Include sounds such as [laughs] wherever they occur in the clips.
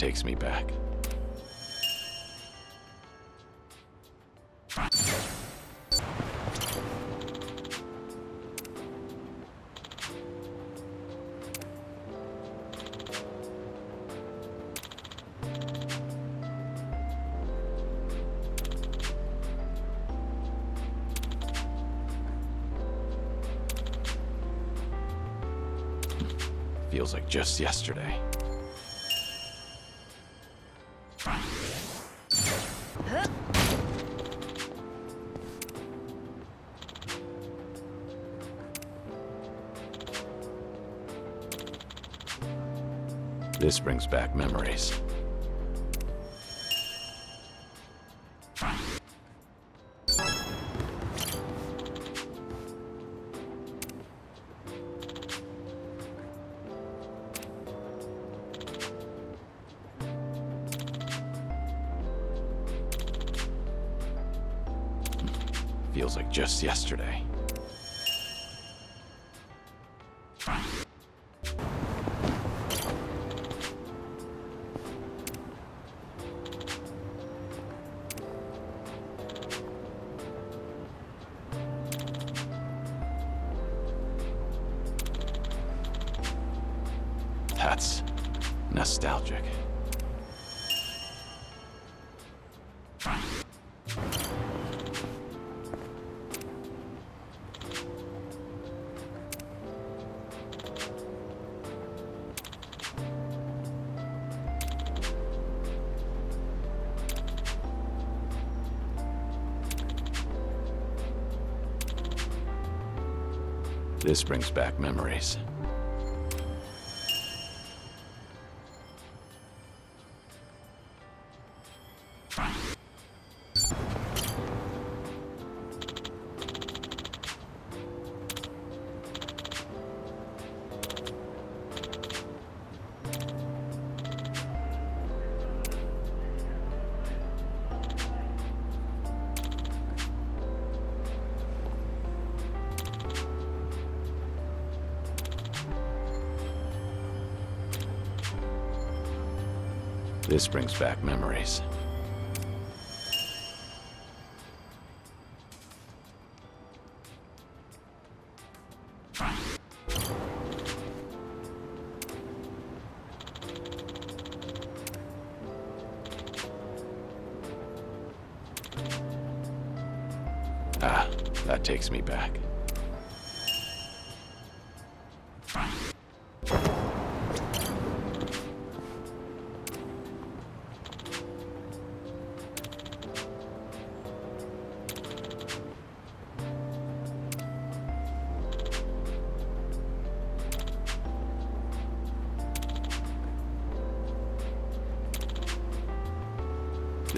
Takes me back. Feels like just yesterday. Brings back memories. Feels like just yesterday. This brings back memories. Brings back memories.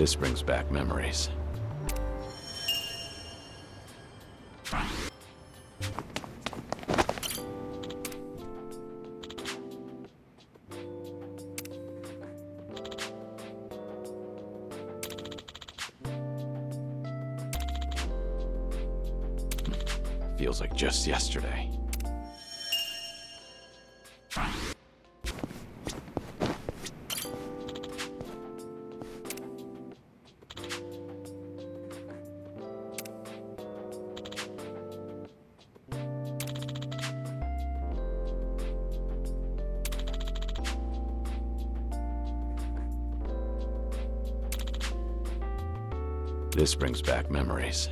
This brings back memories. Brings back memories.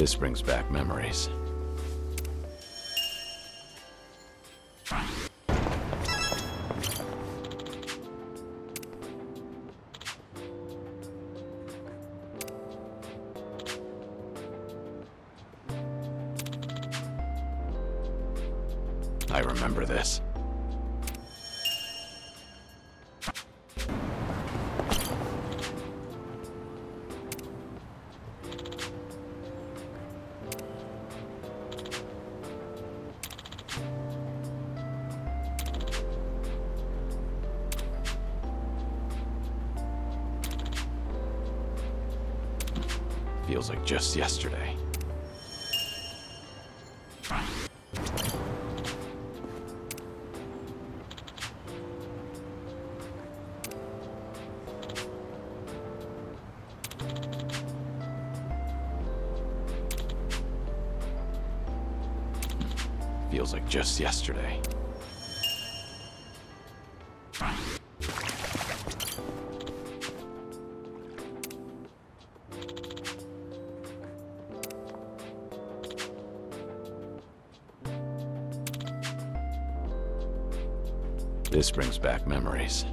This brings back memories. Just yesterday. Feels like just yesterday. Brings back memories.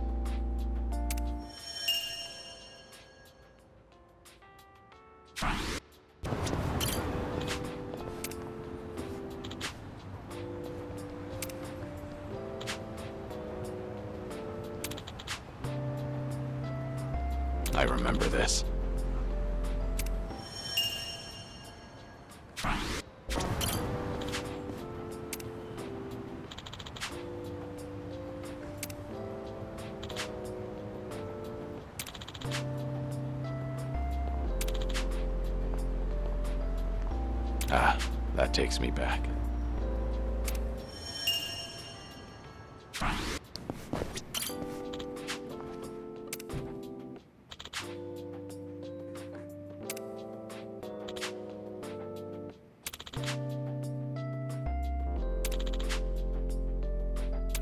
Takes me back.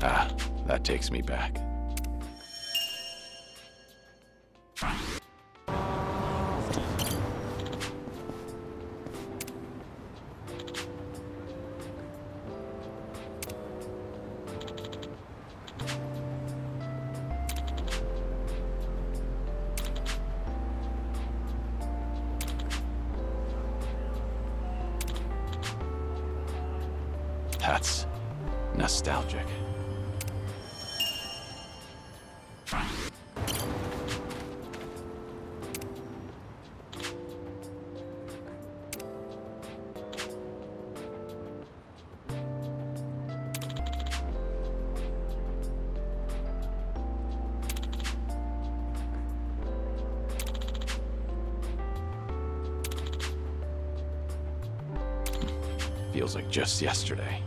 Ah, that takes me back. Feels like just yesterday.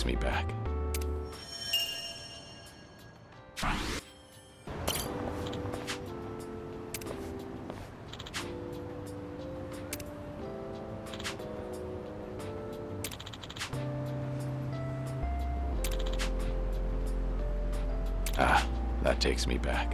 Takes me back. Ah, that takes me back.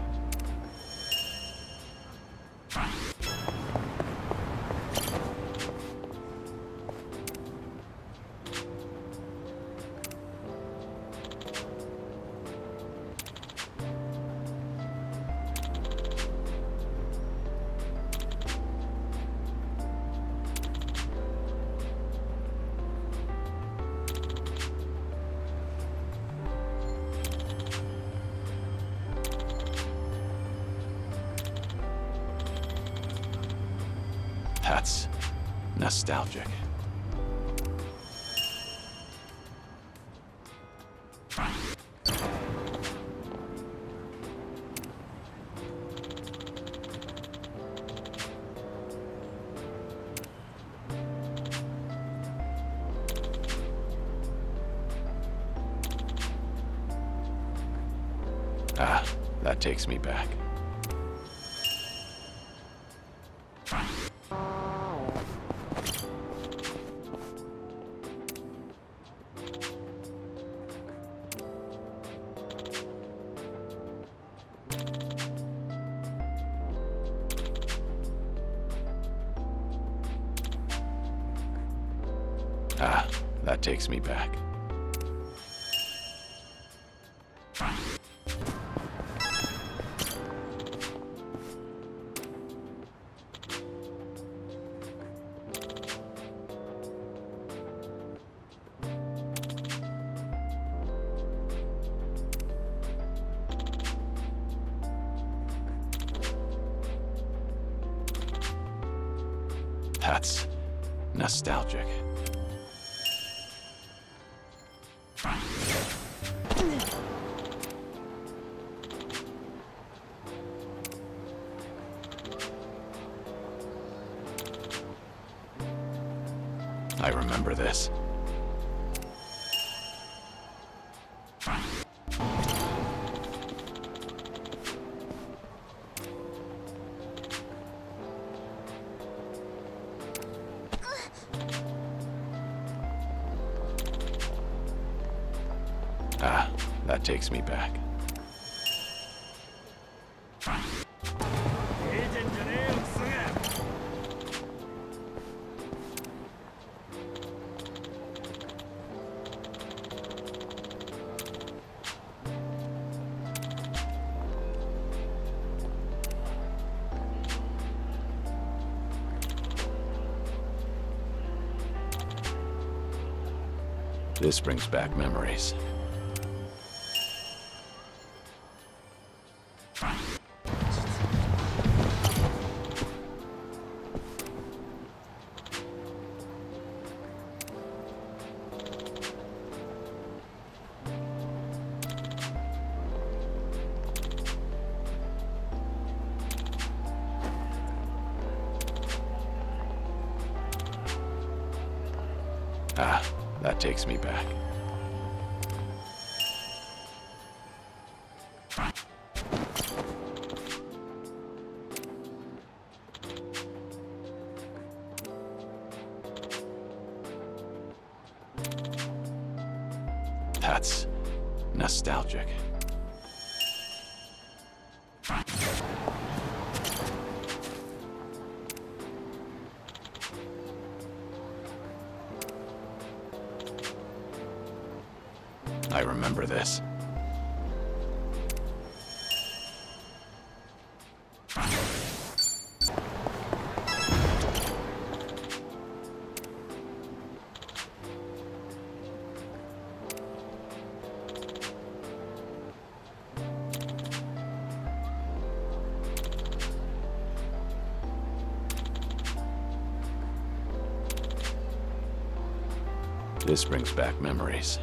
That takes me back. Ah, that takes me back. Takes me back. This brings back memories. This brings back memories.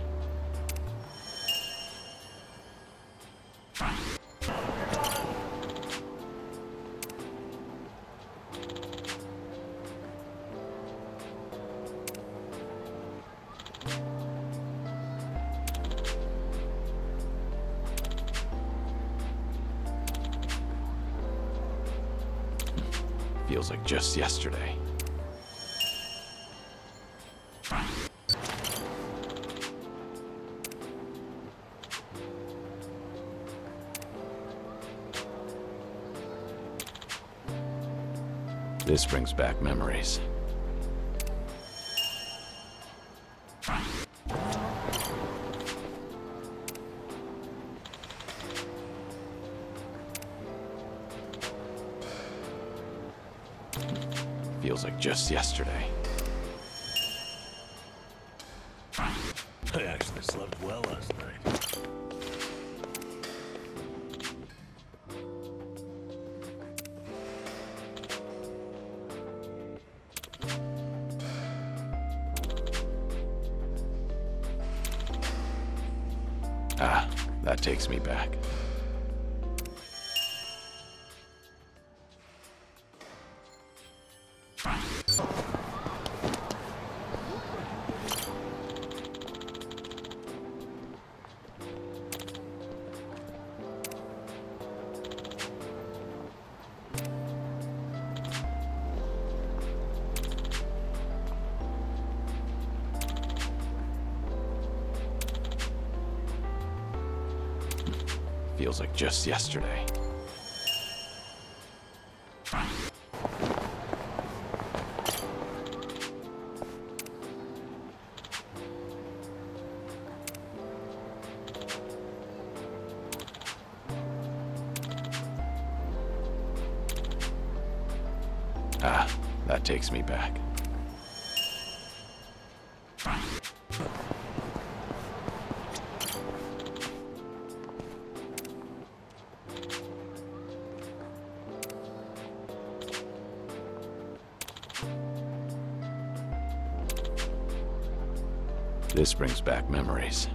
Feels like just yesterday. This brings back memories. Feels like just yesterday. Takes me back. Feels like just yesterday. Brings back memories.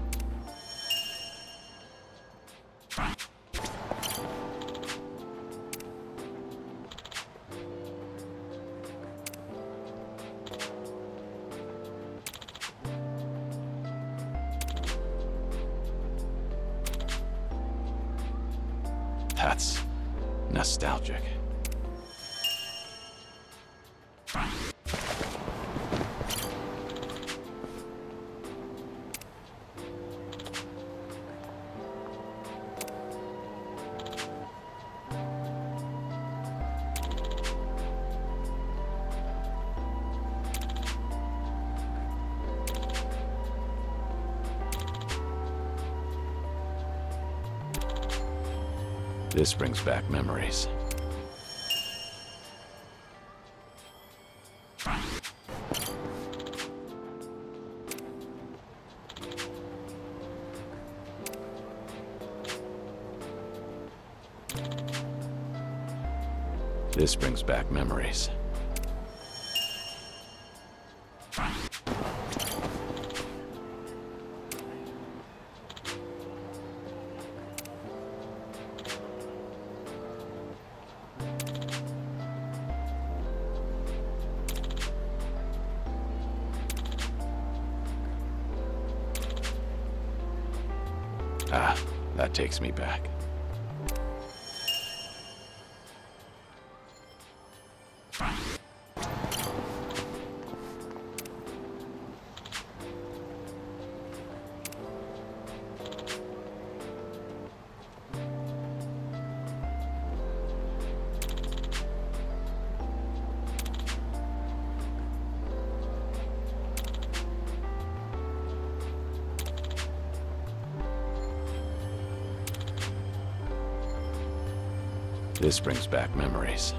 This brings back memories. This brings back memories. Takes me back. This brings back memories.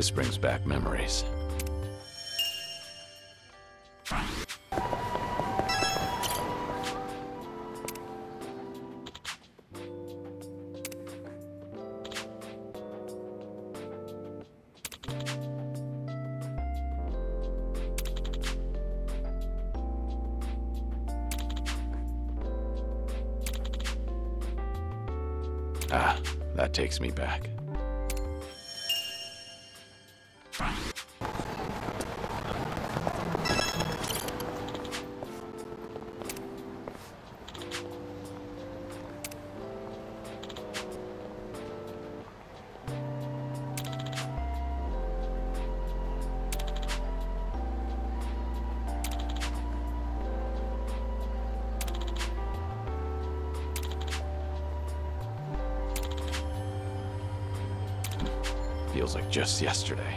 This brings back memories. Ah, that takes me back. yesterday.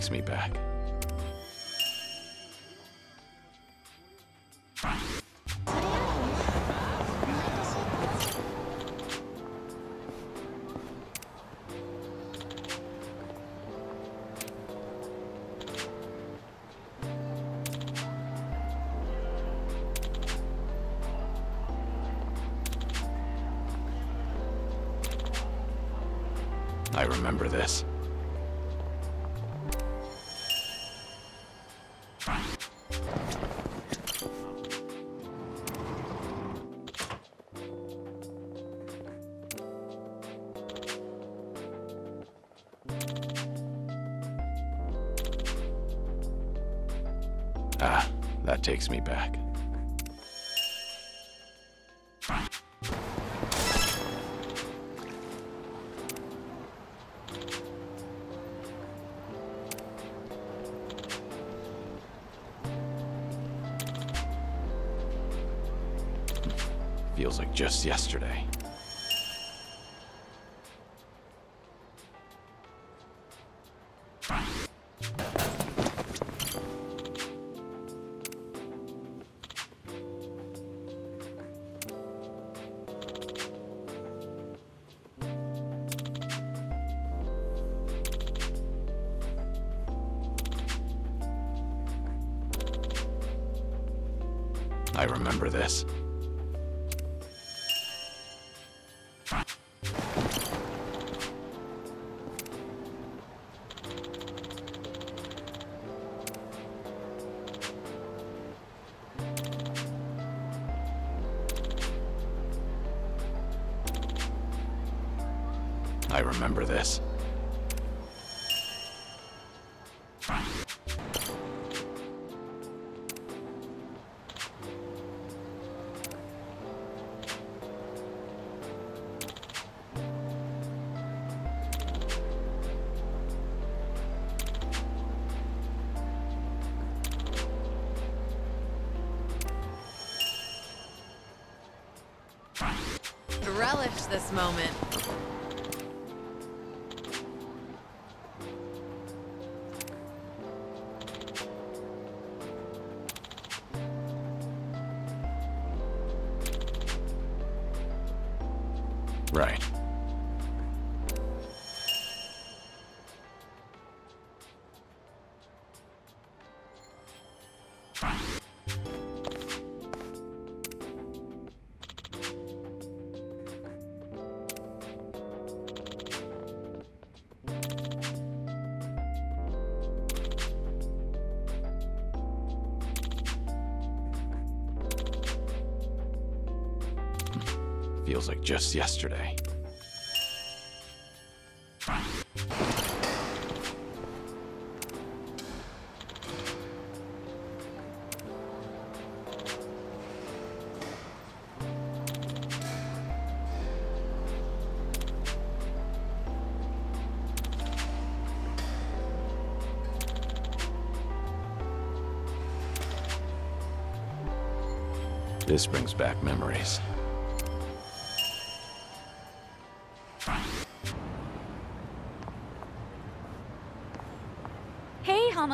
takes me back. takes me back. remember this. this moment. feels like just yesterday. This brings back memories.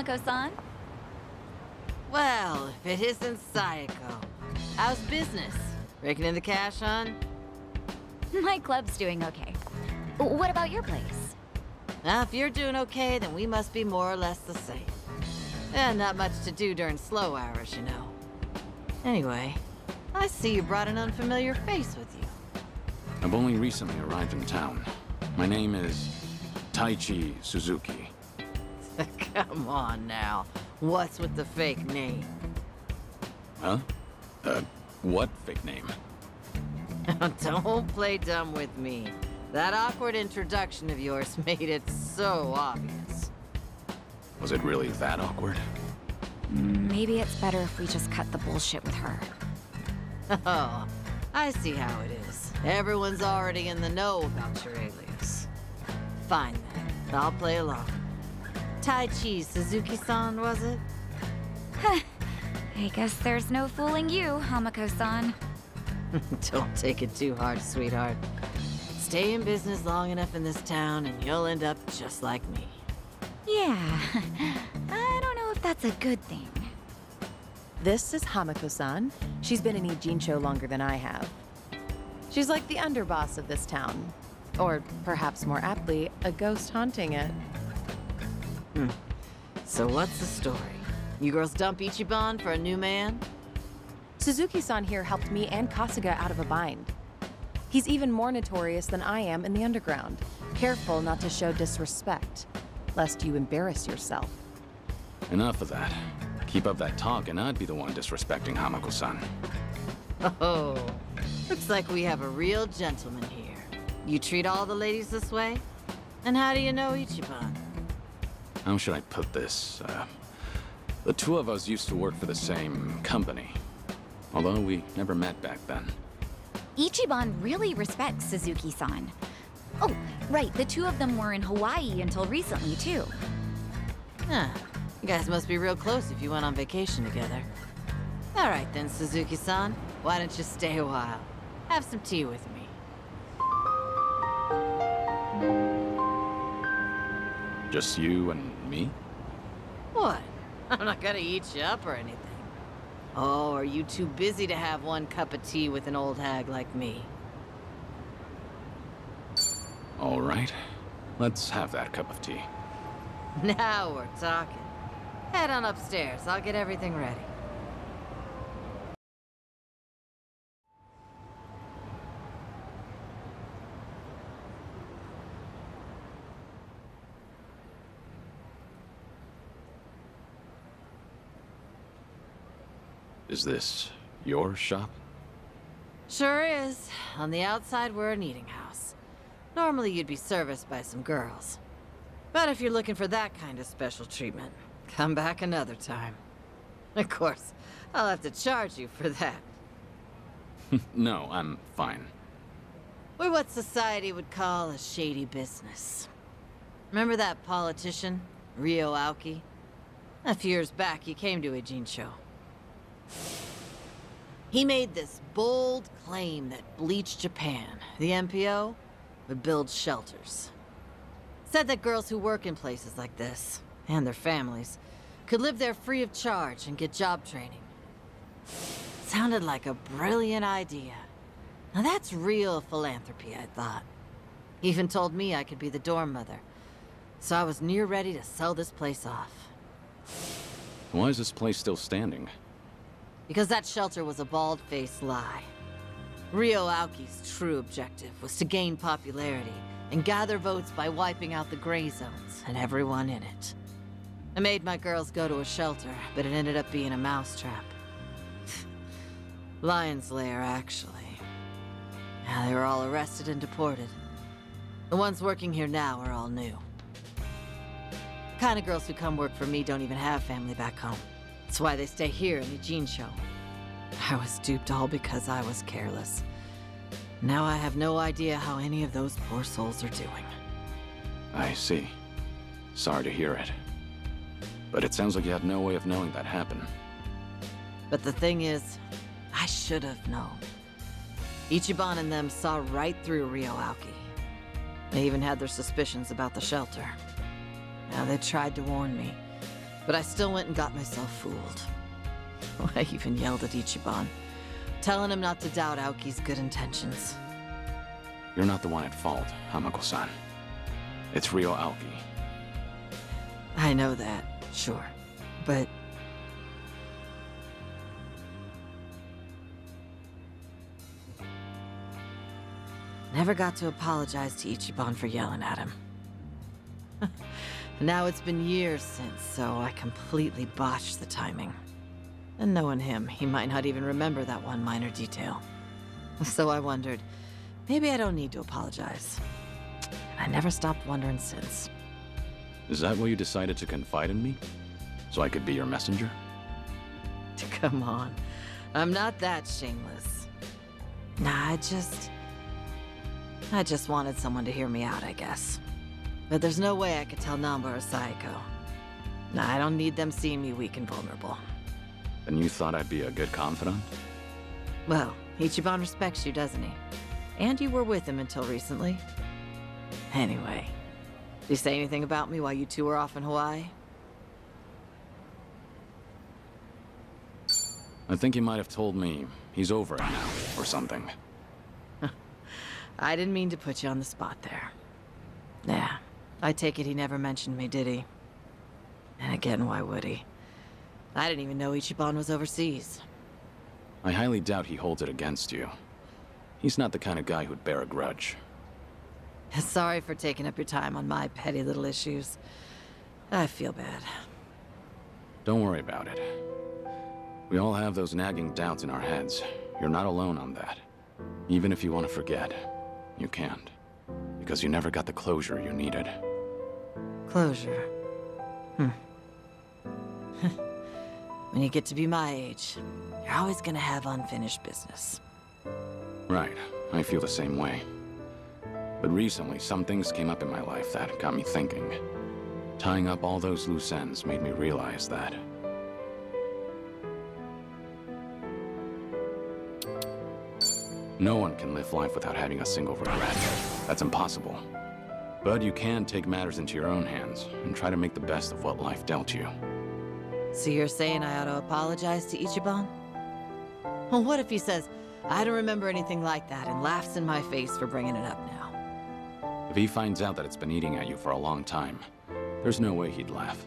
Saeko-san. Well, if it isn't Saeko. How's business? Raking in the cash, hon? [laughs] My club's doing okay. What about your place? Now, if you're doing okay, then we must be more or less the same. And not much to do during slow hours, you know. Anyway, I see you brought an unfamiliar face with you. I've only recently arrived in town. My name is Taichi Suzuki. Come on now. What's with the fake name? Huh? Uh, what fake name? [laughs] Don't play dumb with me. That awkward introduction of yours [laughs] made it so obvious. Was it really that awkward? Maybe it's better if we just cut the bullshit with her. [laughs] Oh, I see how it is. Everyone's already in the know about your alias. Fine then, I'll play along. Taichi Suzuki-san, was it? [laughs] I guess there's no fooling you, Hamako-san. [laughs] Don't take it too hard, sweetheart. Stay in business long enough in this town and you'll end up just like me. Yeah, [laughs] I don't know if that's a good thing. This is Hamako-san. She's been in Ijincho longer than I have. She's like the underboss of this town. Or perhaps more aptly, a ghost haunting it. Hmm. So what's the story? You girls dump Ichiban for a new man? Suzuki-san here helped me and Kasuga out of a bind. He's even more notorious than I am in the underground. Careful not to show disrespect, lest you embarrass yourself. Enough of that. Keep up that talk and I'd be the one disrespecting Hamako-san. Oh, looks like we have a real gentleman here. You treat all the ladies this way? And how do you know Ichiban? How should I put this? Uh, the two of us used to work for the same company. Although we never met back then. Ichiban really respects Suzuki-san. Oh, right, the two of them were in Hawaii until recently, too. Huh. You guys must be real close if you went on vacation together. All right then, Suzuki-san. Why don't you stay a while? Have some tea with me. Just you and me? What? [laughs] I'm not gonna eat you up or anything. Oh, are you too busy to have one cup of tea with an old hag like me? All right. Let's have that cup of tea. [laughs] Now we're talking. Head on upstairs. I'll get everything ready. Is this your shop? Sure is. On the outside, we're an eating house. Normally, you'd be serviced by some girls. But if you're looking for that kind of special treatment, come back another time. Of course, I'll have to charge you for that. [laughs] no, I'm fine. We're what society would call a shady business. Remember that politician, Ryo Aoki? A few years back, he came to Ijincho. He made this bold claim that Bleach Japan, the NPO, would build shelters. Said that girls who work in places like this, and their families, could live there free of charge and get job training. Sounded like a brilliant idea. Now that's real philanthropy, I thought. He even told me I could be the dorm mother. So I was near ready to sell this place off. Why is this place still standing? Because that shelter was a bald-faced lie. Ryo Aoki's true objective was to gain popularity and gather votes by wiping out the gray zones and everyone in it. I made my girls go to a shelter, but it ended up being a mousetrap. [laughs] Lion's Lair, actually. Now they were all arrested and deported. The ones working here now are all new. The Kind of girls who come work for me don't even have family back home. That's why they stay here in the Gene Show. I was duped all because I was careless. Now I have no idea how any of those poor souls are doing. I see. Sorry to hear it. But it sounds like you had no way of knowing that happened. But the thing is, I should have known. Ichiban and them saw right through Ryo Aoki. They even had their suspicions about the shelter. Now they tried to warn me, but I still went and got myself fooled. [laughs] I even yelled at Ichiban, telling him not to doubt Aoki's good intentions. You're not the one at fault, Hamako-san. It's Ryo Aoki. I know that, sure. But Never got to apologize to Ichiban for yelling at him. [laughs] now it's been years since, so I completely botched the timing. And knowing him, he might not even remember that one minor detail. [laughs] So I wondered, maybe I don't need to apologize. I never stopped wondering since. Is that why you decided to confide in me? So I could be your messenger? [laughs] Come on. I'm not that shameless. Nah, I just... I just wanted someone to hear me out, I guess. But there's no way I could tell Nanba or Saeko. Nah, I don't need them seeing me weak and vulnerable. And you thought I'd be a good confidant? Well, Ichiban respects you, doesn't he? And you were with him until recently. Anyway, did you say anything about me while you two were off in Hawaii? I think he might have told me he's over it now, or something. [laughs] I didn't mean to put you on the spot there. Yeah, I take it he never mentioned me, did he? And again, why would he? I didn't even know Ichiban was overseas. I highly doubt he holds it against you. He's not the kind of guy who'd bear a grudge. [laughs] Sorry for taking up your time on my petty little issues. I feel bad. Don't worry about it. We all have those nagging doubts in our heads. You're not alone on that. Even if you want to forget, you can't. Because you never got the closure you needed. Closure. Hmm. [laughs] when you get to be my age, you're always gonna have unfinished business. Right. I feel the same way. But recently, some things came up in my life that got me thinking. Tying up all those loose ends made me realize that. No one can live life without having a single regret. That's impossible. But you can take matters into your own hands and try to make the best of what life dealt you. So you're saying I ought to apologize to Ichiban? Well, what if he says, I don't remember anything like that and laughs in my face for bringing it up now? If he finds out that it's been eating at you for a long time, there's no way he'd laugh.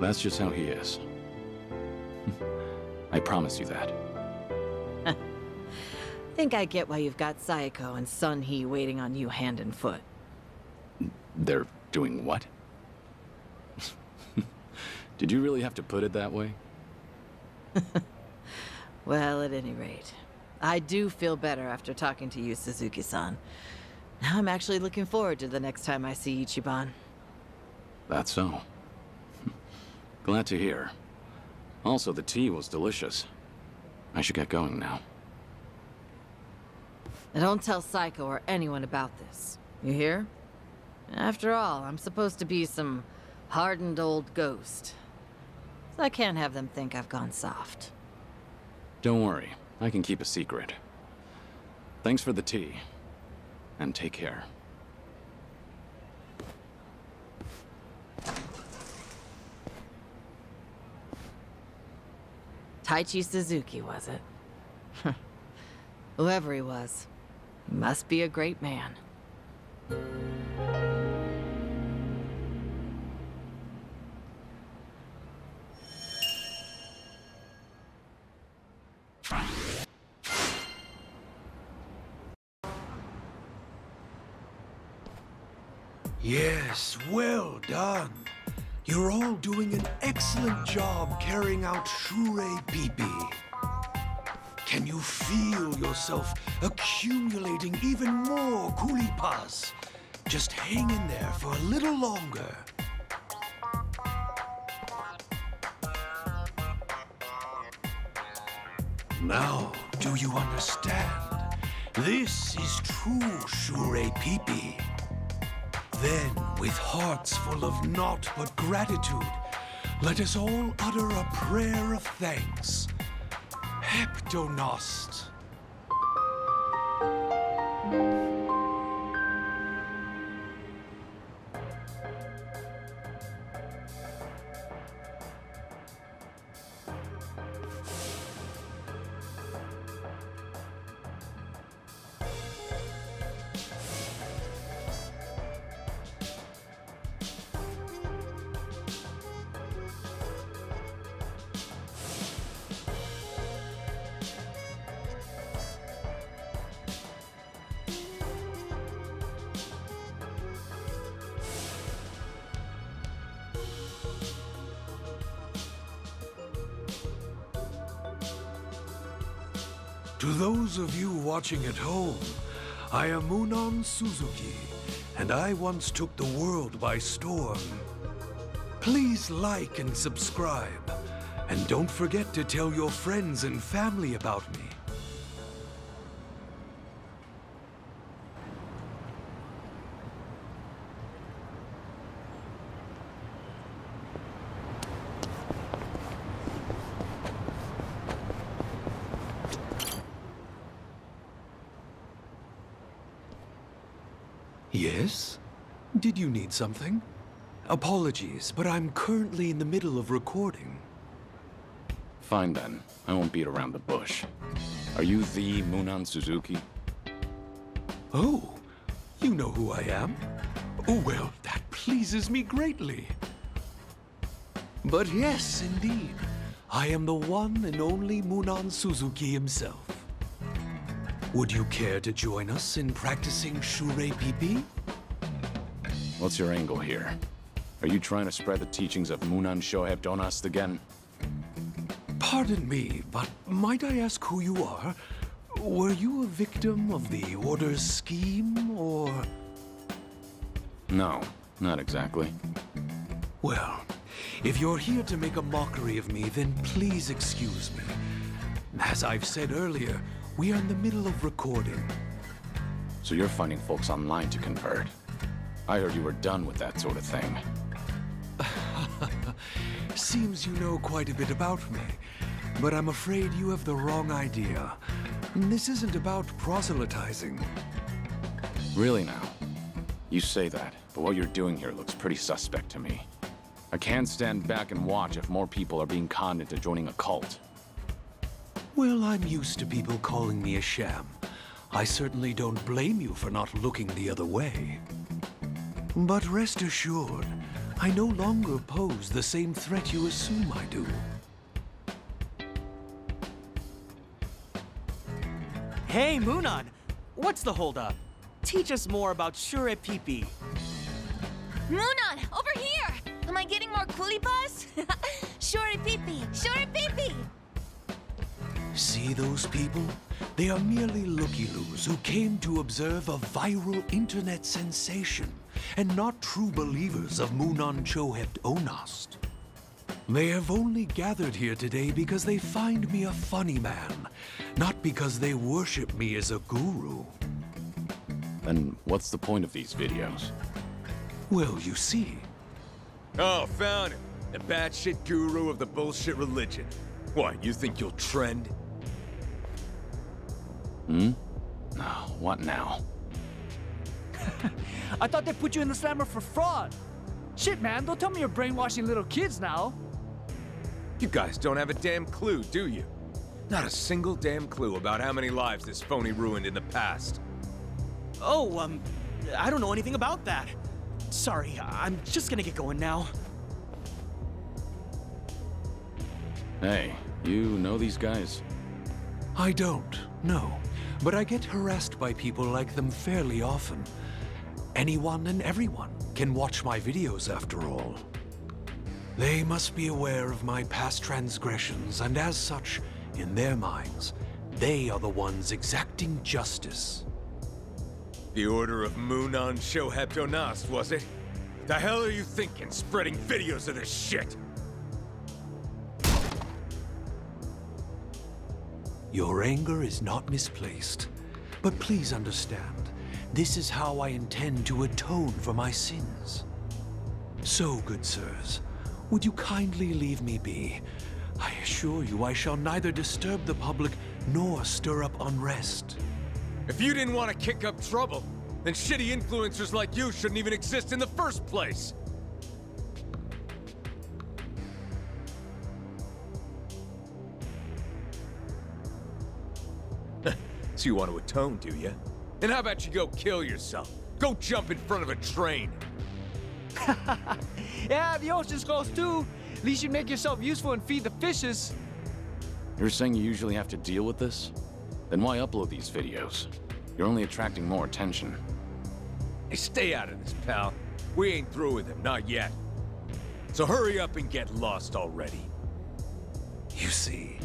That's just how he is. [laughs] I promise you that. [laughs] Think I get why you've got Saeko and Seonhee waiting on you hand and foot. They're doing what? [laughs] Did you really have to put it that way? [laughs] Well, at any rate, I do feel better after talking to you, Suzuki-san. Now I'm actually looking forward to the next time I see Ichiban. That's so. [laughs] Glad to hear. Also, the tea was delicious. I should get going now. Now don't tell Saeko or anyone about this. You hear? After all, I'm supposed to be some hardened old ghost. So I can't have them think I've gone soft. Don't worry, I can keep a secret. Thanks for the tea. And take care. Taichi Suzuki, was it? [laughs] Whoever he was, he must be a great man. Yes, well done. You're all doing an excellent job carrying out Shure Pipi. Can you feel yourself accumulating even more kulipas? Just hang in there for a little longer. Now, do you understand? This is true Shure Pipi. Then, with hearts full of naught but gratitude, let us all utter a prayer of thanks. Heptonost. Watching at home, I am Munan Suzuki, and I once took the world by storm. Please like and subscribe, and don't forget to tell your friends and family about me. Yes? Did you need something? Apologies, but I'm currently in the middle of recording. Fine then. I won't beat around the bush. Are you the Munan Suzuki? Oh, you know who I am? Oh, well, that pleases me greatly. But yes, indeed. I am the one and only Munan Suzuki himself. Would you care to join us in practicing Shure Pipi? What's your angle here? Are you trying to spread the teachings of Munan Shoheb Donast again? Pardon me, but might I ask who you are? Were you a victim of the Order's scheme, or... No, not exactly. Well, if you're here to make a mockery of me, then please excuse me. As I've said earlier, we are in the middle of recording. So you're finding folks online to convert. I heard you were done with that sort of thing. [laughs] Seems you know quite a bit about me, but I'm afraid you have the wrong idea. This isn't about proselytizing. Really now? You say that, but what you're doing here looks pretty suspect to me. I can't stand back and watch if more people are being conned into joining a cult. Well, I'm used to people calling me a sham. I certainly don't blame you for not looking the other way. But rest assured, I no longer pose the same threat you assume I do. Hey, Munan! What's the holdup? Teach us more about Shure Pipi. Munan, over here! Am I getting more kulipas? [laughs] Shore pipi, shore pipi! See those people? They are merely looky-loos who came to observe a viral internet sensation and not true believers of Munan Chohebt Onast. They have only gathered here today because they find me a funny man, not because they worship me as a guru. Then what's the point of these videos? Well, you see, Oh, found it. The batshit guru of the bullshit religion. What, you think you'll trend? Hmm? No, what now? [laughs] I thought they put you in the slammer for fraud. Shit, man, don't tell me you're brainwashing little kids now. You guys don't have a damn clue, do you? Not a single damn clue about how many lives this phony ruined in the past. Oh, um, I don't know anything about that. Sorry, I'm just gonna get going now. Hey, you know these guys? I don't, no. But I get harassed by people like them fairly often. Anyone and everyone can watch my videos after all. They must be aware of my past transgressions, and as such, in their minds, they are the ones exacting justice. The Order of Munan Shoheptonas, was it? The hell are you thinking, spreading videos of this shit? Your anger is not misplaced. But please understand, this is how I intend to atone for my sins. So, good sirs, would you kindly leave me be? I assure you I shall neither disturb the public nor stir up unrest. If you didn't want to kick up trouble, then shitty influencers like you shouldn't even exist in the first place. [laughs] so you want to atone, do you? And how about you go kill yourself? Go jump in front of a train. [laughs] Yeah, the ocean's close too. At least you'd make yourself useful and feed the fishes. You're saying you usually have to deal with this? Then why upload these videos? You're only attracting more attention. Hey, stay out of this, pal. We ain't through with him, not yet. So hurry up and get lost already. You see,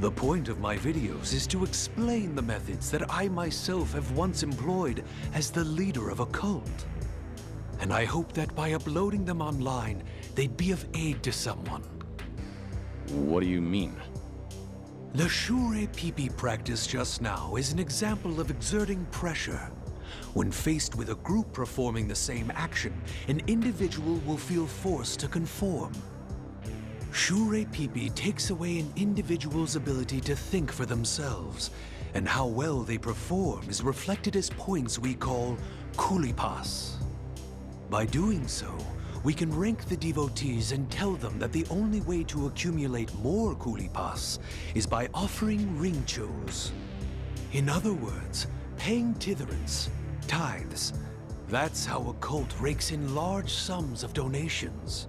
The point of my videos is to explain the methods that I myself have once employed as the leader of a cult. And I hope that by uploading them online, they'd be of aid to someone. What do you mean? The Shure Pipi practice just now is an example of exerting pressure. When faced with a group performing the same action, an individual will feel forced to conform. Shure Pipi takes away an individual's ability to think for themselves, and how well they perform is reflected as points we call kulipas. By doing so, we can rank the devotees and tell them that the only way to accumulate more kulipas is by offering ringchos. In other words, paying titherants, tithes. That's how a cult rakes in large sums of donations.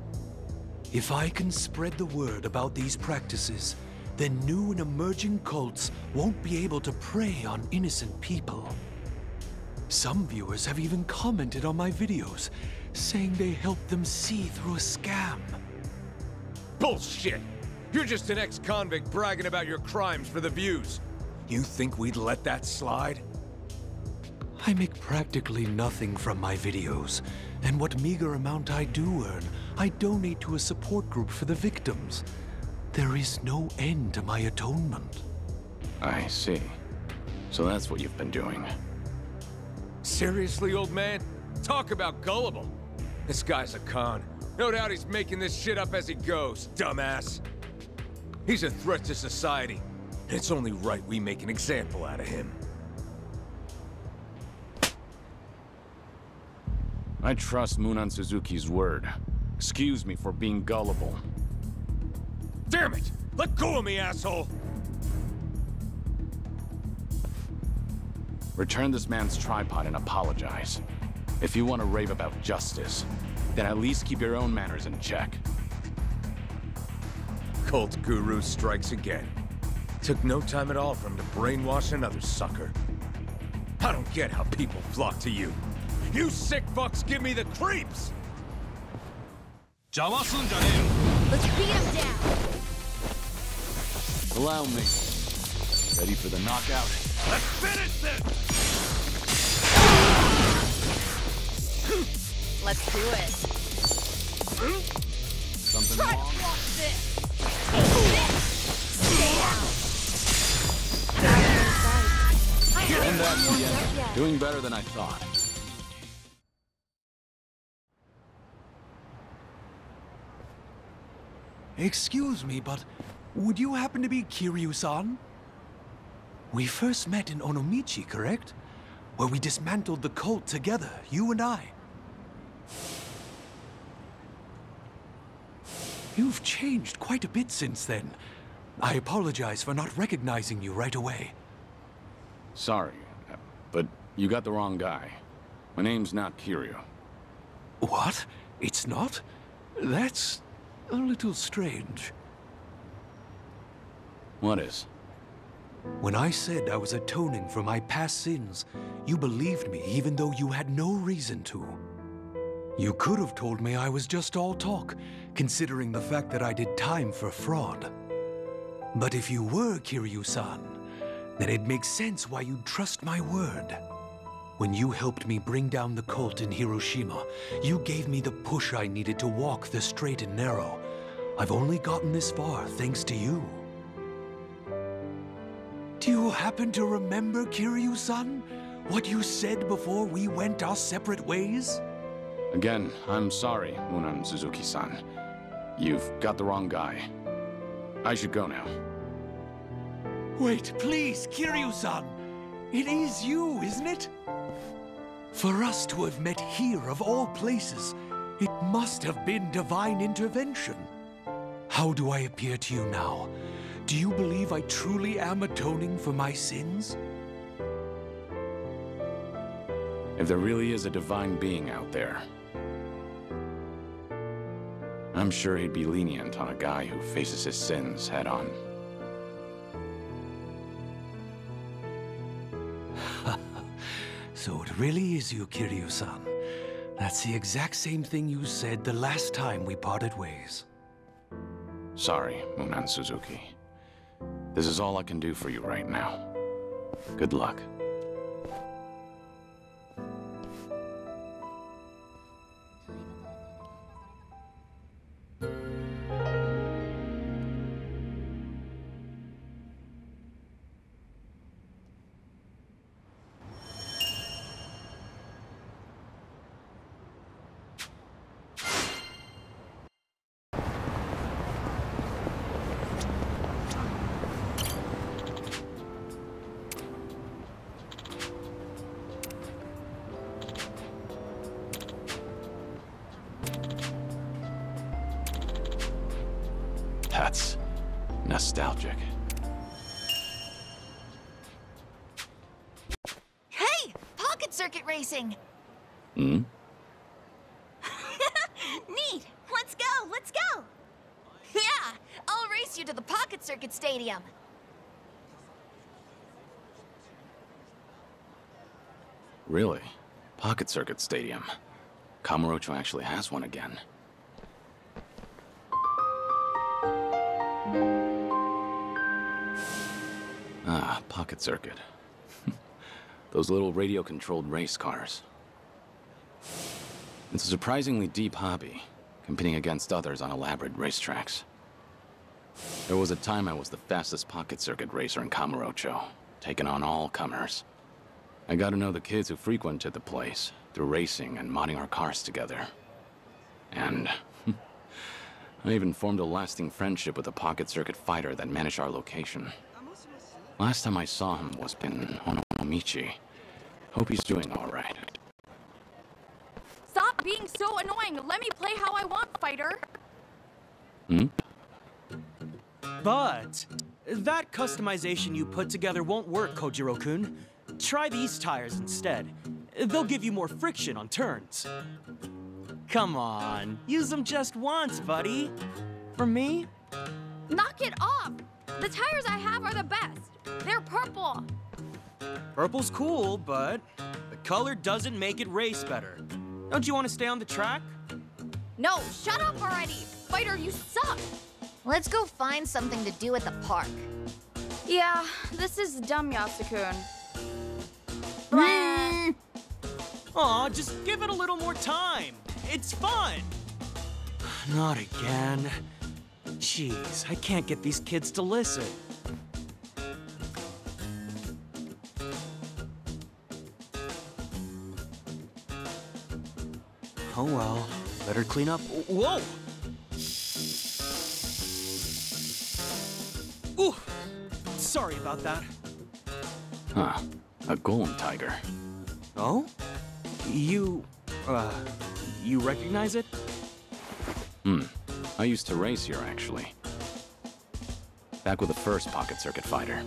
If I can spread the word about these practices, then new and emerging cults won't be able to prey on innocent people. Some viewers have even commented on my videos, saying they helped them see through a scam. Bullshit! You're just an ex-convict bragging about your crimes for the views. You think we'd let that slide? I make practically nothing from my videos, and what meager amount I do earn, I donate to a support group for the victims. There is no end to my atonement. I see. So that's what you've been doing. Seriously, old man? Talk about gullible. This guy's a con. No doubt he's making this shit up as he goes, dumbass. He's a threat to society. It's only right we make an example out of him. I trust Munan Suzuki's word. Excuse me for being gullible. Damn it! Let go of me, asshole! Return this man's tripod and apologize. If you want to rave about justice, then at least keep your own manners in check. Cult guru strikes again. Took no time at all for him to brainwash another sucker. I don't get how people flock to you. You sick fucks give me the creeps! Let's beat him down. Allow me. Ready for the knockout? Let's finish this! Let's do it. Something Try to block this. Stay out. And that's the. Doing better than I thought. Excuse me, but would you happen to be Kiryu-san? We first met in Onomichi, correct? Where we dismantled the cult together, you and I. You've changed quite a bit since then. I apologize for not recognizing you right away. Sorry, but you got the wrong guy. My name's not Kiryu. What? It's not? That's a little strange. What is? When I said I was atoning for my past sins, you believed me even though you had no reason to. You could have told me I was just all talk, considering the fact that I did time for fraud. But if you were Kiryu-san, then it makes sense why you'd trust my word. When you helped me bring down the cult in Hiroshima, you gave me the push I needed to walk the straight and narrow. I've only gotten this far thanks to you. Do you happen to remember, Kiryu-san? What you said before we went our separate ways? Again, I'm sorry, Munan Suzuki-san. You've got the wrong guy. I should go now. Wait, please, Kiryu-san! It is you, isn't it? For us to have met here of all places, it must have been divine intervention. How do I appear to you now? Do you believe I truly am atoning for my sins? If there really is a divine being out there, I'm sure he'd be lenient on a guy who faces his sins head on. [laughs] So it really is you, Kiryu-san. That's the exact same thing you said the last time we parted ways. Sorry, Munan Suzuki. This is all I can do for you right now. Good luck. Stadium. Really? Pocket Circuit Stadium. Kamurocho actually has one again. Ah, Pocket Circuit. [laughs] Those little radio-controlled race cars. It's a surprisingly deep hobby, competing against others on elaborate racetracks. There was a time I was the fastest Pocket Circuit racer in Kamurocho, taking on all comers. I got to know the kids who frequented the place through racing and modding our cars together. And [laughs] I even formed a lasting friendship with a pocket circuit fighter that managed our location. Last time I saw him was in Onomichi. Hope he's doing all right. Stop being so annoying. Let me play how I want, fighter. Hmm? But that customization you put together won't work, Kojiro-kun. Try these tires instead. They'll give you more friction on turns. Come on, use them just once, buddy. For me? Knock it off. The tires I have are the best. They're purple. Purple's cool, but the color doesn't make it race better. Don't you want to stay on the track? No, shut up already. Fighter, you suck. Let's go find something to do at the park. Yeah, this is dumb, Yasukun. Mm. Aw, just give it a little more time. It's fun. [sighs] Not again. Jeez, I can't get these kids to listen. Oh well, better clean up. Whoa! Ooh, sorry about that. Huh. A golem tiger. Oh? You, uh, you recognize it? Hmm. I used to race here, actually. Back with the first Pocket Circuit fighter.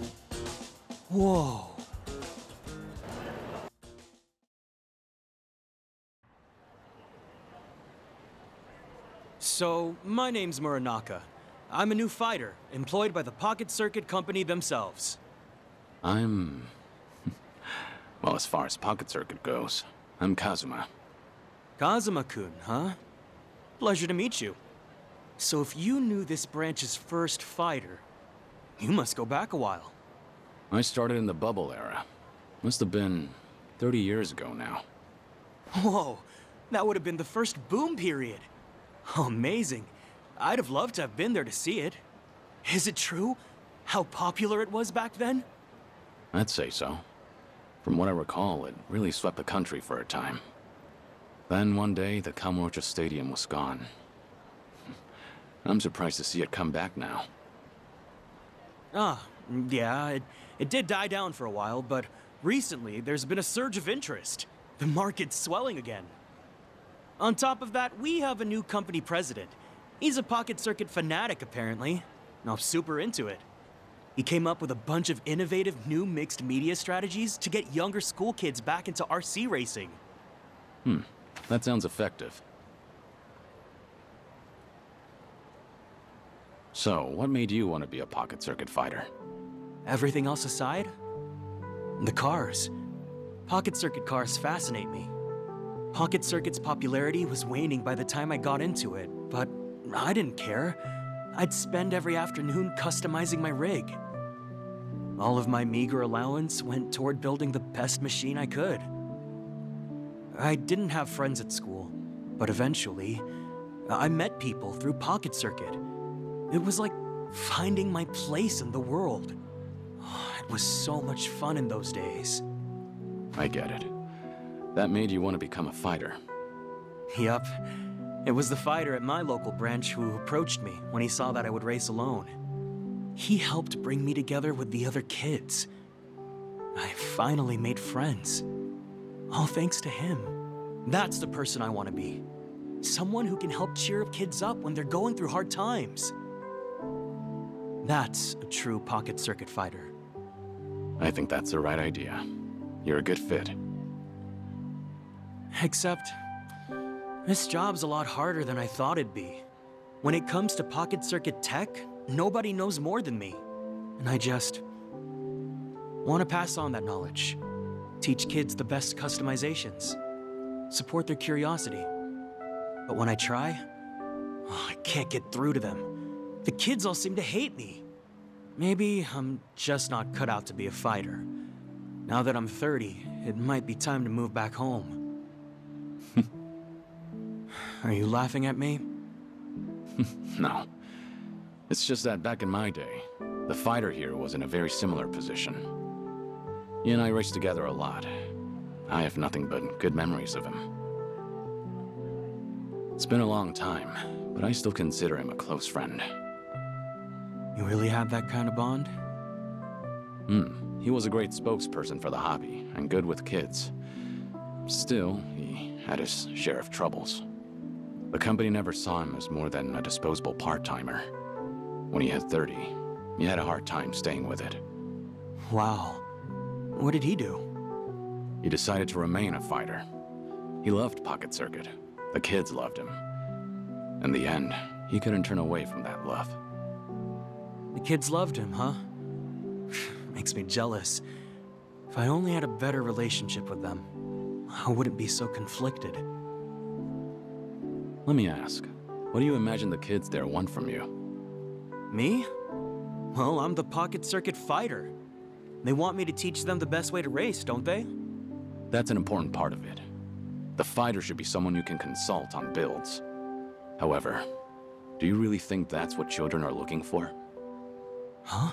Whoa. So, my name's Muranaka. I'm a new fighter, employed by the Pocket Circuit Company themselves. I'm... [laughs] well, as far as Pocket Circuit goes, I'm Kazuma. Kazuma-kun, huh? Pleasure to meet you. So if you knew this branch's first fighter, you must go back a while. I started in the bubble era. Must have been 30 years ago now. Whoa, that would have been the first boom period. Amazing. I'd have loved to have been there to see it. Is it true? How popular it was back then? I'd say so. From what I recall, it really swept the country for a time. Then one day, the Kamurocho Stadium was gone. [laughs] I'm surprised to see it come back now. Ah, yeah, it, it did die down for a while, but recently there's been a surge of interest. The market's swelling again. On top of that, we have a new company president. He's a pocket circuit fanatic, apparently. And I'm super into it. He came up with a bunch of innovative new mixed media strategies to get younger school kids back into RC racing. Hmm, that sounds effective. So, what made you want to be a pocket circuit fighter? Everything else aside? The cars. Pocket circuit cars fascinate me. Pocket circuit's popularity was waning by the time I got into it, but I didn't care. I'd spend every afternoon customizing my rig. All of my meager allowance went toward building the best machine I could. I didn't have friends at school, but eventually, I met people through Pocket Circuit. It was like finding my place in the world. Oh, it was so much fun in those days. I get it. That made you want to become a fighter. Yup. It was the fighter at my local branch who approached me when he saw that I would race alone. He helped bring me together with the other kids. I finally made friends. All thanks to him. That's the person I want to be. Someone who can help cheer up kids up when they're going through hard times. That's a true pocket circuit fighter. I think that's the right idea. You're a good fit. Except, this job's a lot harder than I thought it'd be. When it comes to pocket circuit tech, nobody knows more than me. And I just want to pass on that knowledge. Teach kids the best customizations. Support their curiosity. But when I try, oh, I can't get through to them. The kids all seem to hate me. Maybe I'm just not cut out to be a fighter. Now that I'm 30, it might be time to move back home. Are you laughing at me? [laughs] no. It's just that back in my day, the fighter here was in a very similar position. He and I raced together a lot. I have nothing but good memories of him. It's been a long time, but I still consider him a close friend. You really have that kind of bond? Hmm. He was a great spokesperson for the hobby, and good with kids. Still, he had his share of troubles. The company never saw him as more than a disposable part-timer. When he had 30, he had a hard time staying with it. Wow. What did he do? He decided to remain a fighter. He loved Pocket Circuit. The kids loved him. In the end, he couldn't turn away from that love. The kids loved him, huh? [sighs] Makes me jealous. If I only had a better relationship with them, I wouldn't be so conflicted. Let me ask, what do you imagine the kids there want from you? Me? Well, I'm the Pocket Circuit fighter. They want me to teach them the best way to race, don't they? That's an important part of it. The fighter should be someone you can consult on builds. However, do you really think that's what children are looking for? Huh?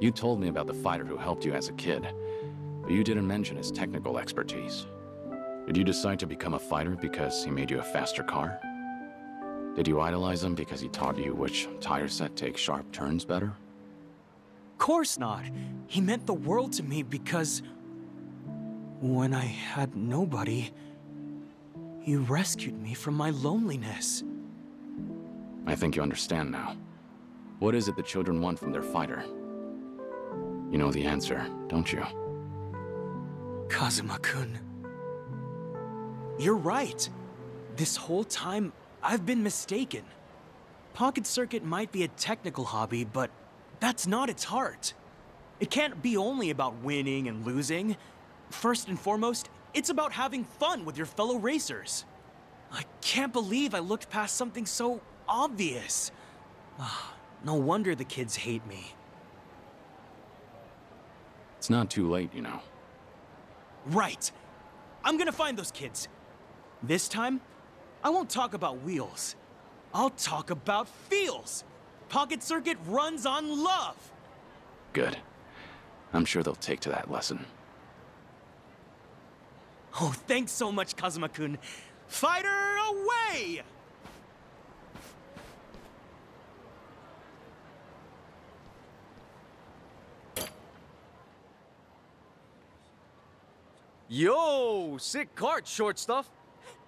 You told me about the fighter who helped you as a kid, but you didn't mention his technical expertise. Did you decide to become a fighter because he made you a faster car? Did you idolize him because he taught you which tire set takes sharp turns better? Course not. He meant the world to me because... When I had nobody, you rescued me from my loneliness. I think you understand now. What is it the children want from their fighter? You know the answer, don't you? Kazuma-kun. You're right. This whole time, I've been mistaken. Pocket Circuit might be a technical hobby, but that's not its heart. It can't be only about winning and losing. First and foremost, it's about having fun with your fellow racers. I can't believe I looked past something so obvious. Ah, no wonder the kids hate me. It's not too late, you know. Right. I'm gonna find those kids. This time, I won't talk about wheels. I'll talk about feels. Pocket Circuit runs on love. Good. I'm sure they'll take to that lesson. Oh, thanks so much, Kazuma-kun. Fighter away! Yo, sick cart, short stuff.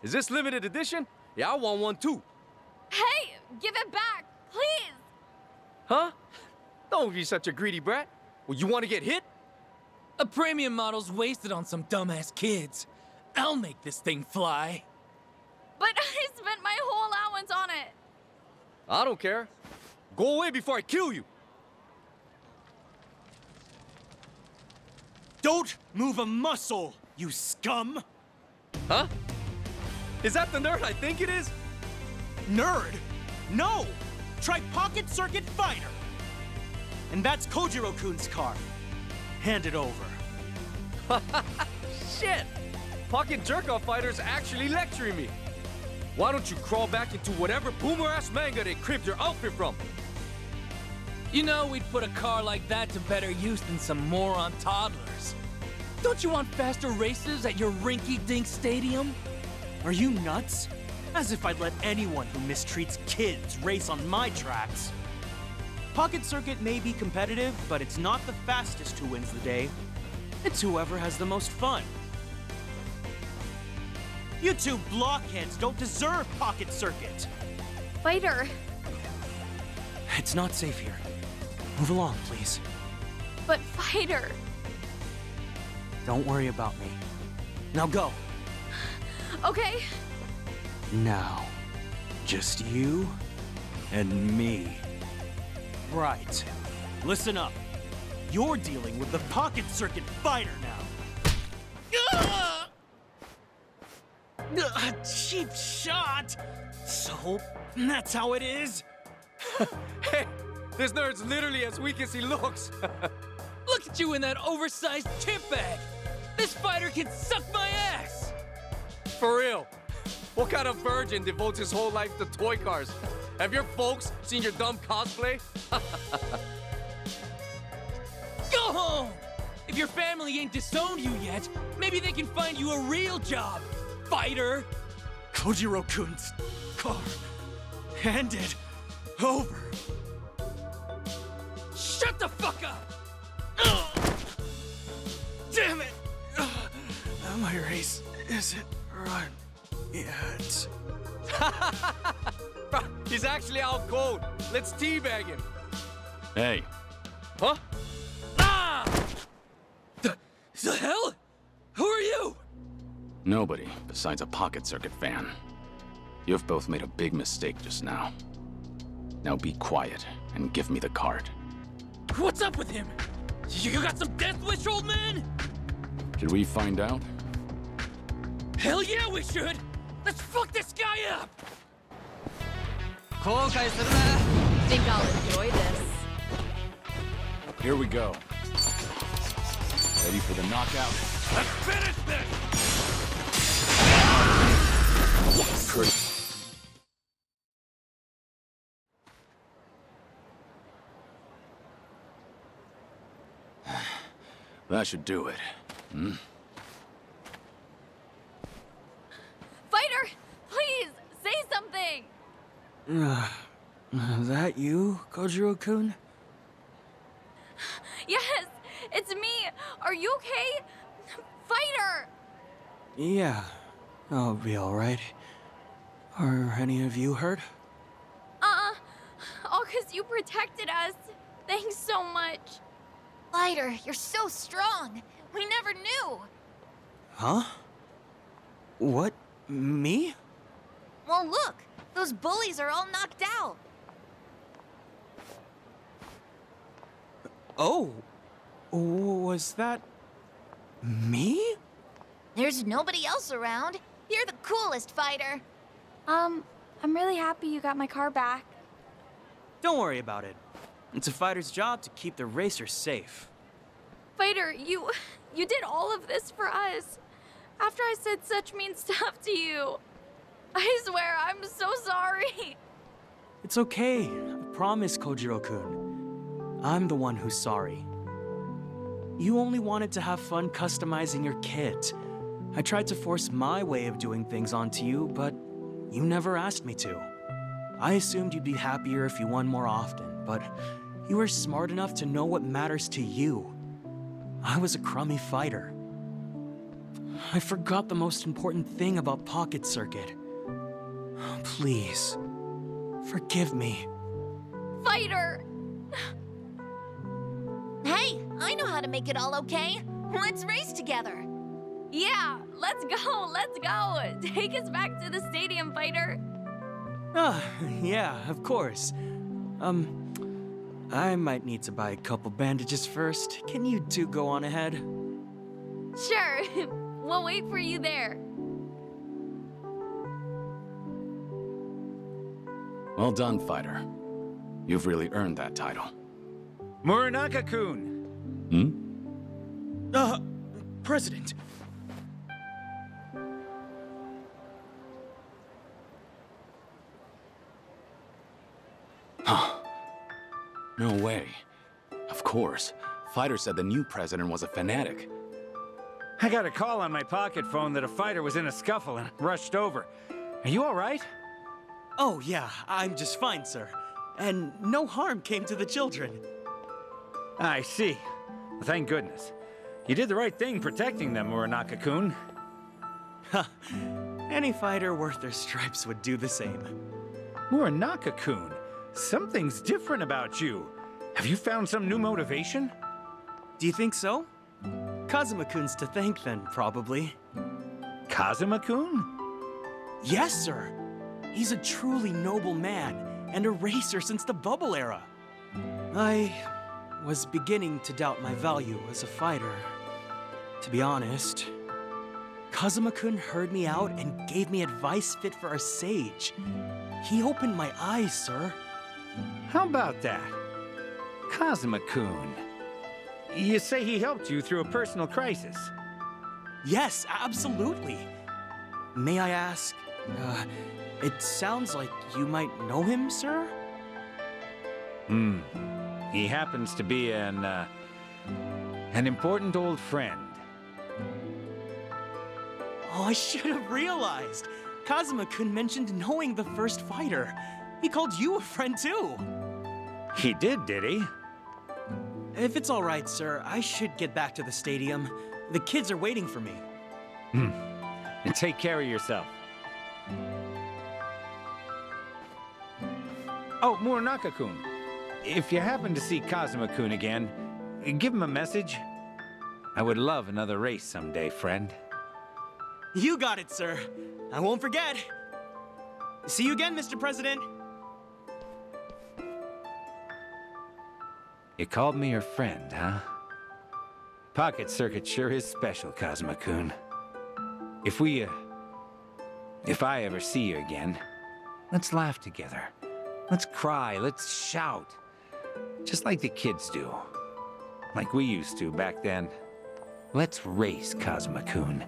Is this limited edition? Yeah, I want one too. Hey, give it back, please! Huh? Don't be such a greedy brat. Well, you want to get hit? A premium model's wasted on some dumbass kids. I'll make this thing fly. But [laughs] I spent my whole allowance on it. I don't care. Go away before I kill you. Don't move a muscle, you scum! Huh? Is that the nerd I think it is? Nerd? No! Try Pocket Circuit Fighter! And that's Kojiro-kun's car. Hand it over. [laughs] Shit! Pocket jerk-off fighter's actually lecturing me. Why don't you crawl back into whatever boomer-ass manga they cribbed your outfit from? You know we'd put a car like that to better use than some moron toddlers. Don't you want faster races at your rinky-dink stadium? Are you nuts? As if I'd let anyone who mistreats kids race on my tracks. Pocket Circuit may be competitive, but it's not the fastest who wins the day. It's whoever has the most fun. You two blockheads don't deserve Pocket Circuit. Fighter, It's not safe here. Move along, please. but Fighter. Don't worry about me. Now go. Okay, Now, just you and me. Right. Listen up. You're dealing with the Pocket Circuit Fighter now. Ugh, cheap shot! So, that's how it is? [laughs] hey, this nerd's literally as weak as he looks. [laughs] Look at you in that oversized chimp bag! This fighter can suck my ass! For real. What kind of virgin devotes his whole life to toy cars? Have your folks seen your dumb cosplay? [laughs] Go home! If your family ain't disowned you yet, maybe they can find you a real job, fighter! Kojiro-kun's car. Hand it over. Shut the fuck up! Ugh. Damn it! My race isn't run yet. [laughs] He's actually out cold. Let's teabag him. Hey, Huh? Ah! The, the hell? Who are you? nobody besides a pocket circuit fan. You've both made a big mistake just now. Now be quiet and give me the card. What's up with him? You got some death wish, old man? Should we find out? Hell yeah, we should! Let's fuck this guy up! Think I'll enjoy this. Here we go. Ready for the knockout? Let's finish this! [sighs] That should do it. Hmm? Fighter, please say something. [sighs] Ugh. that you, Kojiro-kun? Yes, it's me. Are you okay? Fighter. Yeah, I'll be alright. Are any of you hurt? Uh, all cause you protected us. Thanks so much. Fighter, you're so strong. We never knew. Huh? What? Me? Well, look. Those bullies are all knocked out. Oh. Was that... me? There's nobody else around. You're the coolest fighter. Um, I'm really happy you got my car back. Don't worry about it. It's a fighter's job to keep the racers safe. Fighter, you you did all of this for us. After I said such mean [laughs] stuff to you. I swear, I'm so sorry. It's okay. I promise, Kojiro-kun. I'm the one who's sorry. You only wanted to have fun customizing your kit. I tried to force my way of doing things onto you, but you never asked me to. I assumed you'd be happier if you won more often, but you were smart enough to know what matters to you. I was a crummy fighter. I forgot the most important thing about Pocket Circuit. Please, forgive me. Fighter! Hey, I know how to make it all okay. Let's race together. Yeah, let's go, let's go. [laughs] Take us back to the stadium, Fighter. Ah, yeah, of course. Um, I might need to buy a couple bandages first. Can you two go on ahead? Sure, [laughs] we'll wait for you there. Well done, fighter. You've really earned that title. Muranaka-kun! Hmm? Uh, President. Huh. No way. Of course. Fighter said the new president was a fanatic. I got a call on my pocket phone that a fighter was in a scuffle and rushed over. Are you all right? Oh, yeah, I'm just fine, sir. And no harm came to the children. I see. Well, thank goodness. You did the right thing protecting them, Muranaka-kun. Any fighter worth their stripes would do the same. Muranaka-kun, something's different about you. Have you found some new motivation? Do you think so? Kazuma-kun's to thank then, probably. Kazuma-kun? Yes, sir. He's a truly noble man, and a racer since the bubble era. I was beginning to doubt my value as a fighter. To be honest, Kazuma-kun heard me out and gave me advice fit for a sage. He opened my eyes, sir. How about that? Kazuma-kun. You say he helped you through a personal crisis? Yes, absolutely. May I ask, uh, it sounds like you might know him, sir? Hmm. He happens to be an, uh, an important old friend. Oh, I should have realized. Kazuma-kun mentioned knowing the first fighter. He called you a friend too. He did, did he? If it's all right, sir, I should get back to the stadium. The kids are waiting for me. Hmm. And take care of yourself. Oh, Muranaka-kun. If you happen to see Kazuma-kun again, give him a message. I would love another race someday, friend. You got it, sir. I won't forget. See you again, Mr. President. You called me your friend, huh? Pocket Circuit sure is special, Kazuma-kun. If we, uh, If I ever see you again, let's laugh together. Let's cry, let's shout. Just like the kids do. Like we used to back then. Let's race, Kazuma-kun.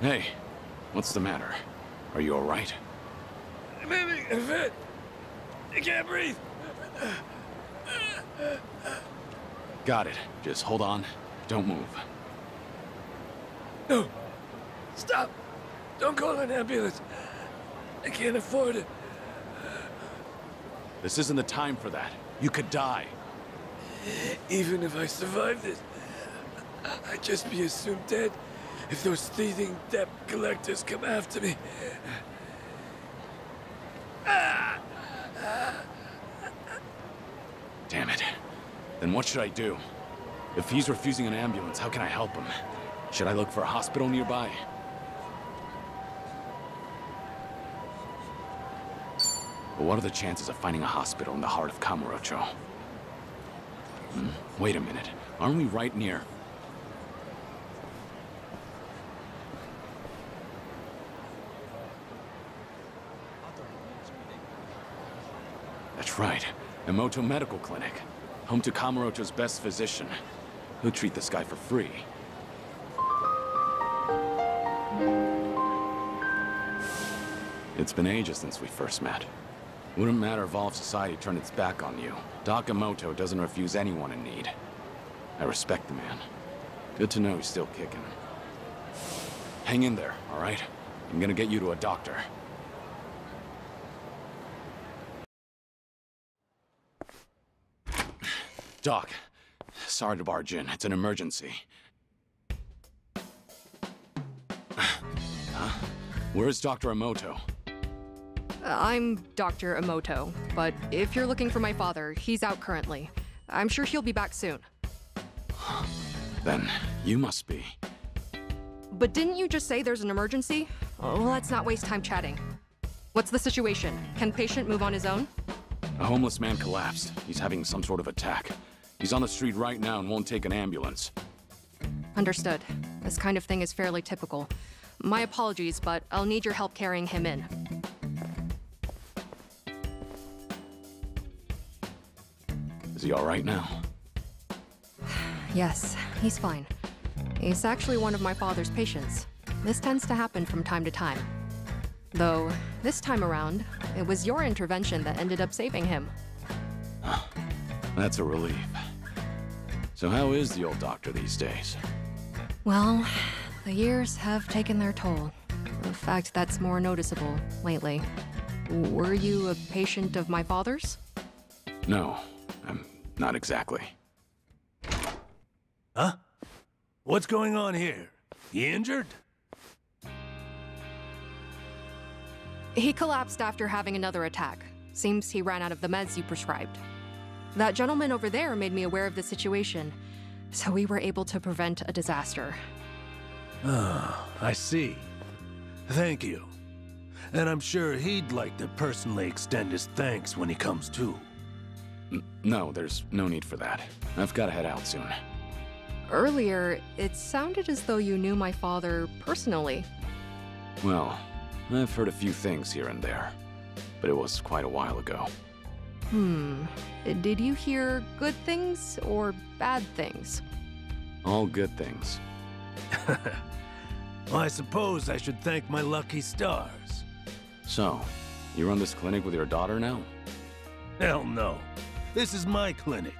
Hey, what's the matter? Are you alright? Maybe a fit. I can't breathe. Got it. Just hold on. Don't move. No. Stop. Don't call an ambulance. I can't afford it. This isn't the time for that. You could die. Even if I survive this, I'd just be assumed dead if those thieving debt collectors come after me. Damn it. Then what should I do? If he's refusing an ambulance, how can I help him? Should I look for a hospital nearby? But what are the chances of finding a hospital in the heart of Kamurocho? Hmm? Wait a minute. Aren't we right near? Right. Emoto Medical Clinic. Home to Kamurocho's best physician. He'll treat this guy for free. It's been ages since we first met. Wouldn't matter if all of society turned its back on you. Doc Emoto doesn't refuse anyone in need. I respect the man. Good to know he's still kicking. Hang in there, all right? I'm gonna get you to a doctor. Doc, sorry to barge in. It's an emergency. [sighs] Huh? Where's Dr. Emoto? Uh, I'm Dr. Emoto, but if you're looking for my father, he's out currently. I'm sure he'll be back soon. Then you must be. But didn't you just say there's an emergency? Oh, let's not waste time chatting. What's the situation? Can patient move on his own? A homeless man collapsed. He's having some sort of attack. He's on the street right now and won't take an ambulance. Understood. This kind of thing is fairly typical. My apologies, but I'll need your help carrying him in. Is he alright now? Yes, he's fine. He's actually one of my father's patients. This tends to happen from time to time. Though, this time around, it was your intervention that ended up saving him. That's a relief. So how is the old doctor these days? Well, the years have taken their toll. In fact, that's more noticeable lately. Were you a patient of my father's? No, I'm not exactly. Huh? What's going on here? He injured? He collapsed after having another attack. Seems he ran out of the meds you prescribed. That gentleman over there made me aware of the situation, so we were able to prevent a disaster. Ah, I see. Thank you. And I'm sure he'd like to personally extend his thanks when he comes to. No, there's no need for that. I've got to head out soon. Earlier, it sounded as though you knew my father personally. Well, I've heard a few things here and there, but it was quite a while ago. Hmm. Did you hear good things or bad things? All good things. [laughs] well, I suppose I should thank my lucky stars. So, you run this clinic with your daughter now? Hell no. This is my clinic.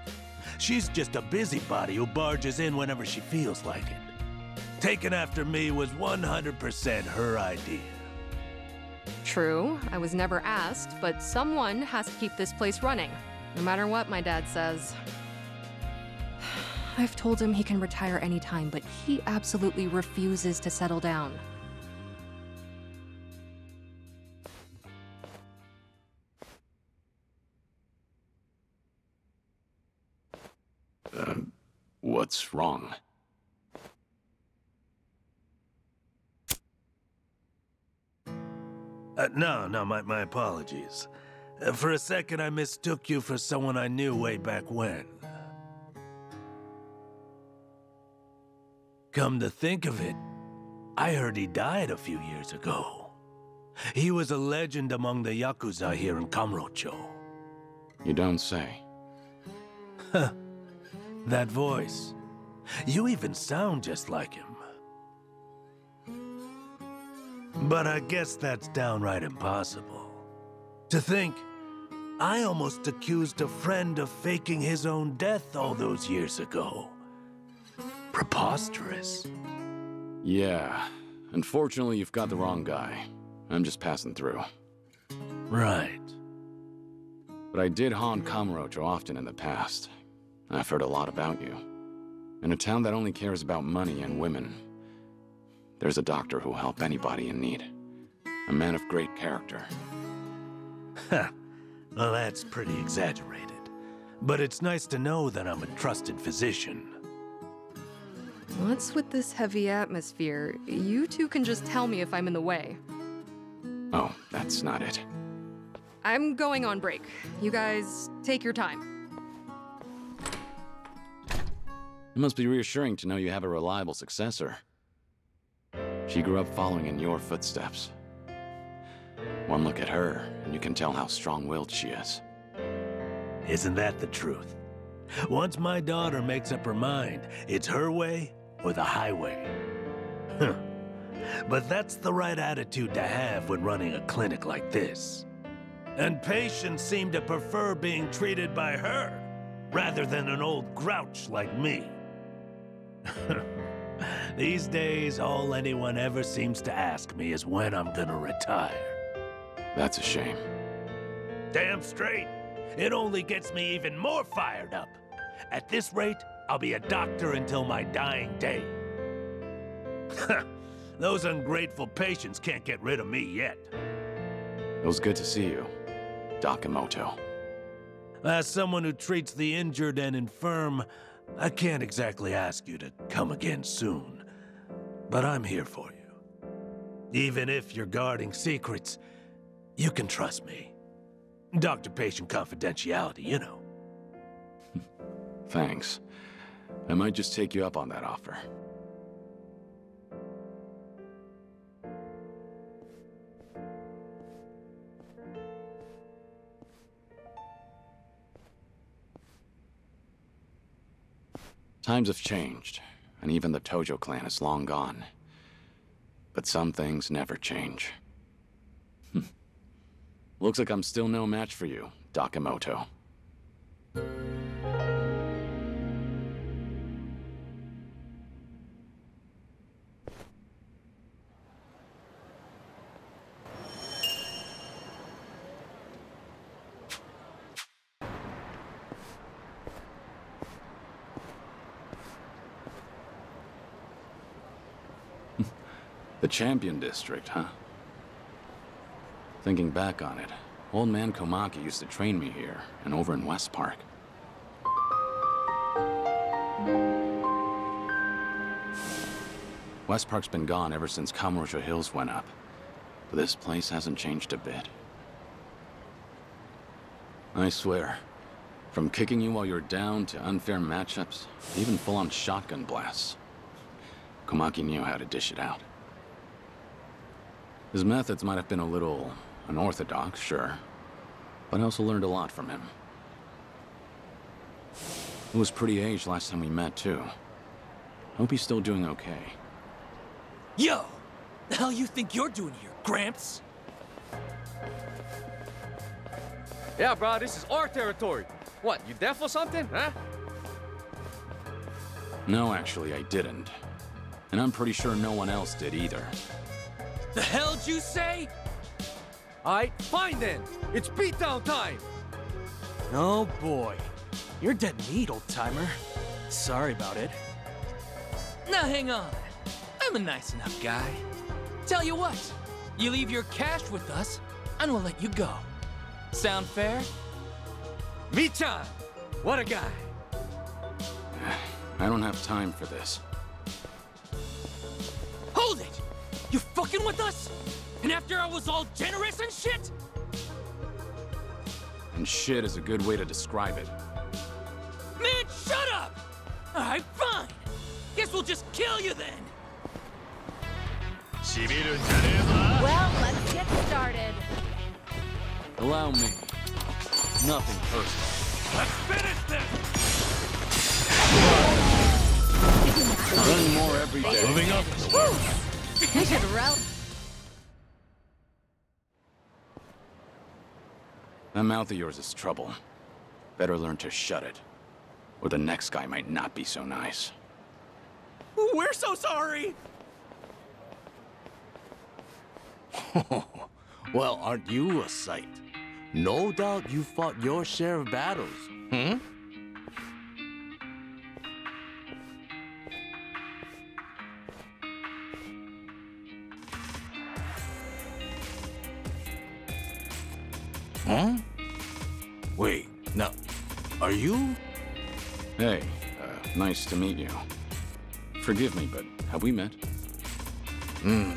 She's just a busybody who barges in whenever she feels like it. Taking after me was 100% her idea. True, I was never asked, but someone has to keep this place running. No matter what my dad says. [sighs] I've told him he can retire anytime, but he absolutely refuses to settle down. Uh, what's wrong? Uh, no, no, my, my apologies. Uh, for a second, I mistook you for someone I knew way back when. Come to think of it, I heard he died a few years ago. He was a legend among the Yakuza here in Kamurocho. You don't say. Huh. [laughs] That voice. You even sound just like him. But I guess that's downright impossible. To think, I almost accused a friend of faking his own death all those years ago. Preposterous. Yeah. Unfortunately, you've got the wrong guy. I'm just passing through. Right. But I did haunt Kamurocho often in the past. I've heard a lot about you. In a town that only cares about money and women, there's a doctor who'll help anybody in need. A man of great character. well, that's pretty exaggerated. But it's nice to know that I'm a trusted physician. What's with this heavy atmosphere? You two can just tell me if I'm in the way. Oh, that's not it. I'm going on break. You guys, take your time. It must be reassuring to know you have a reliable successor. She grew up following in your footsteps. One look at her, and you can tell how strong-willed she is. Isn't that the truth? Once my daughter makes up her mind, it's her way or the highway. but that's the right attitude to have when running a clinic like this. And patients seem to prefer being treated by her, rather than an old grouch like me. [laughs] These days, all anyone ever seems to ask me is when I'm gonna retire. That's a shame. Damn straight. It only gets me even more fired up. At this rate, I'll be a doctor until my dying day. Those ungrateful patients can't get rid of me yet. It was good to see you, Doc Emoto. As someone who treats the injured and infirm, I can't exactly ask you to come again soon. But I'm here for you. Even if you're guarding secrets, you can trust me. Doctor-patient confidentiality, you know. [laughs] Thanks. I might just take you up on that offer. Times have changed, and even the Tojo clan is long gone. But some things never change. Hmm. Looks like I'm still no match for you, Doc Emoto. The Champion District, huh? Thinking back on it, old man Komaki used to train me here and over in West Park. West Park's been gone ever since Kamurocho Hills went up. But this place hasn't changed a bit. I swear, from kicking you while you're down to unfair matchups, even full-on shotgun blasts, Komaki knew how to dish it out. His methods might have been a little unorthodox, sure, but I also learned a lot from him. He was pretty aged last time we met, too. Hope he's still doing okay. Yo! The hell you think you're doing here, Gramps? Yeah, bro, this is our territory. What, you deaf or something, huh? No, actually, I didn't. And I'm pretty sure no one else did either. The hell'd you say? Alright, fine then. It's beatdown time. Oh boy. You're dead meat, old timer. Sorry about it. Now hang on. I'm a nice enough guy. Tell you what, you leave your cash with us, and we'll let you go. Sound fair? Michan! What a guy! I don't have time for this. Hold it! You fucking with us? And after I was all generous and shit? And shit is a good way to describe it. Man, shut up! Alright, fine. Guess we'll just kill you then. Well, let's get started. Allow me. Nothing personal. Let's finish this! Learning more every day. Moving up. [laughs] You should rel- That mouth of yours is trouble. Better learn to shut it. Or the next guy might not be so nice. We're so sorry! [laughs] well, aren't you a sight? No doubt you fought your share of battles, hmm? Huh? Wait, now, are you? Hey, uh, nice to meet you. Forgive me, but have we met? Hmm.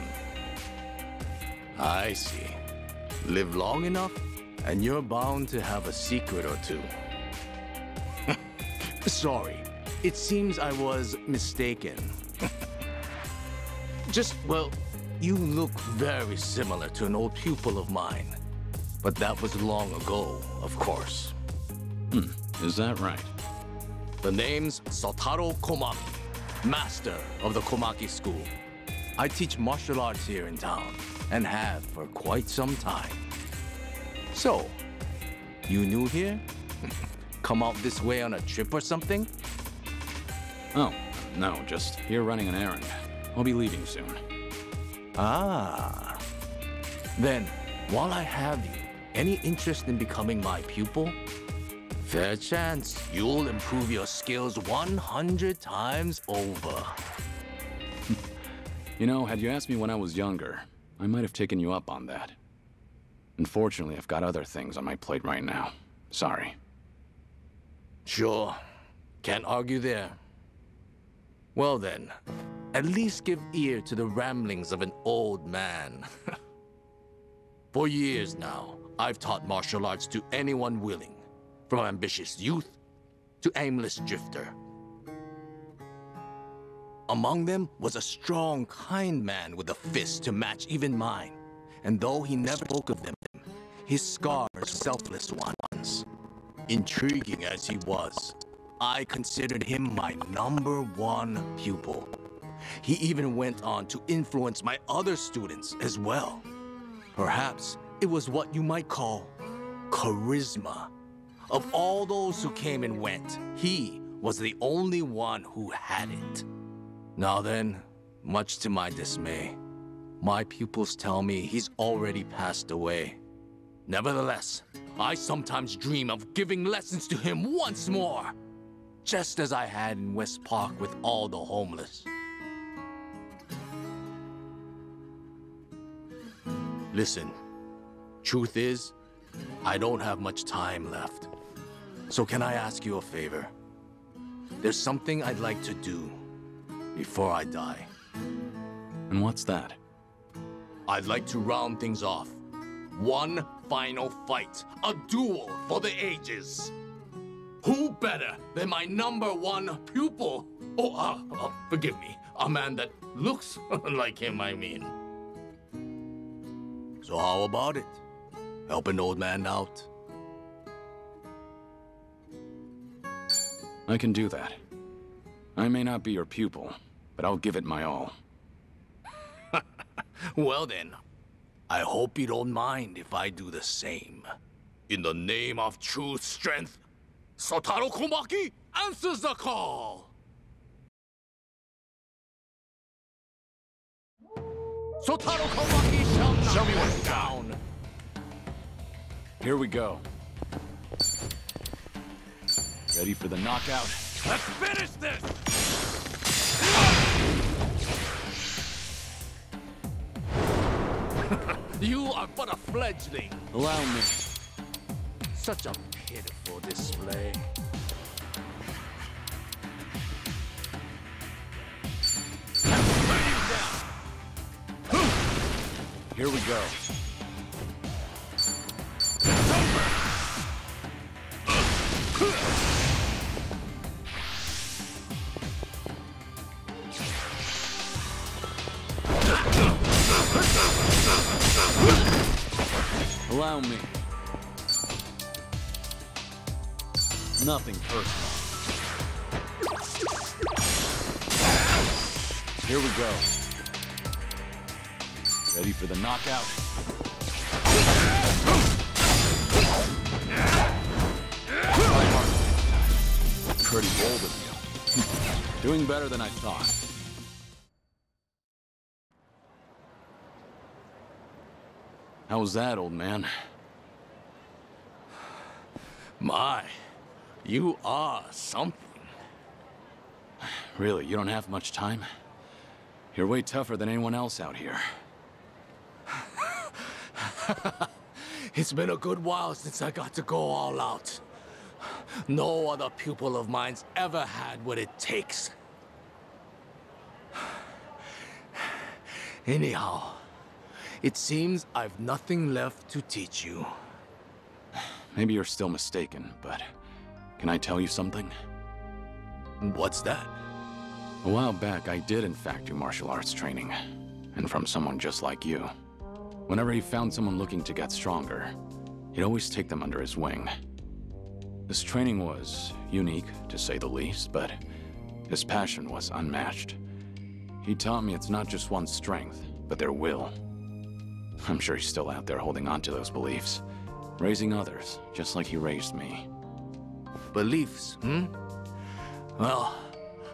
I see. Live long enough, and you're bound to have a secret or two. [laughs] Sorry, it seems I was mistaken. [laughs] Just, well, you look very similar to an old pupil of mine. But that was long ago, of course. Hmm, is that right? The name's Sotaro Komaki, master of the Komaki School. I teach martial arts here in town, and have for quite some time. So, you new here? [laughs] Come out this way on a trip or something? Oh, no, just here running an errand. I'll be leaving soon. Ah. Then, while I have you, any interest in becoming my pupil? Fair chance you'll improve your skills 100 times over. [laughs] You know, had you asked me when I was younger, I might have taken you up on that. Unfortunately, I've got other things on my plate right now. Sorry. Sure. Can't argue there. Well then, at least give ear to the ramblings of an old man. [laughs] For years now, I've taught martial arts to anyone willing, from ambitious youth to aimless drifter. Among them was a strong, kind man with a fist to match even mine. And though he never spoke of them, his scars were selfless ones. Intriguing as he was, I considered him my number one pupil. He even went on to influence my other students as well. Perhaps it was what you might call charisma. Of all those who came and went, he was the only one who had it. Now then, much to my dismay, my pupils tell me he's already passed away. Nevertheless, I sometimes dream of giving lessons to him once more, just as I had in West Park with all the homeless. Listen, truth is, I don't have much time left. So can I ask you a favor? There's something I'd like to do before I die. And what's that? I'd like to round things off. One final fight. A duel for the ages. Who better than my number one pupil? Oh, uh, uh, forgive me. A man that looks [laughs] like him, I mean. So how about it? Help an old man out? I can do that. I may not be your pupil, but I'll give it my all. [laughs] well then, I hope you don't mind if I do the same. In the name of true strength, Sotaro Komaki answers the call! Sotaro Komaki shall not Show me go what's down! Here we go. Ready for the knockout? Let's finish this! [laughs] You are but a fledgling. Allow me. Such a pitiful display. Here we go. Allow me. Nothing personal. Here we go. Ready for the knockout? Pretty bold of you. [laughs] Doing better than I thought. How was that, old man? My, you are something. Really, you don't have much time? You're way tougher than anyone else out here. [laughs] It's been a good while since I got to go all out. No other pupil of mine's ever had what it takes. [sighs] Anyhow, it seems I've nothing left to teach you. [sighs] Maybe you're still mistaken, but can I tell you something? What's that? A while back, I did in fact do martial arts training, and from someone just like you. Whenever he found someone looking to get stronger, he'd always take them under his wing. This training was unique, to say the least, but his passion was unmatched. He taught me it's not just one's strength, but their will. I'm sure he's still out there holding on to those beliefs, raising others, just like he raised me. Beliefs, hmm? Well,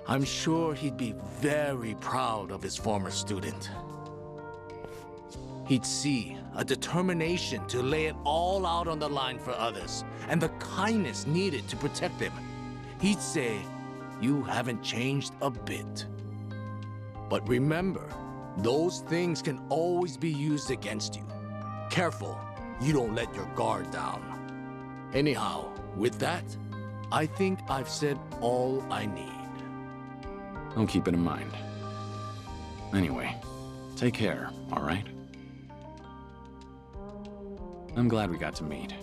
I'm sure he'd be very proud of his former student. He'd see a determination to lay it all out on the line for others, and the kindness needed to protect them. He'd say, You haven't changed a bit. But remember, those things can always be used against you. Careful, you don't let your guard down. Anyhow, with that, I think I've said all I need. I'll keep it in mind. Anyway, take care, all right? I'm glad we got to meet.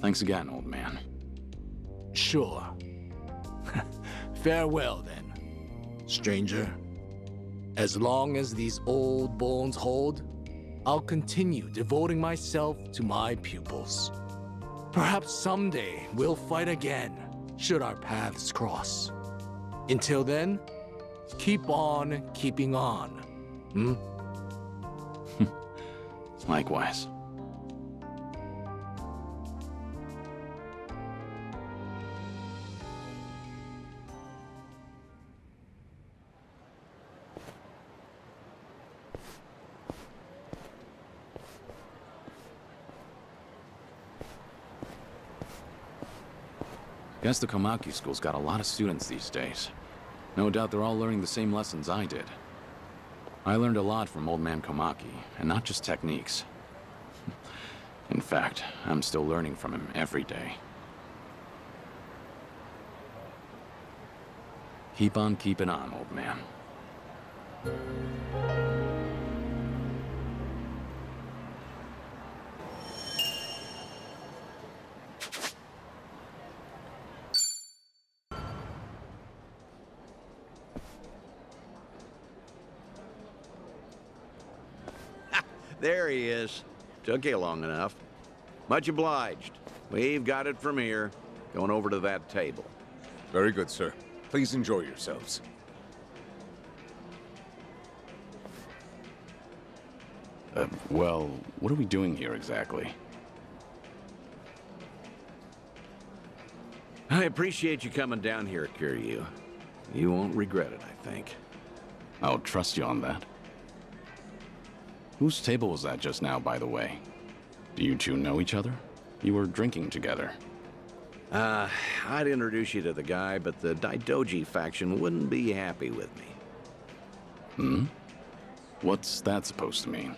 Thanks again, old man. Sure. [laughs] Farewell, then, stranger. As long as these old bones hold, I'll continue devoting myself to my pupils. Perhaps someday we'll fight again, should our paths cross. Until then, keep on keeping on. Hmm? [laughs] Likewise. Guess the Komaki school's got a lot of students these days. No doubt they're all learning the same lessons I did. I learned a lot from Old Man Komaki, and not just techniques. [laughs] In fact, I'm still learning from him every day. Keep on keeping on, old man. There he is. Took you long enough. Much obliged. We've got it from here. Going over to that table. Very good, sir. Please enjoy yourselves. Uh, well, what are we doing here exactly? I appreciate you coming down here, Kiryu. You won't regret it, I think. I'll trust you on that. Whose table was that just now, by the way? Do you two know each other? You were drinking together. Uh, I'd introduce you to the guy, but the Daidoji faction wouldn't be happy with me. Hmm? What's that supposed to mean?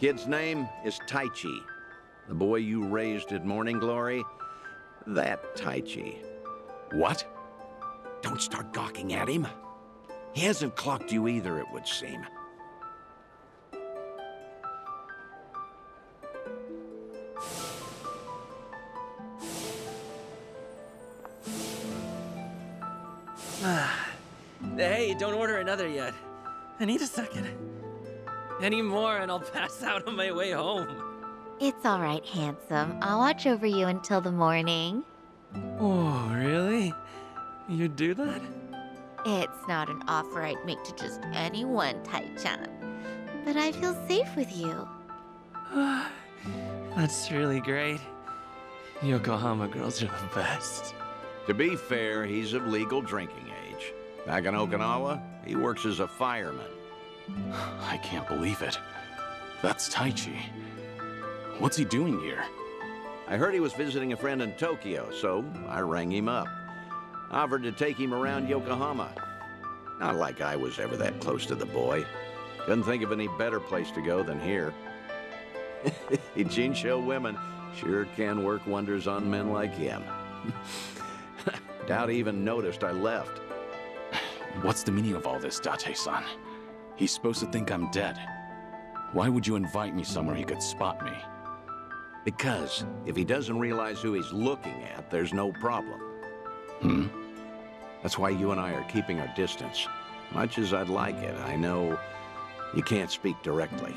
Kid's name is Taichi. The boy you raised at Morning Glory, that Taichi. What? Don't start gawking at him. He hasn't clocked you either, it would seem. Another yet. I need a second. Any more and I'll [laughs] pass out on my way home. It's all right, handsome. I'll watch over you until the morning. Oh, really? You do that? It's not an offer I'd make to just anyone, Tai-chan. But I feel safe with you. [sighs] That's really great. Yokohama girls are the best. To be fair, he's of legal drinking age. Back in Okinawa, he works as a fireman. I can't believe it. That's Taichi. What's he doing here? I heard he was visiting a friend in Tokyo, so I rang him up. Offered to take him around Yokohama. Not like I was ever that close to the boy. Couldn't think of any better place to go than here. [laughs] Jinsho women sure can work wonders on men like him. [laughs] Doubt he even noticed I left. What's the meaning of all this, Date-san? He's supposed to think I'm dead. Why would you invite me somewhere he could spot me? Because if he doesn't realize who he's looking at, there's no problem. Hmm? That's why you and I are keeping our distance. Much as I'd like it, I know you can't speak directly.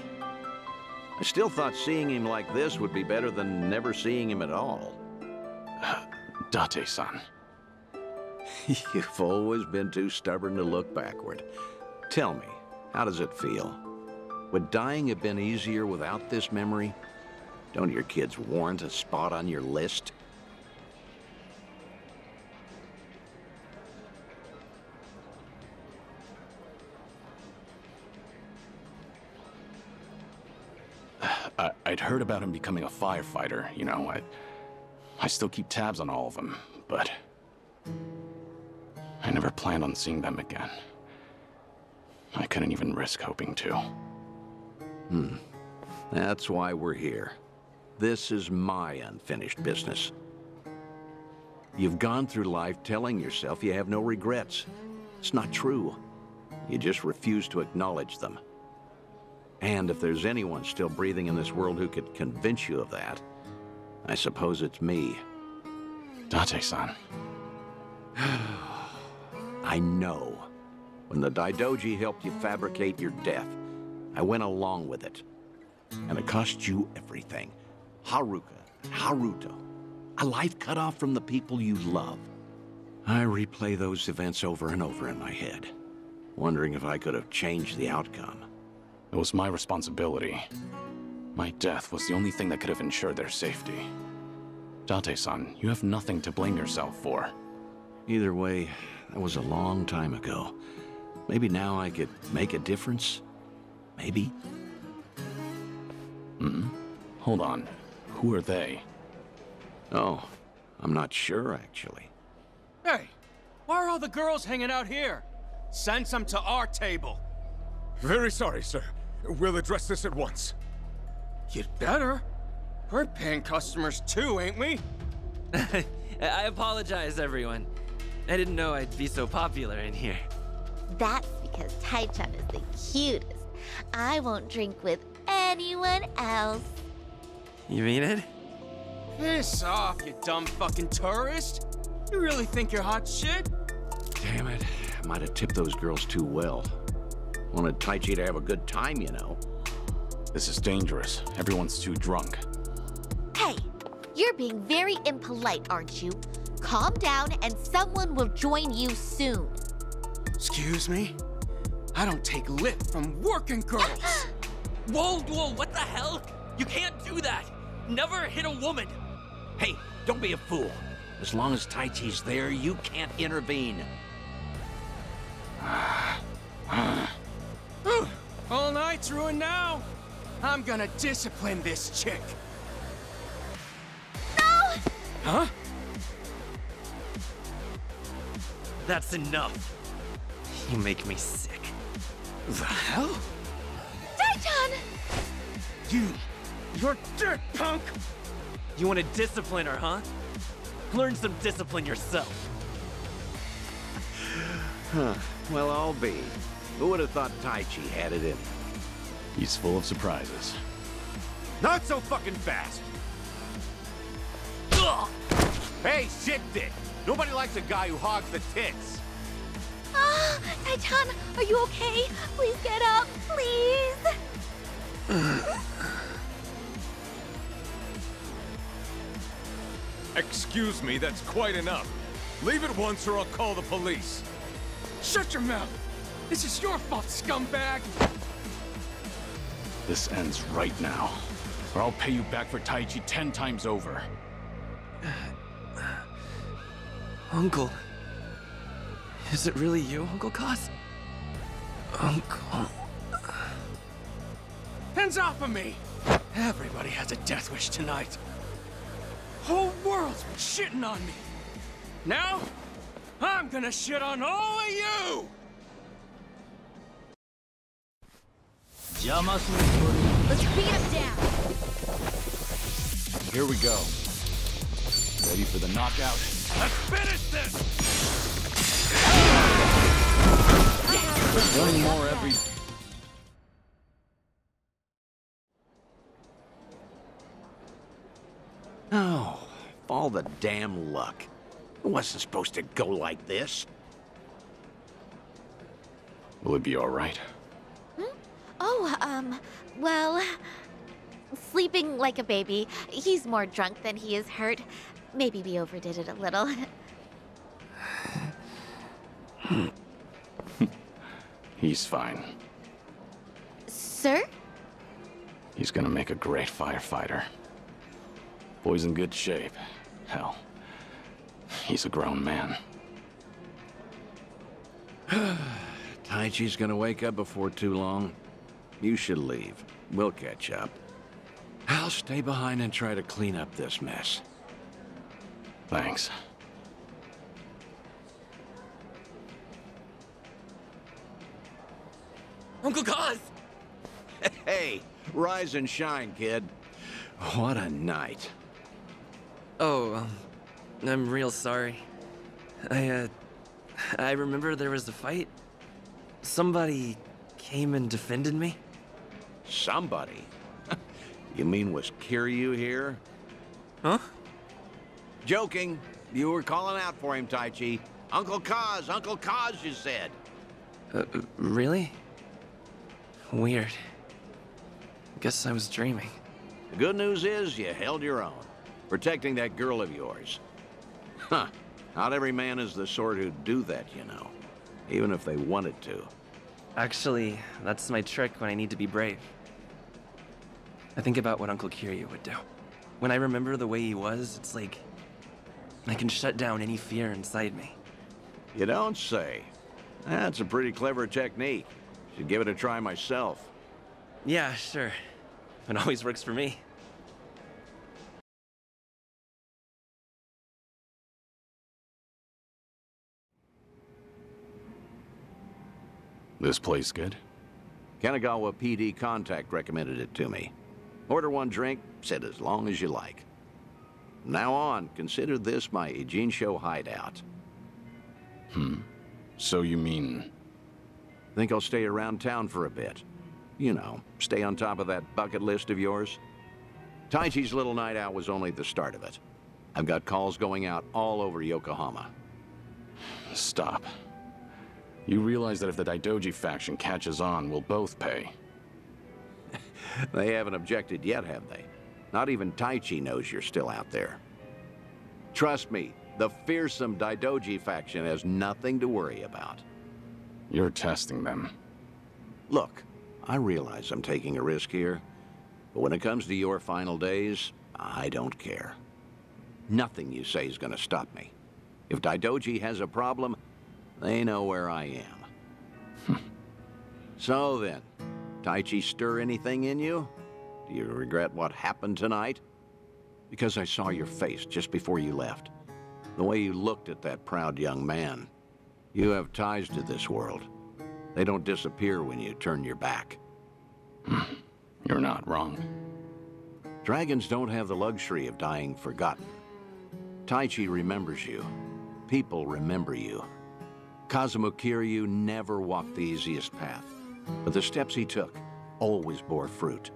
I still thought seeing him like this would be better than never seeing him at all. [sighs] Date-san. [laughs] You've always been too stubborn to look backward. Tell me, how does it feel? Would dying have been easier without this memory? Don't your kids warrant a spot on your list? [sighs] I, would heard about him becoming a firefighter, you know. I, I still keep tabs on all of them, but I never planned on seeing them again. I couldn't even risk hoping to. Hmm. That's why we're here. This is my unfinished business. You've gone through life telling yourself you have no regrets. It's not true. You just refuse to acknowledge them. And if there's anyone still breathing in this world who could convince you of that, I suppose it's me. Date-san. [sighs] [sighs] [sighs] I know. When the Daidoji helped you fabricate your death, I went along with it. And it cost you everything. Haruka, Haruto. A life cut off from the people you love. I replay those events over and over in my head, wondering if I could have changed the outcome. It was my responsibility. My death was the only thing that could have ensured their safety. Date-san, you have nothing to blame yourself for. Either way, that was a long time ago. Maybe now I could make a difference? Maybe? Hmm? Hold on. Who are they? Oh, I'm not sure, actually. Hey, why are all the girls hanging out here? Send some to our table. Very sorry, sir. We'll address this at once. You'd better. We're paying customers too, ain't we? [laughs] I apologize, everyone. I didn't know I'd be so popular in here. That's because Taichan is the cutest. I won't drink with anyone else. You mean it? Piss off, you dumb fucking tourist. You really think you're hot shit? Damn it. I might have tipped those girls too well. Wanted Taichi to have a good time, you know. This is dangerous. Everyone's too drunk. Hey, you're being very impolite, aren't you? Calm down and someone will join you soon. Excuse me? I don't take lip from working girls. [gasps] whoa, whoa, what the hell? You can't do that. Never hit a woman. Hey, don't be a fool. As long as Taichi's there, you can't intervene. [sighs] All night's ruined now. I'm gonna discipline this chick. No! Huh? That's enough. You make me sick. The hell? Daichan! You... You're dirt, punk! You want to discipline her, huh? Learn some discipline yourself. Huh. Well, I'll be. Who would have thought Taichi had it in? He's full of surprises. Not so fucking fast! Hey, shit dick! Nobody likes a guy who hogs the tits! Ah, Taichan, are you okay? Please get up, please! Excuse me, that's quite enough. Leave it once or I'll call the police. Shut your mouth! This is your fault, scumbag! This ends right now, or I'll pay you back for Taichi ten times over. Uncle. Is it really you, Uncle Kaz? Uncle. Hands off of me! Everybody has a death wish tonight. Whole world's been shitting on me. Now, I'm gonna shit on all of you! Let's beat him down. Here we go. Ready for the knockout? Let's finish this! One more every... Oh, all the damn luck. It wasn't supposed to go like this. Will it be all right? Oh, um, well, sleeping like a baby. He's more drunk than he is hurt. Maybe we overdid it a little. [laughs] He's fine. Sir? He's gonna make a great firefighter. Boy's in good shape. Hell, he's a grown man. [sighs] Taichi's gonna wake up before too long. You should leave. We'll catch up. I'll stay behind and try to clean up this mess. Thanks. Uncle Kaz! Hey, rise and shine, kid. What a night. Oh, um, I'm real sorry. I, uh, I remember there was a fight. Somebody came and defended me. Somebody? [laughs] you mean was Kiryu here? Huh? Joking. You were calling out for him, Taichi. Uncle Kaz, Uncle Kaz, you said. Uh, really? Weird. Guess I was dreaming. The good news is you held your own, protecting that girl of yours. Huh. Not every man is the sort who'd do that, you know. Even if they wanted to. Actually, that's my trick when I need to be brave. I think about what Uncle Kiryu would do. When I remember the way he was, it's like I can shut down any fear inside me. You don't say. That's a pretty clever technique. Should give it a try myself. Yeah, sure. It always works for me. This place good? Kanagawa PD contact recommended it to me. Order one drink, sit as long as you like. From now on, consider this my Ijincho hideout. Hmm. So you mean... Think I'll stay around town for a bit. You know, stay on top of that bucket list of yours. Taichi's little night out was only the start of it. I've got calls going out all over Yokohama. Stop. You realize that if the Daidoji faction catches on, we'll both pay. [laughs] they haven't objected yet, have they? Not even Taichi knows you're still out there. Trust me, the fearsome Daidoji faction has nothing to worry about. You're testing them. Look, I realize I'm taking a risk here, but when it comes to your final days, I don't care. Nothing you say is gonna stop me. If Daidoji has a problem, they know where I am. [laughs] so then, Taichi stir anything in you? Do you regret what happened tonight? Because I saw your face just before you left. The way you looked at that proud young man. You have ties to this world. They don't disappear when you turn your back. Hmm. You're not wrong. Dragons don't have the luxury of dying forgotten. Taichi remembers you. People remember you. Kazuma Kiryu never walked the easiest path, but the steps he took always bore fruit.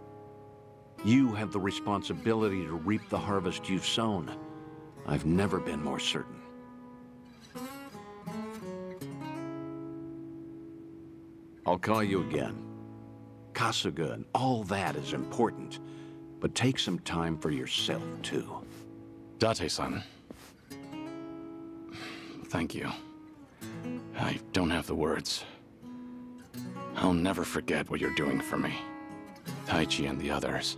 You have the responsibility to reap the harvest you've sown. I've never been more certain. I'll call you again. Kasuga and all that is important, but take some time for yourself, too. Date-san. Thank you. I don't have the words. I'll never forget what you're doing for me. Taichi and the others.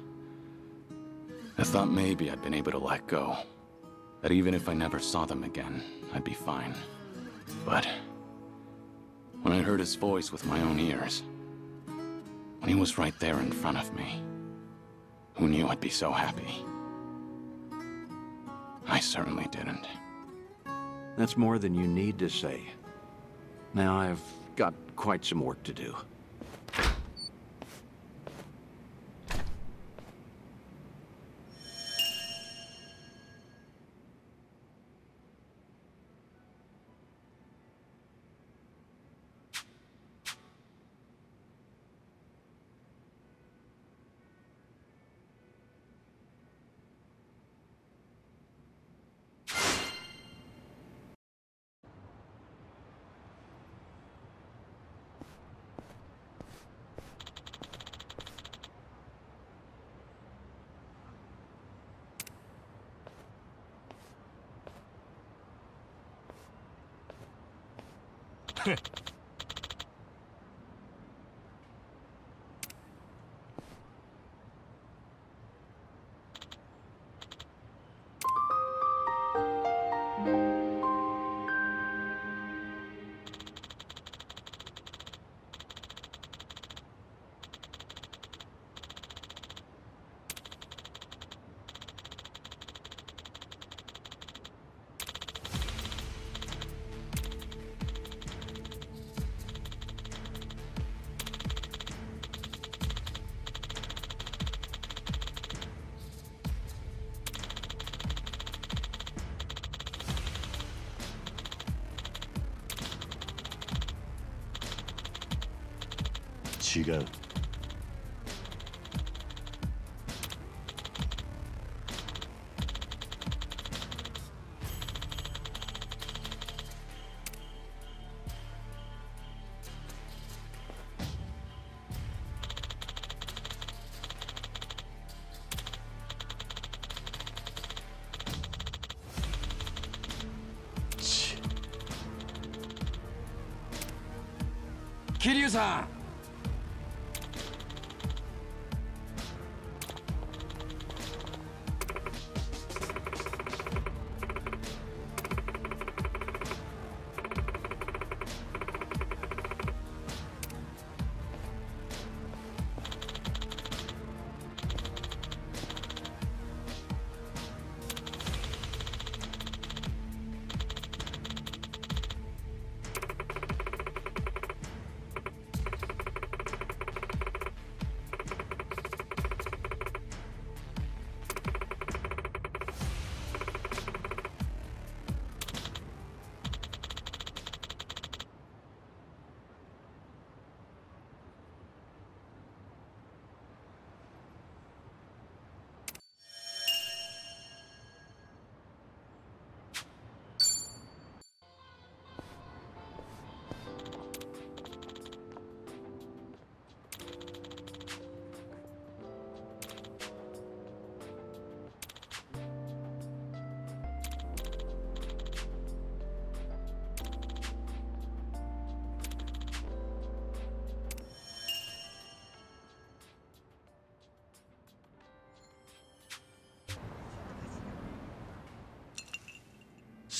I thought maybe I'd been able to let go. That even if I never saw them again, I'd be fine. But... When I heard his voice with my own ears, when he was right there in front of me, who knew I'd be so happy? I certainly didn't. That's more than you need to say. Now I've got quite some work to do. 違う。桐生さん「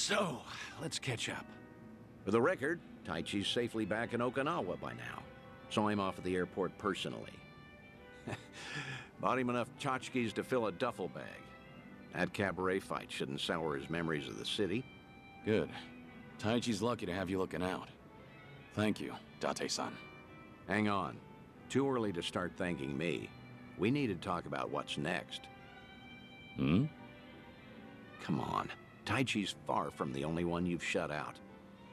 So, let's catch up. For the record, Taichi's safely back in Okinawa by now. Saw him off at the airport personally. [laughs] Bought him enough tchotchkes to fill a duffel bag. That cabaret fight shouldn't sour his memories of the city. Good. Taichi's lucky to have you looking out. Thank you, Date-san. Hang on. Too early to start thanking me. We need to talk about what's next. Hmm? Come on. Taichi's far from the only one you've shut out.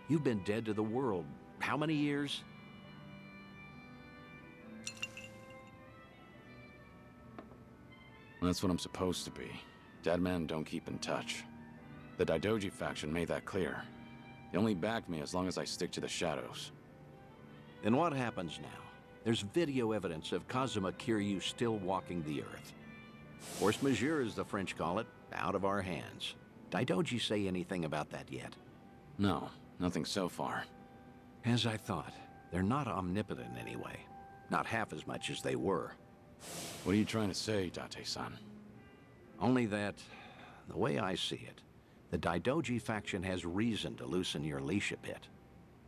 You've been dead to the world how many years? That's what I'm supposed to be. Dead men don't keep in touch. The Daidoji faction made that clear. They only back me as long as I stick to the shadows. Then what happens now? There's video evidence of Kazuma Kiryu still walking the earth. Force majeure, as the French call it, out of our hands. Daidoji say anything about that yet? No, nothing so far. As I thought, they're not omnipotent anyway. Not half as much as they were. What are you trying to say, Date-san? Only that, the way I see it, the Daidoji faction has reason to loosen your leash a bit.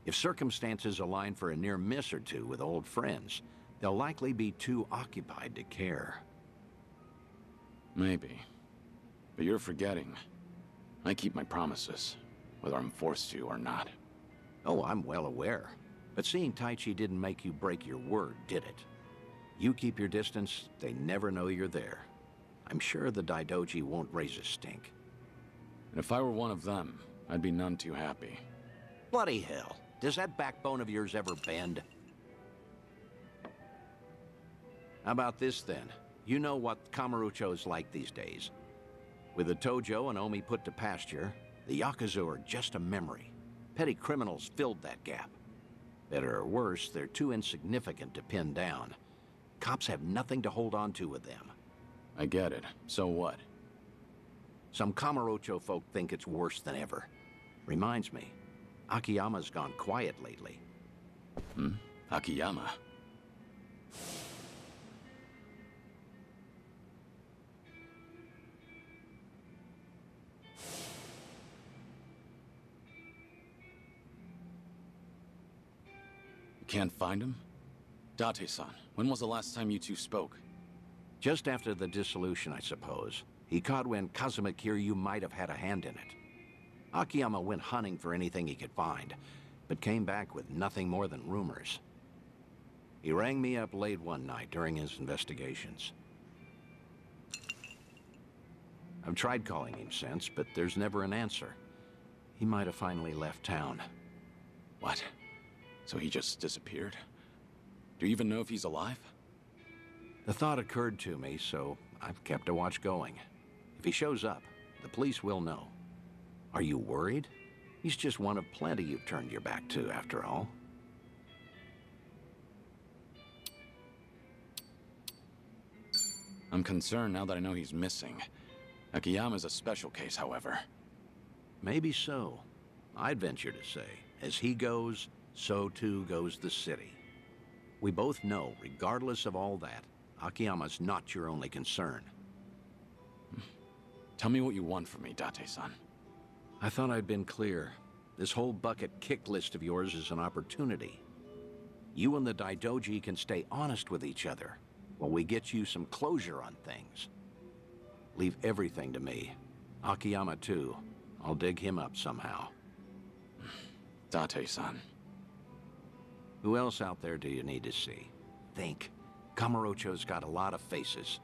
If circumstances align for a near miss or two with old friends, they'll likely be too occupied to care. Maybe. But you're forgetting. I keep my promises, whether I'm forced to or not. Oh, I'm well aware. But seeing Taichi didn't make you break your word, did it? You keep your distance, they never know you're there. I'm sure the Daidoji won't raise a stink. And if I were one of them, I'd be none too happy. Bloody hell. Does that backbone of yours ever bend? How about this, then? You know what Kamurocho's like these days. With the Tojo and Omi put to pasture, the Yakuza are just a memory. Petty criminals filled that gap. Better or worse, they're too insignificant to pin down. Cops have nothing to hold on to with them. I get it. So what? Some Kamurocho folk think it's worse than ever. Reminds me, Akiyama's gone quiet lately. Hmm? Akiyama? Can't find him? Date-san, when was the last time you two spoke? Just after the dissolution, I suppose. He caught when Kazuma Kiryu might have had a hand in it. Akiyama went hunting for anything he could find, but came back with nothing more than rumors. He rang me up late one night during his investigations. I've tried calling him since, but there's never an answer. He might have finally left town. What? So he just disappeared? Do you even know if he's alive? The thought occurred to me, so I've kept a watch going. If he shows up, the police will know. Are you worried? He's just one of plenty you've turned your back to, after all. I'm concerned now that I know he's missing. Akiyama's a special case, however. Maybe so. I'd venture to say, as he goes, so too goes the city. We both know, regardless of all that, Akiyama's not your only concern. [laughs] Tell me what you want from me, Date-san. I thought I'd been clear. This whole bucket kick list of yours is an opportunity. You and the Daidoji can stay honest with each other while we get you some closure on things. Leave everything to me. Akiyama, too. I'll dig him up somehow. [sighs] Date-san. Who else out there do you need to see? Think. Kamurocho's got a lot of faces.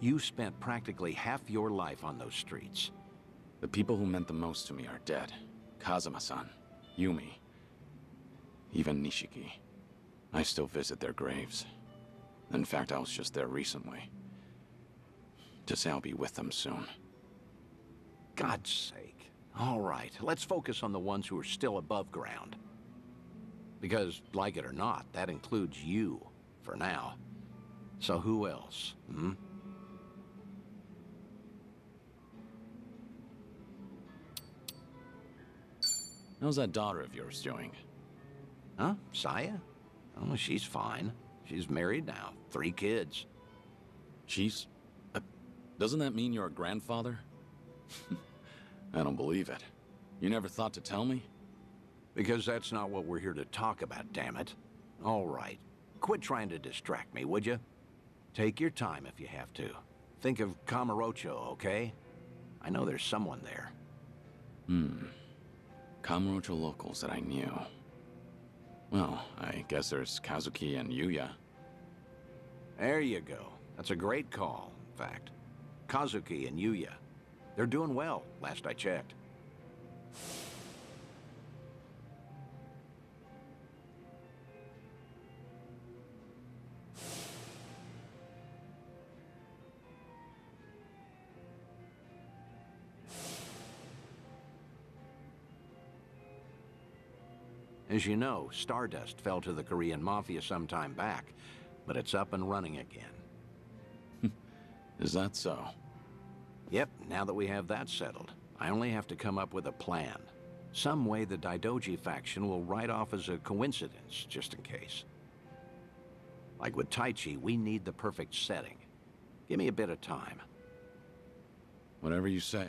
You spent practically half your life on those streets. The people who meant the most to me are dead. Kazama-san, Yumi, even Nishiki. I still visit their graves. In fact, I was just there recently. To say I'll be with them soon. God's sake. All right, let's focus on the ones who are still above ground. Because, like it or not, that includes you, for now. So who else, hmm? How's that daughter of yours doing? Huh? Saya? Oh, she's fine. She's married now. Three kids. She's... Uh, doesn't that mean you're a grandfather? [laughs] I don't believe it. You never thought to tell me? Because that's not what we're here to talk about, damn it. All right. Quit trying to distract me, would you? Take your time if you have to. Think of Kamurocho, okay? I know there's someone there. Hmm. Kamurocho locals that I knew. Well, I guess there's Kazuki and Yuya. There you go. That's a great call, in fact. Kazuki and Yuya. They're doing well, last I checked. As you know, Stardust fell to the Korean Mafia some time back, but it's up and running again. [laughs] Is that so? Yep, now that we have that settled, I only have to come up with a plan. Some way the Daidoji faction will write off as a coincidence, just in case. Like with Taichi, we need the perfect setting. Give me a bit of time. Whatever you say.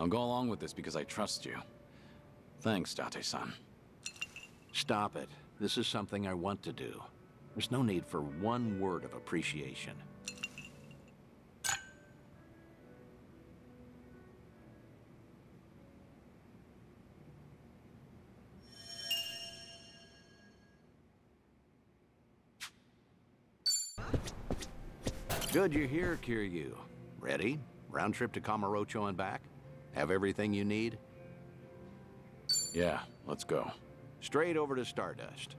I'll go along with this because I trust you. Thanks, Date-san. Stop it. This is something I want to do. There's no need for one word of appreciation. Good you're here, Kiryu. Ready? Round trip to Kamurocho and back? Have everything you need? Yeah, let's go. Straight over to Stardust.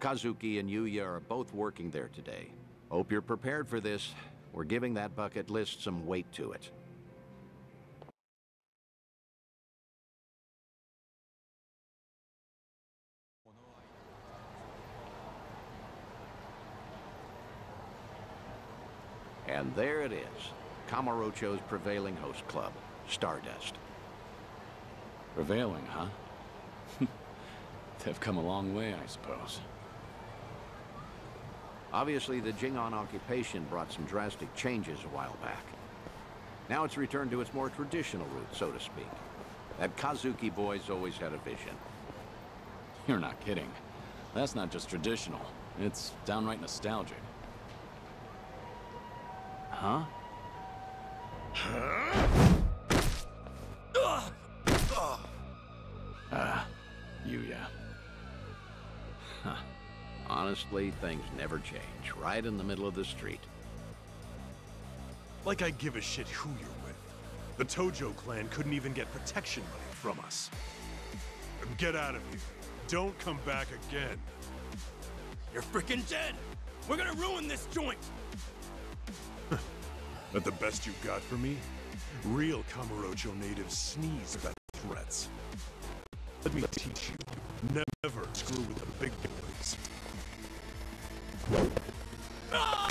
Kazuki and Yuya are both working there today. Hope you're prepared for this. We're giving that bucket list some weight to it. And there it is. Kamurocho's prevailing host club, Stardust. Prevailing, huh? They've come a long way, I suppose. Obviously, the Jingweon occupation brought some drastic changes a while back. Now it's returned to its more traditional roots, so to speak. That Kazuki boy's always had a vision. You're not kidding. That's not just traditional. It's downright nostalgic. Huh? Ah, Yuya. Huh. Honestly, things never change. Right in the middle of the street. Like I give a shit who you're with. The Tojo clan couldn't even get protection money from us. Get out of here. Don't come back again. You're freaking dead! We're gonna ruin this joint! [laughs] But the best you got for me? Real Kamurocho natives sneeze about threats. Let me teach you. Never screw with the big boys. Hey,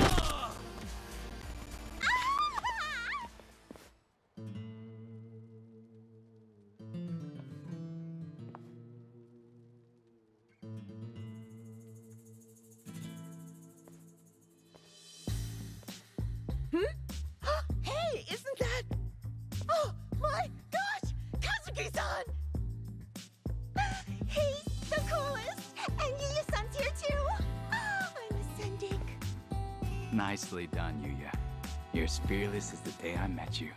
as fearless as the day I met you.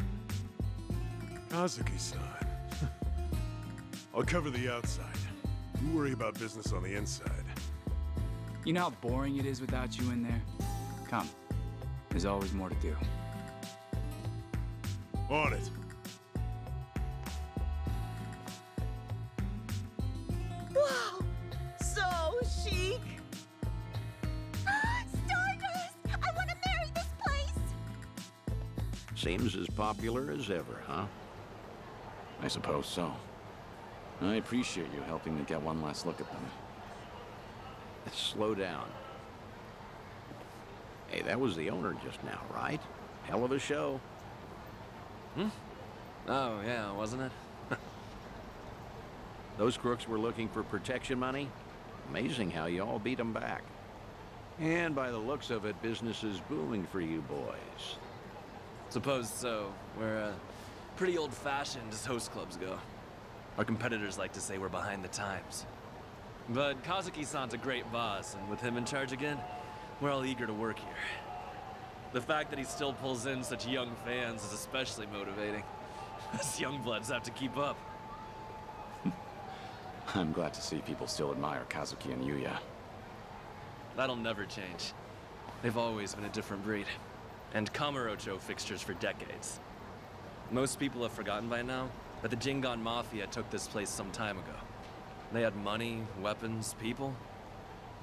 Kazuki-san. [laughs] I'll cover the outside. You worry about business on the inside. You know how boring it is without you in there? Come. There's always more to do. On it. Popular as ever, huh? I suppose so. I appreciate you helping me get one last look at them. Slow down. Hey, that was the owner just now, right? Hell of a show. Hmm? Oh, yeah, wasn't it? [laughs] Those crooks were looking for protection money? Amazing how you all beat them back. And by the looks of it, business is booming for you boys. Suppose so. We're uh, pretty old-fashioned as host clubs go. Our competitors like to say we're behind the times. But Kazuki-san's a great boss, and with him in charge again, we're all eager to work here. The fact that he still pulls in such young fans is especially motivating. [laughs] Us young bloods have to keep up. [laughs] I'm glad to see people still admire Kazuki and Yuya. That'll never change. They've always been a different breed. And Kamurocho fixtures for decades. Most people have forgotten by now, but the Jingweon Mafia took this place some time ago. They had money, weapons, people.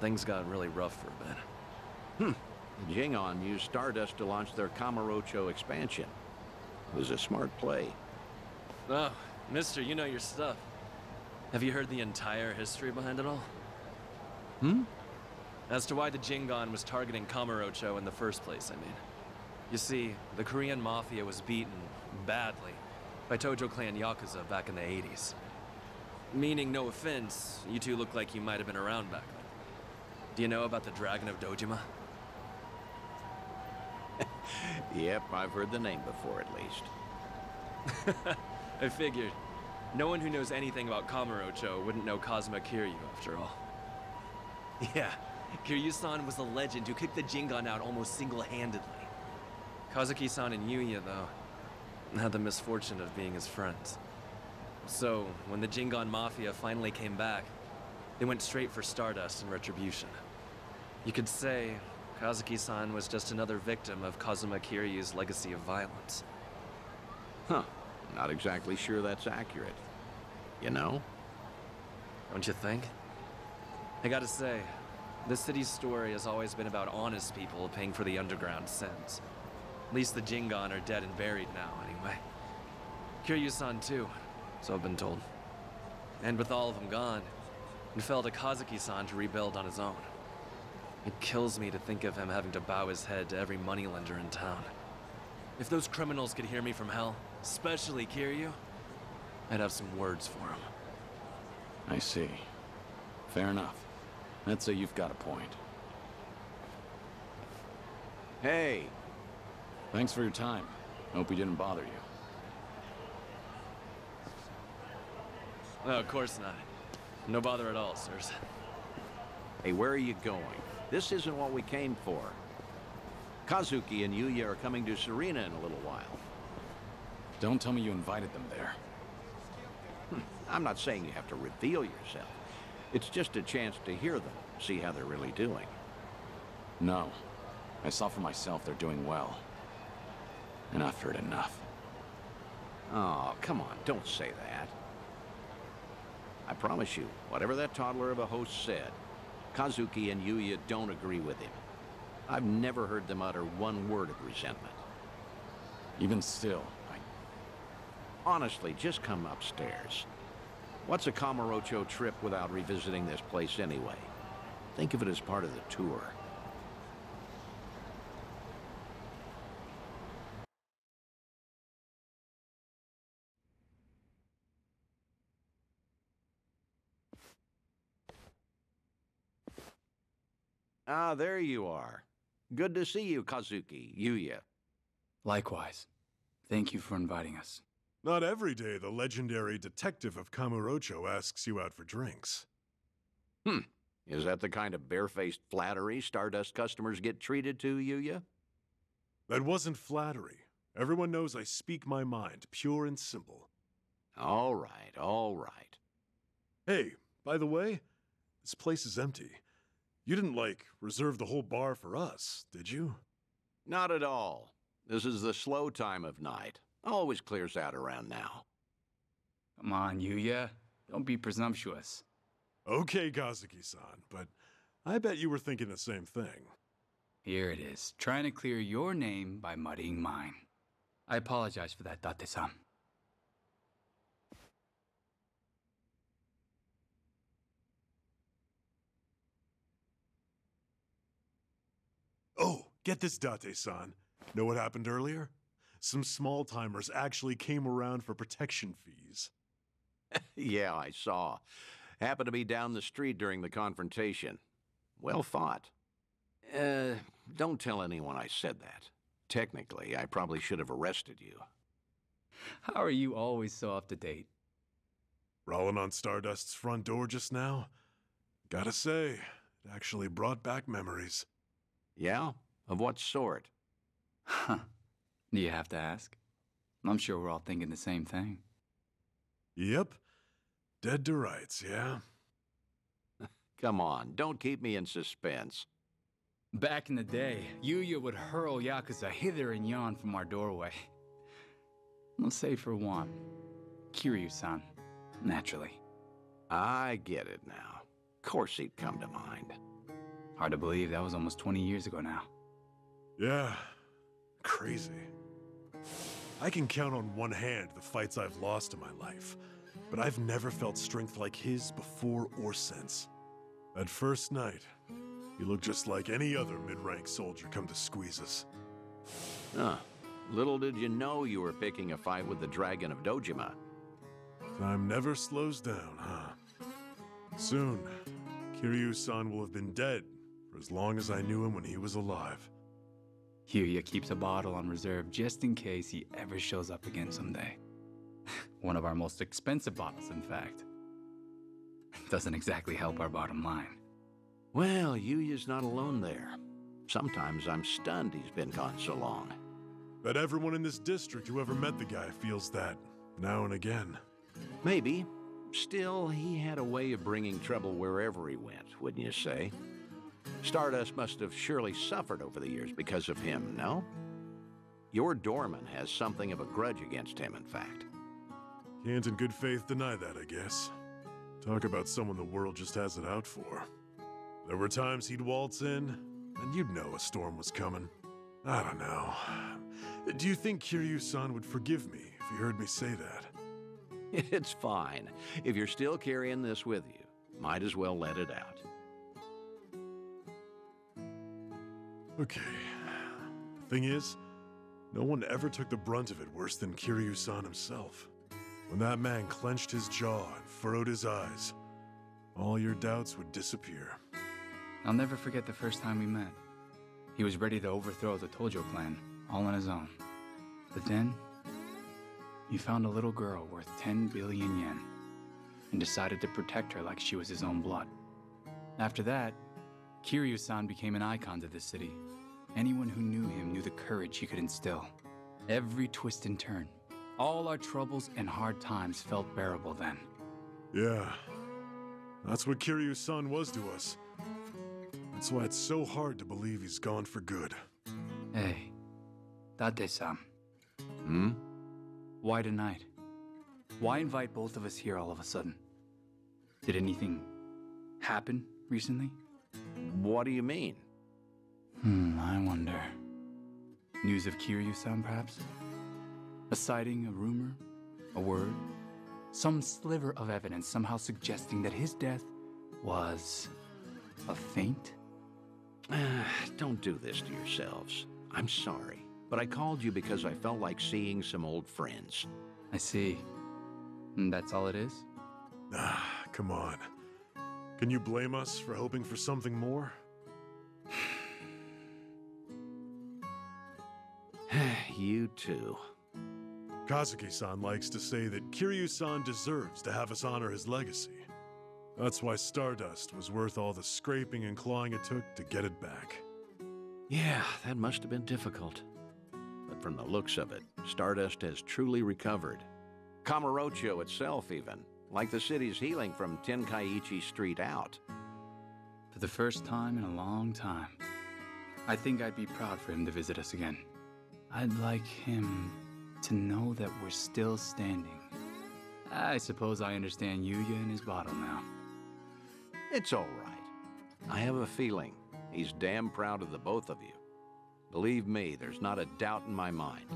Things got really rough for a bit. Hmm. The Jingweon used Stardust to launch their Kamurocho expansion. It was a smart play. Oh, mister, you know your stuff. Have you heard the entire history behind it all? Hmm? As to why the Jingweon was targeting Kamurocho in the first place, I mean. You see, the Korean Mafia was beaten, badly, by Tojo Clan Yakuza back in the 80s. Meaning, no offense, you two look like you might have been around back then. Do you know about the Dragon of Dojima? [laughs] Yep, I've heard the name before at least. [laughs] I figured. No one who knows anything about Kamurocho wouldn't know Kazuma Kiryu, after all. [laughs] Yeah, Kiryu-san was a legend who kicked the Jingweon out almost single-handedly. Kazuki-san and Yuya, though, had the misfortune of being his friends. So, when the Jingweon Mafia finally came back, they went straight for Stardust and Retribution. You could say Kazuki-san was just another victim of Kazuma Kiryu's legacy of violence. Huh. Not exactly sure that's accurate. You know? Don't you think? I gotta say, this city's story has always been about honest people paying for the underground sins. At least the Jingweon are dead and buried now, anyway. Kiryu-san too, so I've been told. And with all of them gone, it fell to Kazuki-san to rebuild on his own. It kills me to think of him having to bow his head to every moneylender in town. If those criminals could hear me from hell, especially Kiryu, I'd have some words for him. I see. Fair enough. Let's say you've got a point. Hey! Thanks for your time. Hope we didn't bother you. Oh, of course not. No bother at all, sirs. Hey, where are you going? This isn't what we came for. Kazuki and Yuya are coming to Serena in a little while. Don't tell me you invited them there. Hmm, I'm not saying you have to reveal yourself. It's just a chance to hear them, see how they're really doing. No. I saw for myself they're doing well. And I've heard enough. Oh, come on, don't say that. I promise you, whatever that toddler of a host said, Kazuki and Yuya don't agree with him. I've never heard them utter one word of resentment. Even still, I... Honestly, just come upstairs. What's a Kamurocho trip without revisiting this place anyway? Think of it as part of the tour. Ah, there you are. Good to see you, Kazuki, Yuya. Likewise. Thank you for inviting us. Not every day the legendary detective of Kamurocho asks you out for drinks. Hmm. Is that the kind of barefaced flattery Stardust customers get treated to, Yuya? That wasn't flattery. Everyone knows I speak my mind, pure and simple. All right, all right. Hey, by the way, this place is empty. You didn't, like, reserve the whole bar for us, did you? Not at all. This is the slow time of night. Always clears out around now. Come on, Yuya. Don't be presumptuous. Okay, Kazuki-san, but I bet you were thinking the same thing. Here it is, trying to clear your name by muddying mine. I apologize for that, Date-san. Oh, get this, Date-san. Know what happened earlier? Some small-timers actually came around for protection fees. [laughs] yeah, I saw. Happened to be down the street during the confrontation. Well fought. Uh, don't tell anyone I said that. Technically, I probably should have arrested you. How are you always so up to date? Rolling on Stardust's front door just now? Gotta say, it actually brought back memories. Yeah? Of what sort? Huh. Do you have to ask? I'm sure we're all thinking the same thing. Yep. Dead to rights, yeah? [laughs] Come on, don't keep me in suspense. Back in the day, Yuya would hurl Yakuza hither and yon from our doorway. Let's say for one, Kiryu-san, naturally. I get it now. Of course he'd come to mind. Hard to believe that was almost 20 years ago now. Yeah, crazy. I can count on one hand the fights I've lost in my life, but I've never felt strength like his before or since. That first night, he looked just like any other mid-rank soldier come to squeeze us. Huh. Little did you know you were picking a fight with the Dragon of Dojima. Time never slows down, huh? Soon, Kiryu-san will have been dead for as long as I knew him when he was alive. Yuya keeps a bottle on reserve just in case he ever shows up again someday. [laughs] One of our most expensive bottles, in fact. [laughs] Doesn't exactly help our bottom line. Well, Yuya's not alone there. Sometimes I'm stunned he's been gone so long. Bet everyone in this district who ever met the guy feels that, now and again. Maybe. Still, he had a way of bringing trouble wherever he went, wouldn't you say? Stardust must have surely suffered over the years because of him, no? Your doorman has something of a grudge against him, in fact. Can't in good faith deny that, I guess. Talk about someone the world just has it out for. There were times he'd waltz in, and you'd know a storm was coming. I don't know. Do you think Kiryu-san would forgive me if he heard me say that? [laughs] It's fine. If you're still carrying this with you, might as well let it out. Okay. Thing is, no one ever took the brunt of it worse than Kiryu-san himself. When that man clenched his jaw and furrowed his eyes, all your doubts would disappear. I'll never forget the first time we met. He was ready to overthrow the Tojo clan, all on his own. But then, he found a little girl worth 10 billion yen and decided to protect her like she was his own blood. After that, Kiryu-san became an icon to the city. Anyone who knew him knew the courage he could instill. Every twist and turn, all our troubles and hard times felt bearable then. Yeah. That's what Kiryu-san was to us. That's why it's so hard to believe he's gone for good. Hey, Date-san. Hmm? Why tonight? Why invite both of us here all of a sudden? Did anything happen recently? What do you mean? Hmm, I wonder. News of Kiryu-san, perhaps? A sighting, a rumor, a word? Some sliver of evidence somehow suggesting that his death was a feint? [sighs] Don't do this to yourselves. I'm sorry, but I called you because I felt like seeing some old friends. I see. And that's all it is? Ah, [sighs] come on. Can you blame us for hoping for something more? [sighs] you too. Kazuki-san likes to say that Kiryu-san deserves to have us honor his legacy. That's why Stardust was worth all the scraping and clawing it took to get it back. Yeah, that must have been difficult. But from the looks of it, Stardust has truly recovered. Kamurocho itself, even, like the city's healing from Tenkaichi Street out. For the first time in a long time. I think I'd be proud for him to visit us again. I'd like him to know that we're still standing. I suppose I understand Yuya and his bottle now. It's all right. I have a feeling he's damn proud of the both of you. Believe me, there's not a doubt in my mind.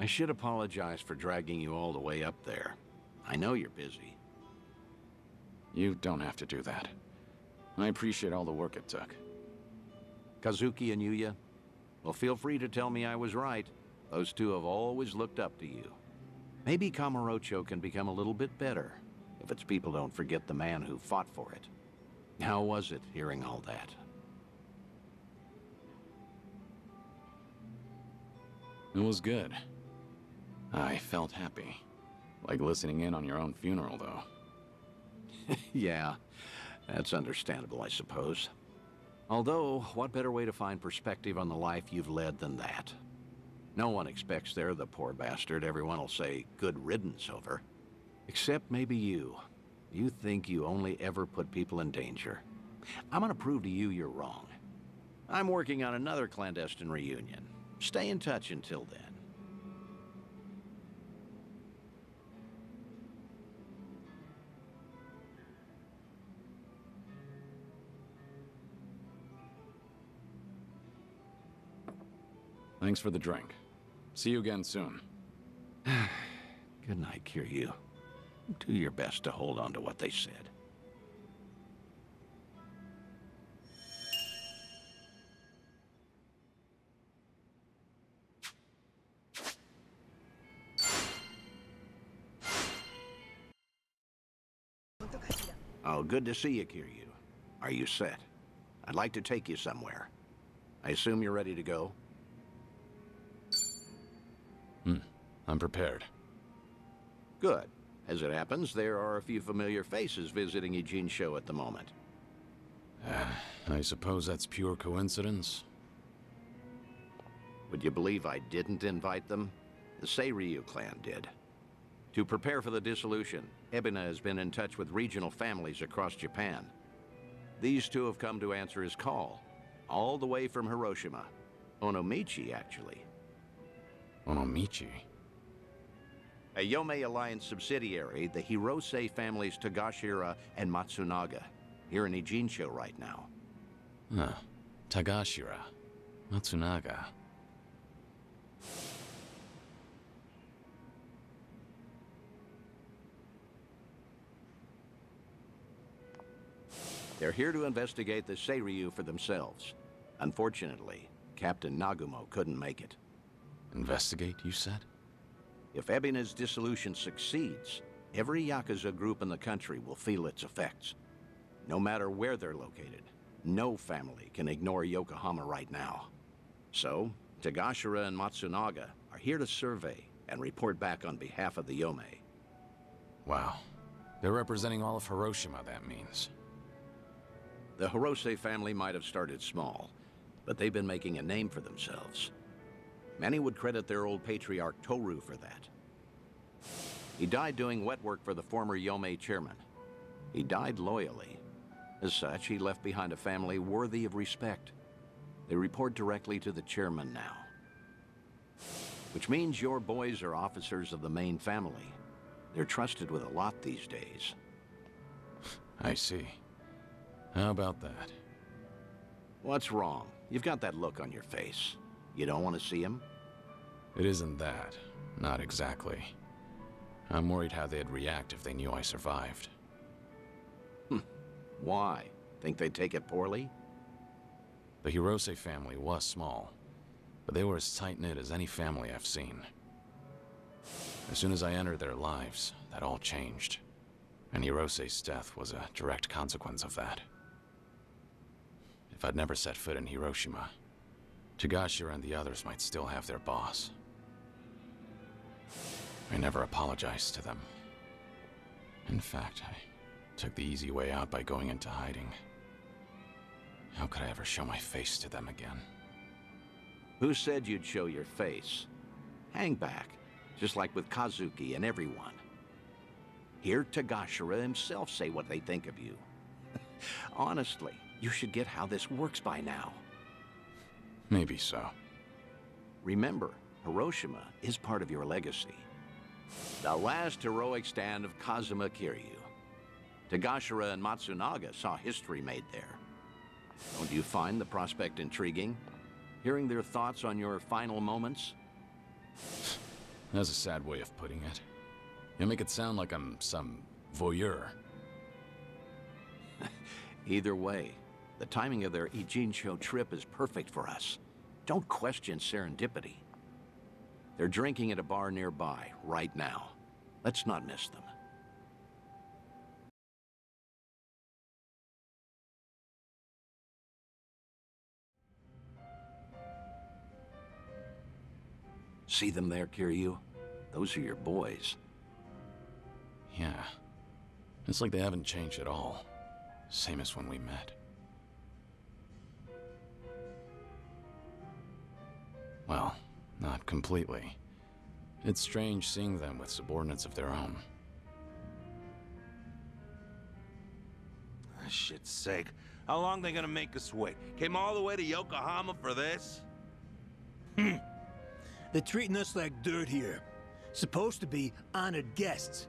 I should apologize for dragging you all the way up there. I know you're busy. You don't have to do that. I appreciate all the work it took. Kazuki and Yuya, well, feel free to tell me I was right. Those two have always looked up to you. Maybe Kamurocho can become a little bit better if its people don't forget the man who fought for it. How was it hearing all that? It was good. I felt happy. Like listening in on your own funeral, though. [laughs] yeah, that's understandable, I suppose. Although, what better way to find perspective on the life you've led than that? No one expects they're the poor bastard everyone will say good riddance over. Except maybe you. You think you only ever put people in danger. I'm gonna prove to you you're wrong. I'm working on another clandestine reunion. Stay in touch until then. Thanks for the drink. See you again soon. [sighs] Good night, Kiryu. Do your best to hold on to what they said. Oh, good to see you, Kiryu. Are you set? I'd like to take you somewhere. I assume you're ready to go? I'm prepared. Good. As it happens, there are a few familiar faces visiting Eugene's show at the moment. Uh, I suppose that's pure coincidence. Would you believe I didn't invite them? The Seiryu clan did. To prepare for the dissolution, Ebina has been in touch with regional families across Japan. These two have come to answer his call, all the way from Hiroshima. Onomichi, actually. Onomichi? A Yomei Alliance subsidiary, the Hirose families Tagashira and Matsunaga, here in Ijincho right now. Huh. Tagashira. Matsunaga. They're here to investigate the Seiryu for themselves. Unfortunately, Captain Nagumo couldn't make it. Investigate, you said? If Ebina's dissolution succeeds, every Yakuza group in the country will feel its effects. No matter where they're located, no family can ignore Yokohama right now. So, Tagashira and Matsunaga are here to survey and report back on behalf of the Yomei. Wow. They're representing all of Hiroshima, that means. The Hirose family might have started small, but they've been making a name for themselves. Many would credit their old patriarch Toru for that. He died doing wet work for the former Yomei chairman. He died loyally. As such, he left behind a family worthy of respect. They report directly to the chairman now. Which means your boys are officers of the main family. They're trusted with a lot these days. [laughs] I see. How about that? What's wrong? You've got that look on your face. You don't want to see him? It isn't that. Not exactly. I'm worried how they'd react if they knew I survived. Hmm. Why? Think they'd take it poorly? The Hirose family was small, but they were as tight-knit as any family I've seen. As soon as I entered their lives, that all changed. And Hirose's death was a direct consequence of that. If I'd never set foot in Hiroshima, Tagashira and the others might still have their boss. I never apologized to them. In fact, I took the easy way out by going into hiding. How could I ever show my face to them again? Who said you'd show your face? Hang back, just like with Kazuki and everyone. Hear Tagashira himself say what they think of you. [laughs] Honestly, you should get how this works by now. Maybe so. Remember, Hiroshima is part of your legacy. The last heroic stand of Kazuma Kiryu. Tagashira and Matsunaga saw history made there. Don't you find the prospect intriguing? Hearing their thoughts on your final moments? That's a sad way of putting it. You make it sound like I'm some voyeur. [laughs] Either way, the timing of their Ijincho trip is perfect for us. Don't question serendipity. They're drinking at a bar nearby, right now. Let's not miss them. See them there, Kiryu? Those are your boys. Yeah. It's like they haven't changed at all. Same as when we met. Well, not completely. It's strange seeing them with subordinates of their own. Ah, Shit's sake. How long they gonna make us wait? Came all the way to Yokohama for this? They're treating us like dirt here. Supposed to be honored guests.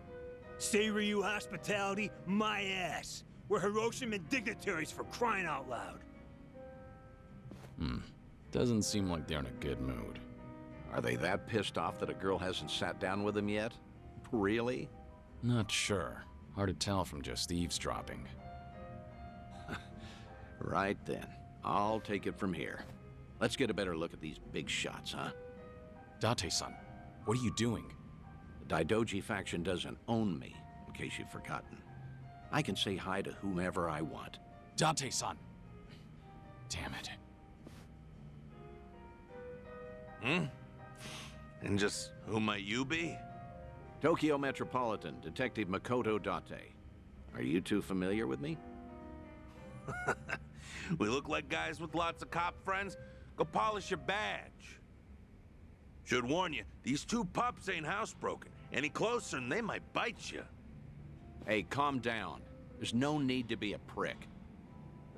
Seiryu hospitality, my ass. We're Hiroshima dignitaries for crying out loud. Hmm. Doesn't seem like they're in a good mood. Are they that pissed off that a girl hasn't sat down with them yet? Really? Not sure. Hard to tell from just eavesdropping. [laughs] Right then. I'll take it from here. Let's get a better look at these big shots, huh? Date-san, what are you doing? The Daidoji faction doesn't own me, in case you've forgotten. I can say hi to whomever I want. Date-san! Damn it. Hmm? And just who might you be? Tokyo Metropolitan Detective Makoto Date. Are you two familiar with me? [laughs] we look like guys with lots of cop friends. Go polish your badge. Should warn you, these two pups ain't housebroken. Any closer and they might bite you. Hey, calm down. There's no need to be a prick.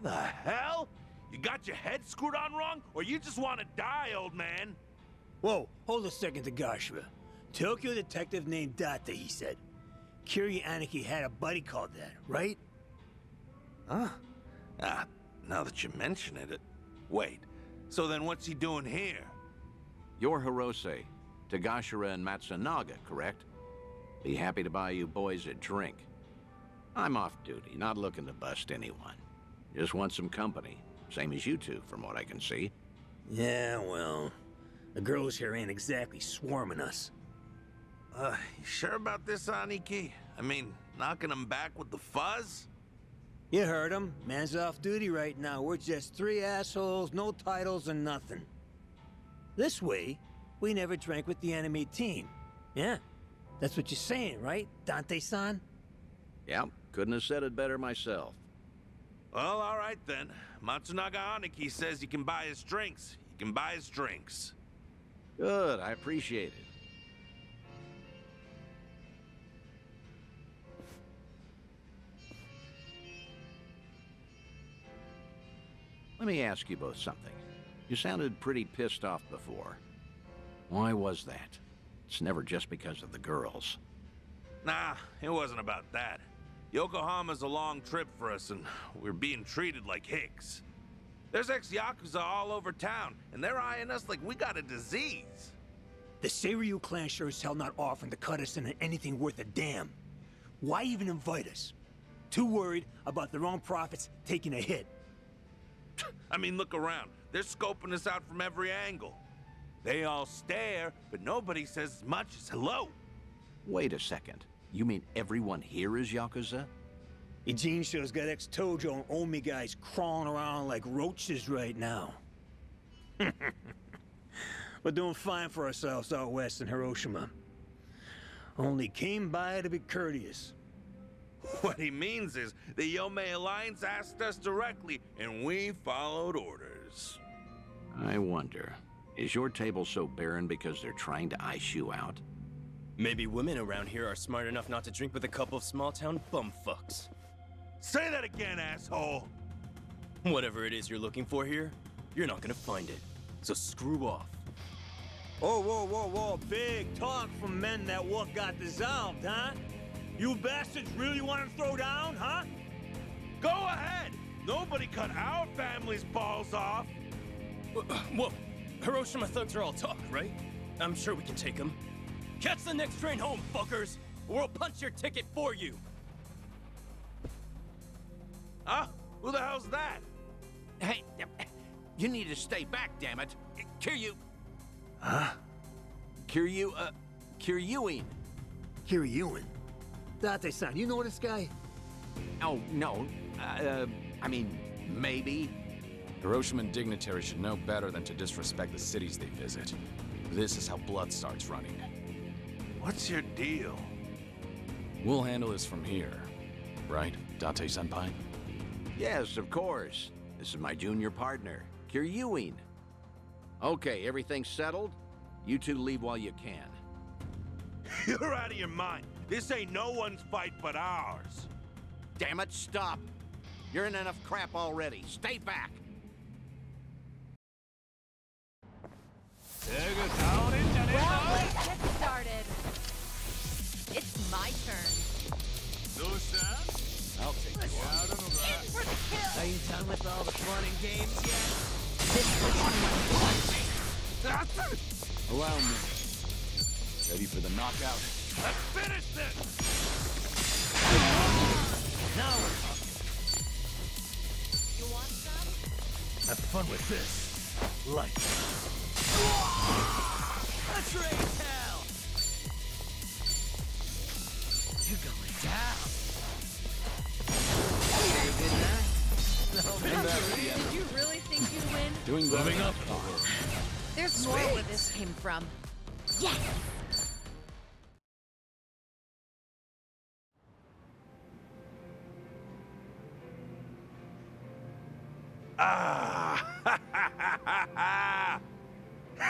The hell? You got your head screwed on wrong, or you just want to die, old man? Whoa, hold a second, Tagashira. Tokyo detective named Date, he said. Kiryu Aniki had a buddy called that, right? Huh? Ah, now that you mention it, it... Wait, so then what's he doing here? You're Hirose, Tagashira and Matsunaga, correct? Be happy to buy you boys a drink. I'm off duty, not looking to bust anyone. Just want some company. Same as you two, from what I can see. Yeah, well, the girls here ain't exactly swarming us. Uh, you sure about this, Aniki? I mean, knocking him back with the fuzz? You heard him. Man's off duty right now. We're just three assholes, no titles and nothing. This way, we never drank with the enemy team. Yeah, that's what you're saying, right, Date-san? Yep, couldn't have said it better myself. Well, all right then. Matsunaga Aniki says you can buy his drinks. You can buy his drinks. Good, I appreciate it. Let me ask you both something. You sounded pretty pissed off before. Why was that? It's never just because of the girls. Nah, it wasn't about that. Yokohama's a long trip for us, and we're being treated like hicks. There's ex-Yakuza all over town, and they're eyeing us like we got a disease. The Seiryu clan sure as hell not offering to cut us into anything worth a damn. Why even invite us? Too worried about their own profits taking a hit. I mean, look around. They're scoping us out from every angle. They all stare, but nobody says as much as hello. Wait a second. You mean everyone here is Yakuza? Eugene sure has got ex-Tojo and Omi guys crawling around like roaches right now. [laughs] We're doing fine for ourselves out west in Hiroshima. Only came by to be courteous. [laughs] What he means is the Yomei Alliance asked us directly, and we followed orders. I wonder, is your table so barren because they're trying to ice you out? Maybe women around here are smart enough not to drink with a couple of small-town bumfucks. Say that again, asshole! Whatever it is you're looking for here, you're not gonna find it. So screw off. Oh, whoa, whoa, whoa, big talk from men that what got dissolved, huh? You bastards really want to throw down, huh? Go ahead! Nobody cut our family's balls off! [clears throat] Whoa, Hiroshima thugs are all talk, right? I'm sure we can take them. Catch the next train home, fuckers! Or we'll punch your ticket for you! Huh? Who the hell's that? Hey, you need to stay back, damn it. Kiryu. Huh? Kiryu, uh, Kiryuin. Kiryuin? Date-san, you know this guy? Oh, no. Uh, I mean, maybe. Hiroshiman dignitaries should know better than to disrespect the cities they visit. This is how blood starts running. What's your deal? We'll handle this from here. Right, Date-senpai? Yes, of course. This is my junior partner, Kier Kiryuin. Okay, everything's settled? You two leave while you can. [laughs] You're out of your mind. This ain't no one's fight but ours. Damn it, stop! You're in enough crap already. Stay back! Well, let's get started. It's my turn. Are you done with all the fun and games yet? Allow me. Ready for the knockout? Let's finish this! Now we're talking. You want some? Have fun with this. Light. Let's raise hell! You're going down. Did you really think you'd win? Doing Moving up. There's more where this came from. Yes! Ah! [laughs]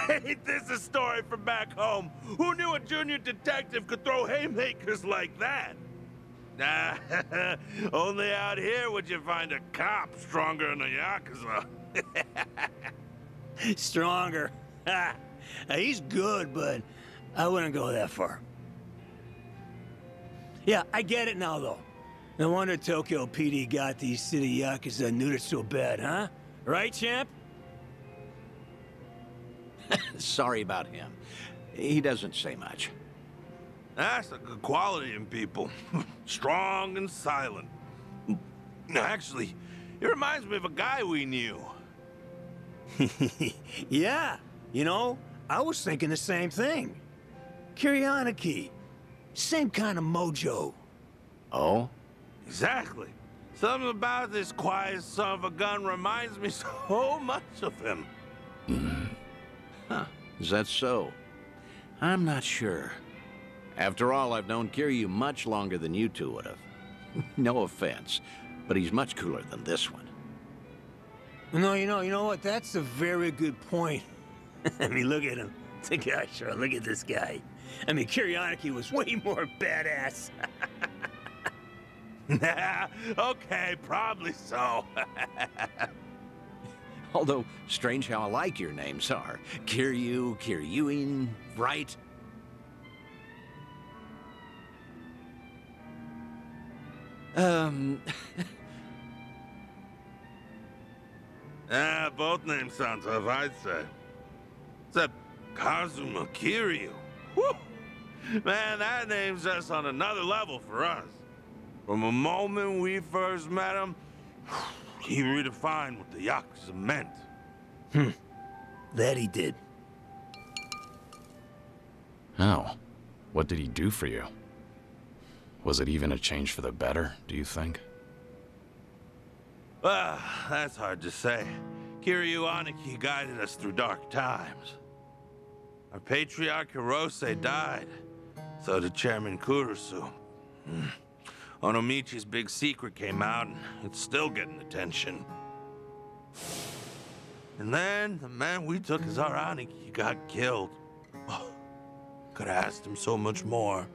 Ain't this a story from back home? Who knew a junior detective could throw haymakers like that? Nah, [laughs] only out here would you find a cop stronger than a Yakuza. [laughs] Stronger. [laughs] He's good, but I wouldn't go that far. Yeah, I get it now, though. No wonder Tokyo PD got these city Yakuza neutered so bad, huh? Right, champ? Sorry about him. He doesn't say much. That's a good quality in people. [laughs] Strong and silent. Actually, it reminds me of a guy we knew. [laughs] yeah, you know, I was thinking the same thing. Kiryu Aniki. Same kind of mojo. Oh? Exactly. Something about this quiet son of a gun reminds me [laughs] so much of him. Mm-hmm. Huh. Is that so? I'm not sure. After all, I've known Kiryu much longer than you two would have. [laughs] no offense, but he's much cooler than this one. No, you know, you know what? That's a very good point. [laughs] I mean, look at him. [laughs] Sure, look at this guy. I mean, Kiryu Aniki was way more badass. okay, probably so. Although, strange how alike your names are. Kiryu, Kiryuin, right? Um. [laughs] ah, both names sound tough, I'd say. Except Kazuma Kiryu. Whew! Man, that name's just on another level for us. From the moment we first met him, [sighs] he redefined what the Yakuza meant. Hmm. That he did. How? What did he do for you? Was it even a change for the better, do you think? Well, that's hard to say. Kiryu Aniki guided us through dark times. Our patriarch Hirose died. So did Chairman Kurusu. Hmm. Onomichi's big secret came out, and it's still getting attention. And then, the man we took as our Aniki got killed. Oh, could have asked him so much more.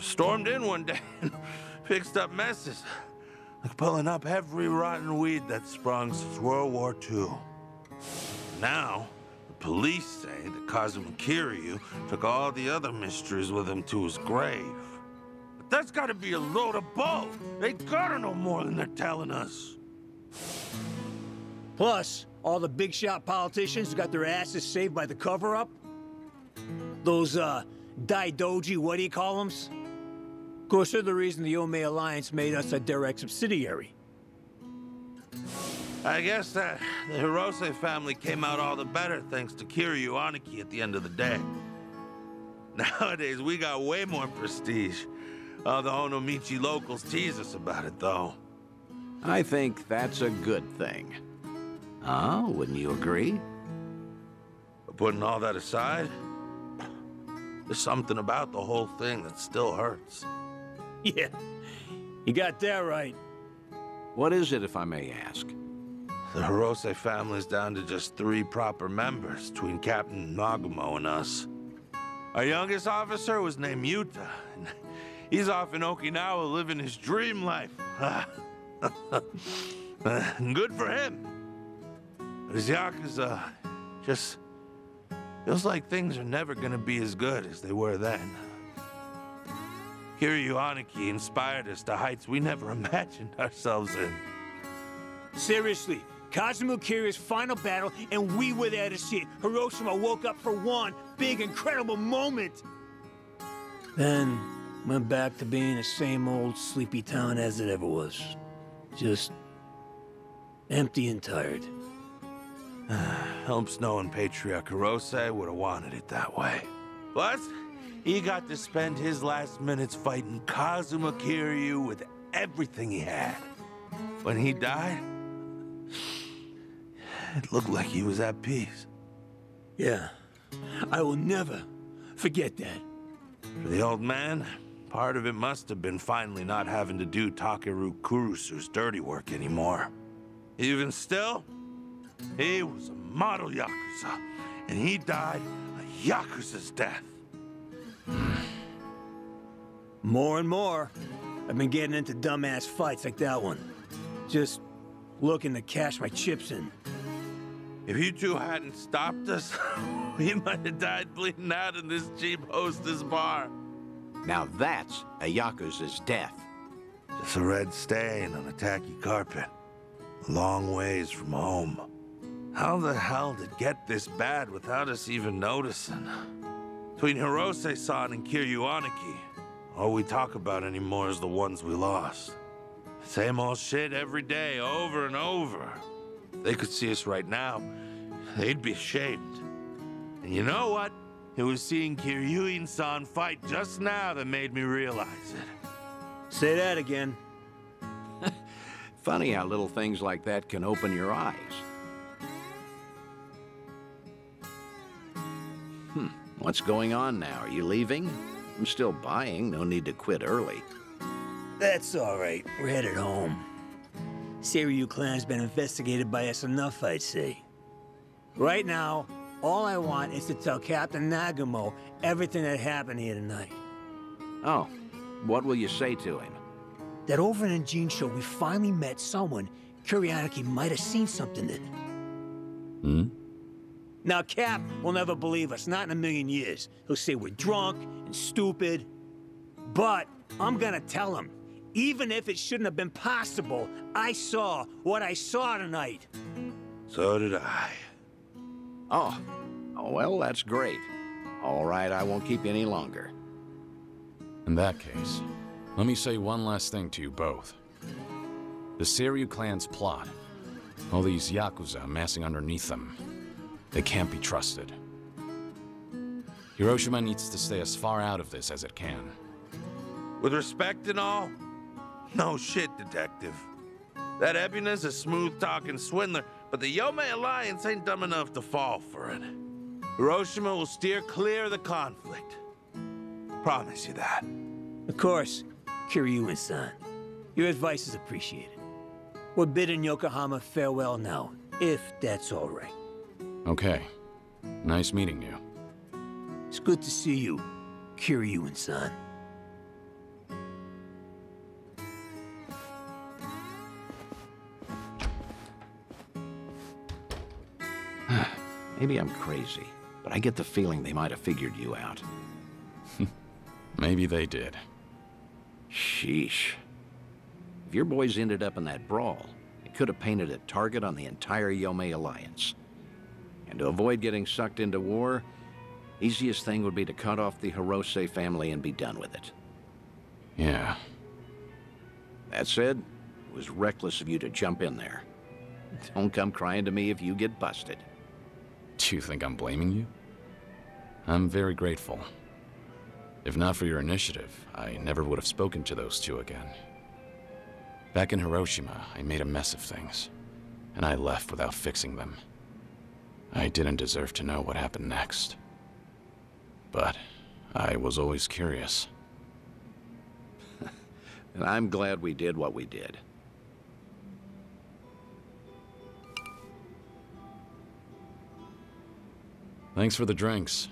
Stormed in one day and [laughs] fixed up messes. Like pulling up every rotten weed that's sprung since World War II. Now, the police say that Kazuma Kiryu took all the other mysteries with him to his grave. But that's gotta be a load of bull. They gotta know more than they're telling us. Plus, all the big shot politicians got their asses saved by the cover-up. Those, uh, Daidoji, what do you call them? Of course, they're the reason the Yomei Alliance made us a direct subsidiary. I guess that the Hirose family came out all the better thanks to Kiryu Aniki at the end of the day. [laughs] Nowadays, we got way more prestige. All the Onomichi locals tease us about it, though. I think that's a good thing. Huh? Wouldn't you agree? But putting all that aside, there's something about the whole thing that still hurts. [laughs] Yeah, you got that right. What is it, if I may ask? The Hirose family's down to just three proper members between Captain Nagumo and us. Our youngest officer was named Yuta, and he's off in Okinawa living his dream life. [laughs] Good for him. But his Yakuza just feels like things are never gonna be as good as they were then. Kiryu Aniki inspired us to heights we never [laughs] imagined ourselves in. Seriously, Kazuma Kiryu's final battle, and we were there to see it. Hiroshima woke up for one big, incredible moment. Then went back to being the same old sleepy town as it ever was. Just empty and tired. [sighs] Helps knowing Patriarch Hirose would have wanted it that way. Plus, he got to spend his last minutes fighting Kazuma Kiryu with everything he had. When he died, it looked like he was at peace. Yeah, I will never forget that. For the old man, part of it must have been finally not having to do Takeru Kurusu's dirty work anymore. Even still, he was a model Yakuza, and he died a Yakuza's death. More and more, I've been getting into dumbass fights like that one. Just looking to cash my chips in. If you two hadn't stopped us, [laughs] we might have died bleeding out in this cheap hostess bar. Now that's a Yakuza's death. Just a red stain on a tacky carpet. A long ways from home. How the hell did it get this bad without us even noticing? Between Hirose-san and Kiryu Aniki, all we talk about anymore is the ones we lost. Same old shit every day, over and over. They could see us right now, they'd be ashamed. And you know what? It was seeing Kiryuin-san fight just now that made me realize it. Say that again. [laughs] Funny how little things like that can open your eyes. What's going on now? Are you leaving? I'm still buying, no need to quit early. That's all right. We're headed home. Seiryu clan's been investigated by us enough, I'd say. Right now, all I want is to tell Captain Nagumo everything that happened here tonight. Oh, what will you say to him? That over in Jincho, we finally met someone Kiryu Aniki might have seen something in. Hmm? Now, Cap will never believe us, not in a million years. He'll say we're drunk and stupid. But I'm gonna tell him, even if it shouldn't have been possible, I saw what I saw tonight. So did I. Oh. Oh, well, that's great. All right, I won't keep you any longer. In that case, let me say one last thing to you both. The Seiryu clan's plot, all these Yakuza amassing underneath them, they can't be trusted. Hiroshima needs to stay as far out of this as it can. With respect and all? No shit, Detective. That Ebina's a smooth-talking swindler, but the Yomei Alliance ain't dumb enough to fall for it. Hiroshima will steer clear of the conflict. Promise you that. Of course, Kiryu-san. Your advice is appreciated. We're bidding Yokohama farewell now, if that's all right. Okay. Nice meeting you. It's good to see you, Kiryu-san. [sighs] Maybe I'm crazy, but I get the feeling they might have figured you out. [laughs] Maybe they did. Sheesh. If your boys ended up in that brawl, it could have painted a target on the entire Yomei Alliance. And to avoid getting sucked into war, easiest thing would be to cut off the Hirose family and be done with it. Yeah. That said, it was reckless of you to jump in there. Don't come crying to me if you get busted. Do you think I'm blaming you? I'm very grateful. If not for your initiative, I never would have spoken to those two again. Back in Hiroshima, I made a mess of things, and I left without fixing them. I didn't deserve to know what happened next. But I was always curious. [laughs] And I'm glad we did what we did. Thanks for the drinks.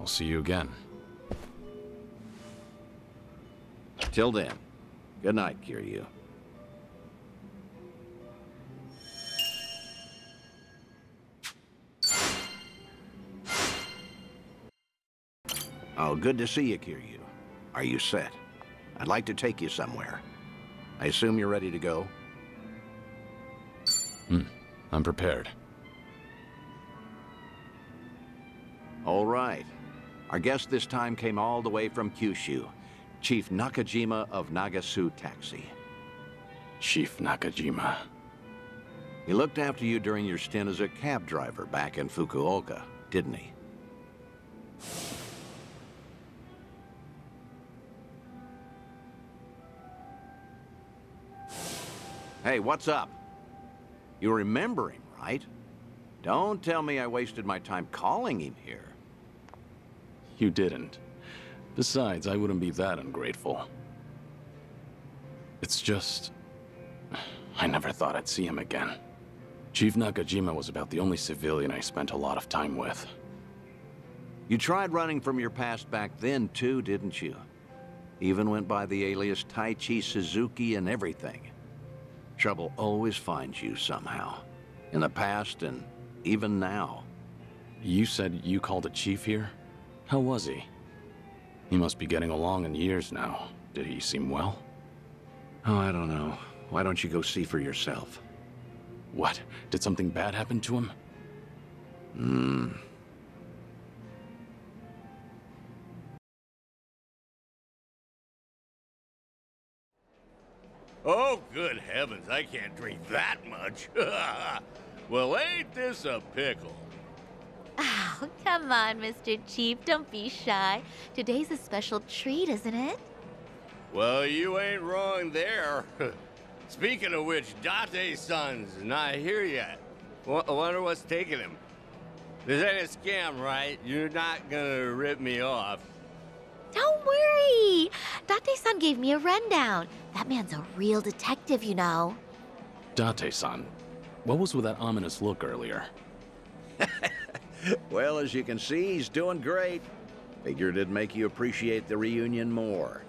I'll see you again. Till then, good night, Kiryu. Oh, good to see you, Kiryu. Are you set? I'd like to take you somewhere. I assume you're ready to go? Hmm. I'm prepared. All right. Our guest this time came all the way from Kyushu. Chief Nakajima of Nagasu Taxi. Chief Nakajima. He looked after you during your stint as a cab driver back in Fukuoka, didn't he? Hey, what's up? You remember him, right? Don't tell me I wasted my time calling him here. You didn't. Besides, I wouldn't be that ungrateful. It's just... [sighs] I never thought I'd see him again. Chief Nakajima was about the only civilian I spent a lot of time with. You tried running from your past back then, too, didn't you? Even went by the alias Taichi Suzuki and everything. Trouble always finds you somehow. In the past and even now. You said you called a chief here? How was he? He must be getting along in years now. Did he seem well? Oh, I don't know. Why don't you go see for yourself? What? Did something bad happen to him? Hmm. Oh, good heavens, I can't drink that much. [laughs] well, ain't this a pickle? Oh, come on, Mr. Chief. Don't be shy. Today's a special treat, isn't it? Well, you ain't wrong there. [laughs] Speaking of which, Date-san's not here yet. W wonder what's taking him. This ain't a scam, right? You're not gonna rip me off. Don't worry. Date-san gave me a rundown. That man's a real detective, you know. Date-san, what was with that ominous look earlier? [laughs] Well, as you can see, he's doing great. Figured it'd make you appreciate the reunion more.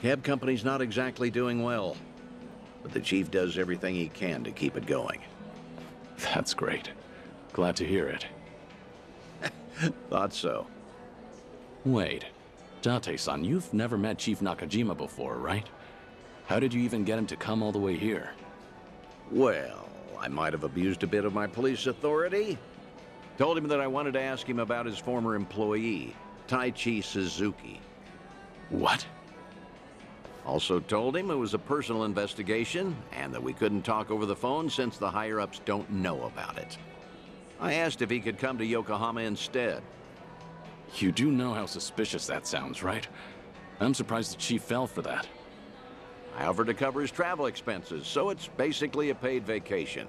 Cab company's not exactly doing well, but the chief does everything he can to keep it going. That's great. Glad to hear it. [laughs] Thought so. Wait. Date-san, you've never met Chief Nakajima before, right? How did you even get him to come all the way here? Well, I might have abused a bit of my police authority. Told him that I wanted to ask him about his former employee, Taichi Suzuki. What? Also told him it was a personal investigation and that we couldn't talk over the phone since the higher-ups don't know about it. I asked if he could come to Yokohama instead. You do know how suspicious that sounds, right? I'm surprised the chief fell for that. I offered to cover his travel expenses, so it's basically a paid vacation.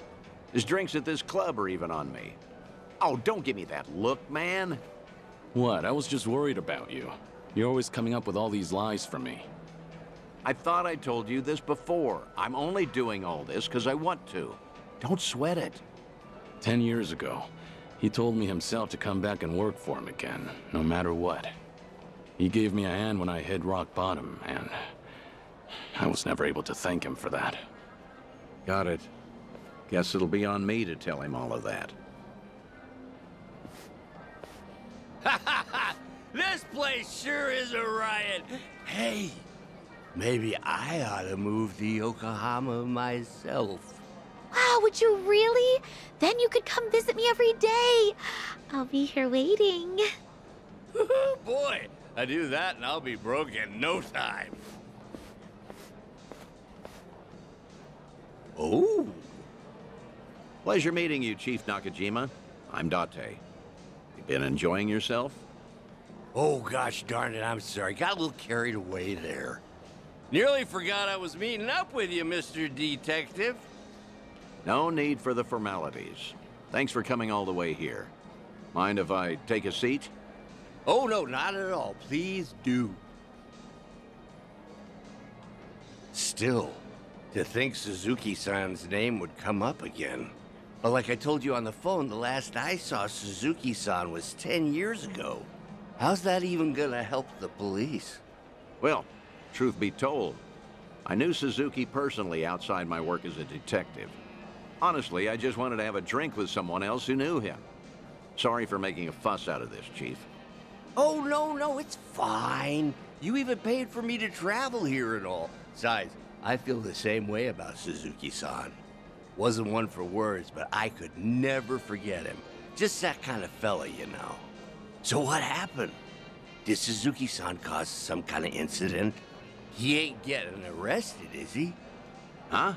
His drinks at this club are even on me. Oh, don't give me that look, man. What? I was just worried about you. You're always coming up with all these lies for me. I thought I told you this before. I'm only doing all this because I want to. Don't sweat it. Ten years ago, he told me himself to come back and work for him again, no matter what. He gave me a hand when I hit rock bottom, and I was never able to thank him for that. Got it. Guess it'll be on me to tell him all of that. [laughs] this place sure is a riot. Hey, maybe I ought to move to Yokohama myself. Wow, would you really? Then you could come visit me every day. I'll be here waiting. Oh [laughs] Boy, I do that and I'll be broke in no time. Oh. Pleasure meeting you, Chief Nakajima. I'm Date. You been enjoying yourself? Oh, gosh darn it, I'm sorry. Got a little carried away there. Nearly forgot I was meeting up with you, Mr. Detective. No need for the formalities. Thanks for coming all the way here. Mind if I take a seat? Oh, no, not at all. Please do. Still, to think Suzuki-san's name would come up again. But like I told you on the phone, the last I saw Suzuki-san was 10 years ago. How's that even gonna help the police? Well, truth be told, I knew Suzuki personally outside my work as a detective. Honestly, I just wanted to have a drink with someone else who knew him. Sorry for making a fuss out of this, Chief. Oh, no, no, it's fine. You even paid for me to travel here and all. Besides, I feel the same way about Suzuki-san. Wasn't one for words, but I could never forget him. Just that kind of fella, you know. So what happened? Did Suzuki-san cause some kind of incident? He ain't getting arrested, is he? Huh?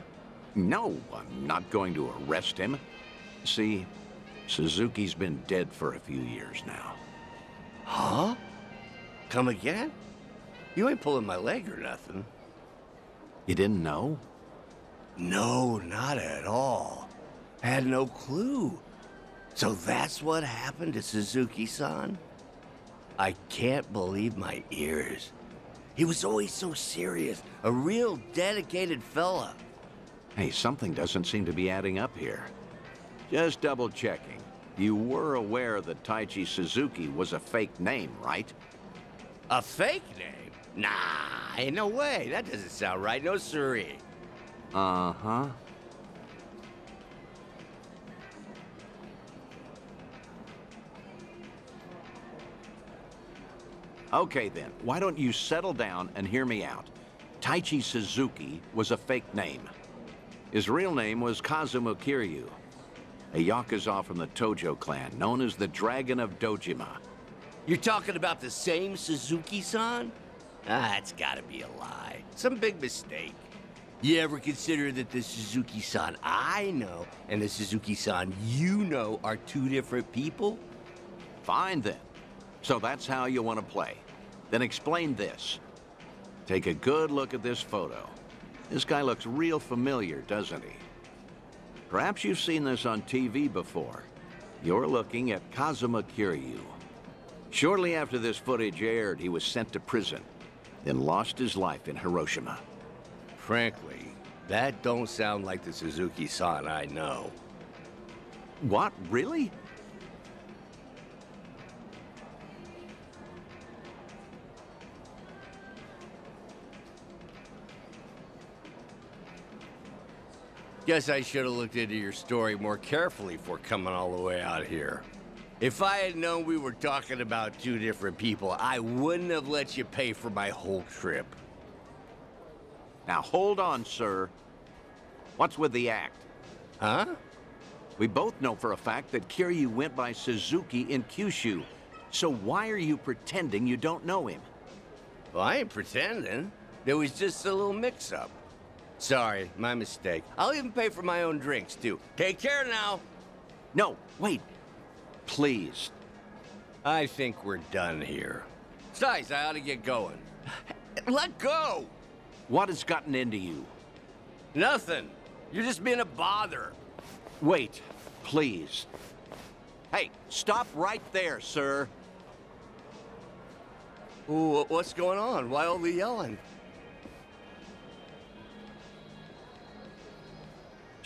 No, I'm not going to arrest him. See, Suzuki's been dead for a few years now. Huh? Come again? You ain't pulling my leg or nothing. You didn't know? No, not at all. Had no clue. So that's what happened to Suzuki-san? I can't believe my ears. He was always so serious, a real dedicated fella. Hey, something doesn't seem to be adding up here. Just double checking. You were aware that Taichi Suzuki was a fake name, right? A fake name? Nah, ain't no way. That doesn't sound right. No siree. Uh-huh. Okay then, why don't you settle down and hear me out. Taichi Suzuki was a fake name. His real name was Kazuma Kiryu, a Yakuza from the Tojo clan, known as the Dragon of Dojima. You're talking about the same Suzuki-san? Ah, it's gotta be a lie. Some big mistake. You ever consider that the Suzuki-san I know and the Suzuki-san you know are two different people? Fine then. So that's how you want to play. Then explain this. Take a good look at this photo. This guy looks real familiar, doesn't he? Perhaps you've seen this on TV before. You're looking at Kazuma Kiryu. Shortly after this footage aired, he was sent to prison, then lost his life in Hiroshima. Frankly, that don't sound like the Suzuki-san I know. What? Really? Guess I should have looked into your story more carefully before coming all the way out here. If I had known we were talking about two different people, I wouldn't have let you pay for my whole trip. Now hold on, sir. What's with the act? Huh? We both know for a fact that Kiryu went by Suzuki in Kyushu. So why are you pretending you don't know him? Well, I ain't pretending. There was just a little mix-up. Sorry, my mistake. I'll even pay for my own drinks, too. Take care now. No, wait. Please. I think we're done here. Besides, I ought to get going. [sighs] Let go! What has gotten into you? Nothing. You're just being a bother. Wait, please. Hey, stop right there, sir. Ooh, what's going on? Why all the yelling?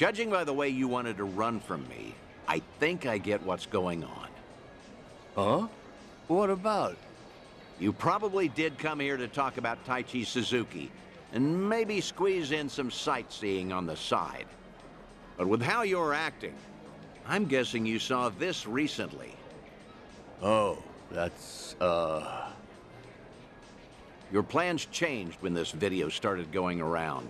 Judging by the way you wanted to run from me, I think I get what's going on. Huh? What about? You probably did come here to talk about Taichi Suzuki, and maybe squeeze in some sightseeing on the side. But with how you're acting, I'm guessing you saw this recently. Oh, that's, uh... Your plans changed when this video started going around.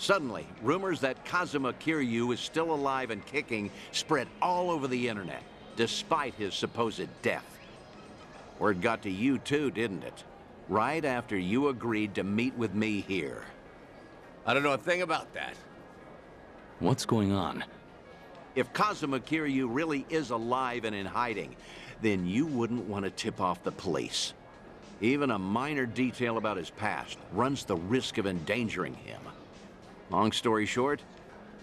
Suddenly, rumors that Kazuma Kiryu is still alive and kicking spread all over the internet, despite his supposed death. Word got to you too, didn't it? Right after you agreed to meet with me here. I don't know a thing about that. What's going on? If Kazuma Kiryu really is alive and in hiding, then you wouldn't want to tip off the police. Even a minor detail about his past runs the risk of endangering him. Long story short,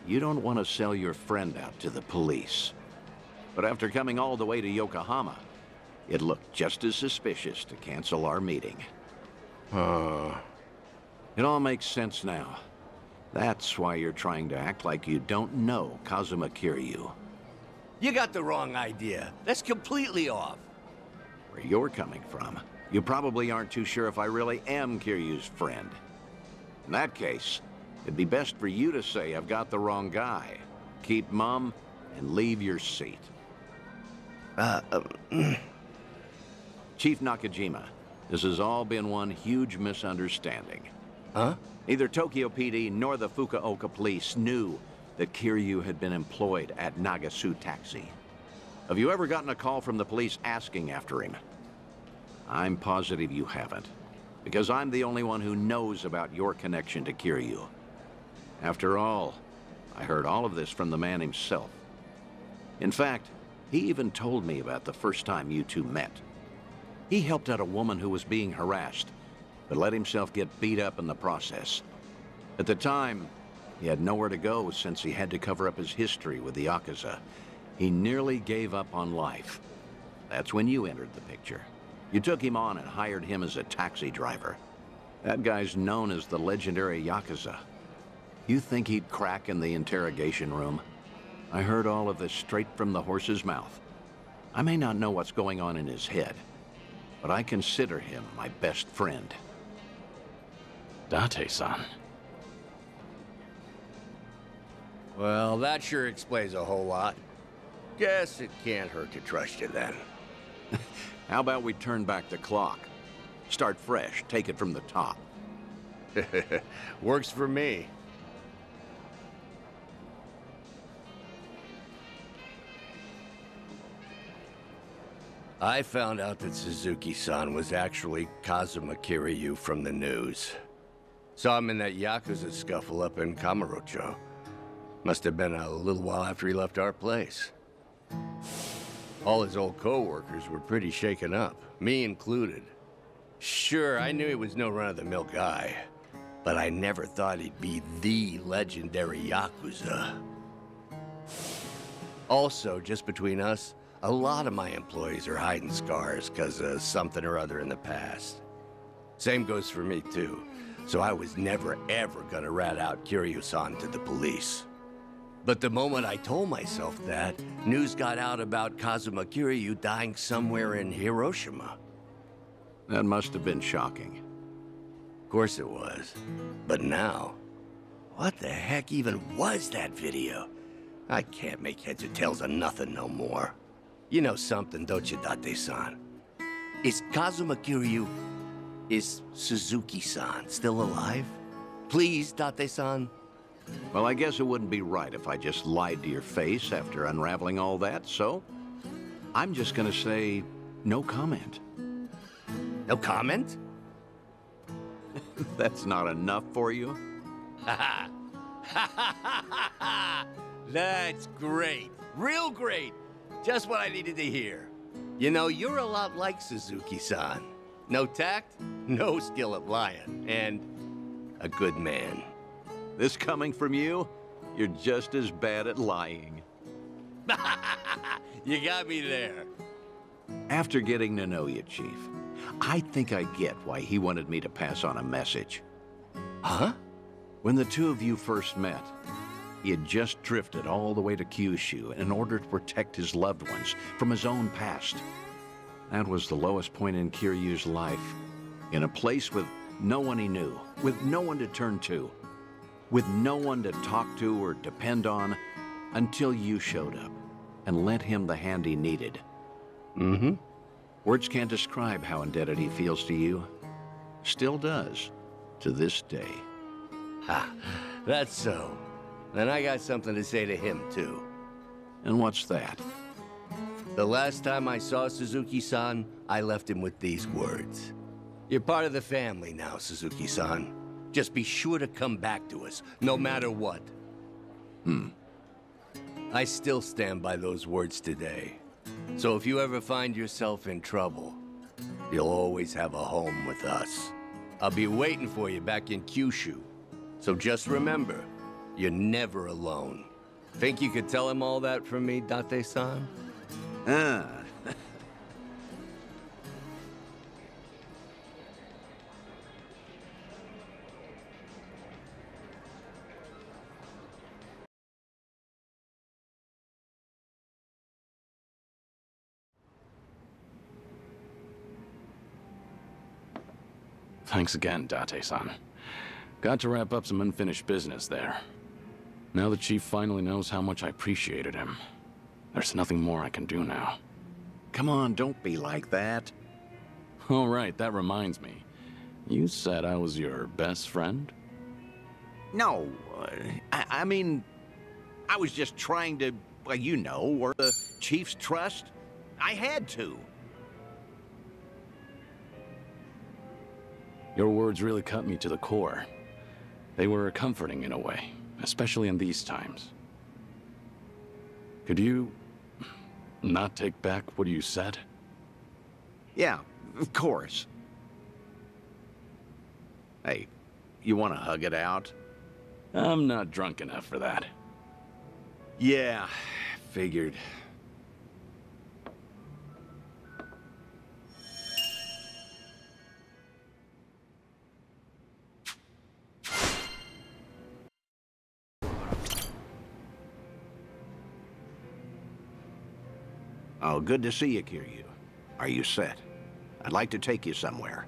you don't want to sell your friend out to the police. But after coming all the way to Yokohama, it looked just as suspicious to cancel our meeting. Uh... It all makes sense now. That's why you're trying to act like you don't know Kazuma Kiryu. You got the wrong idea. That's completely off. Where you're coming from, you probably aren't too sure if I really am Kiryu's friend. In that case, it'd be best for you to say I've got the wrong guy. Keep mum and leave your seat. Uh, uh Chief Nakajima, this has all been one huge misunderstanding. Huh? Neither Tokyo PD nor the Fukuoka police knew that Kiryu had been employed at Nagasu Taxi. Have you ever gotten a call from the police asking after him? I'm positive you haven't, because I'm the only one who knows about your connection to Kiryu. After all, I heard all of this from the man himself. In fact, he even told me about the first time you two met. He helped out a woman who was being harassed, but let himself get beat up in the process. At the time, he had nowhere to go since he had to cover up his history with the Yakuza. He nearly gave up on life. That's when you entered the picture. You took him on and hired him as a taxi driver. That guy's known as the legendary Yakuza. You think he'd crack in the interrogation room? I heard all of this straight from the horse's mouth. I may not know what's going on in his head, but I consider him my best friend. Date-san. Well, that sure explains a whole lot. Guess it can't hurt to trust you then. [laughs] How about we turn back the clock? Start fresh, take it from the top. [laughs] Works for me. I found out that Suzuki-san was actually Kazuma Kiryu from the news. Saw him in that Yakuza scuffle up in Kamurocho. Must have been a little while after he left our place. All his old co-workers were pretty shaken up, me included. Sure, I knew he was no run-of-the-mill guy, but I never thought he'd be the legendary Yakuza. Also, just between us, a lot of my employees are hiding scars because of something or other in the past. Same goes for me, too. So I was never, ever gonna rat out Kiryu-san to the police. But the moment I told myself that, news got out about Kazuma Kiryu dying somewhere in Hiroshima. That must have been shocking. Of course it was. But now, What the heck even was that video? I can't make heads or tails of nothing no more. You know something, don't you, Date-san? Is Kazuma Kiryu... Is Suzuki-san still alive? Please, Date-san? Well, I guess it wouldn't be right if I just lied to your face after unraveling all that, so... I'm just gonna say no comment. No comment? [laughs] That's not enough for you? Ha ha! Ha ha ha ha! That's great. Real great. Just what I needed to hear. You know, you're a lot like Suzuki-san. No tact, no skill at lying, and a good man. This coming from you? You're just as bad at lying. [laughs] you got me there. After getting to know you, Chief, I think I get why he wanted me to pass on a message. Huh? When the two of you first met, he had just drifted all the way to Kyushu in order to protect his loved ones from his own past. That was the lowest point in Kiryu's life. In a place with no one he knew, with no one to turn to, with no one to talk to or depend on, until you showed up and lent him the hand he needed. Mm-hmm. Words can't describe how indebted he feels to you. Still does, to this day. Ha, that's so. Then I got something to say to him, too. And what's that? The last time I saw Suzuki-san, I left him with these words. You're part of the family now, Suzuki-san. Just be sure to come back to us, no matter what. Hmm. I still stand by those words today. So if you ever find yourself in trouble, you'll always have a home with us. I'll be waiting for you back in Kyushu. So just remember, you're never alone. Think you could tell him all that from me, Date-san? Ah. Thanks again, Date-san. Got to wrap up some unfinished business there. Now the Chief finally knows how much I appreciated him. There's nothing more I can do now. Come on, don't be like that. All right, that reminds me. You said I was your best friend? No, uh, I, I mean, I was just trying to, well, you know, earn the Chief's trust. I had to. Your words really cut me to the core. They were comforting in a way, especially in these times. Could you not take back what you said? Yeah, of course. Hey, you want to hug it out? I'm not drunk enough for that. Yeah, figured. Oh, good to see you, Kiryu. Are you set? I'd like to take you somewhere.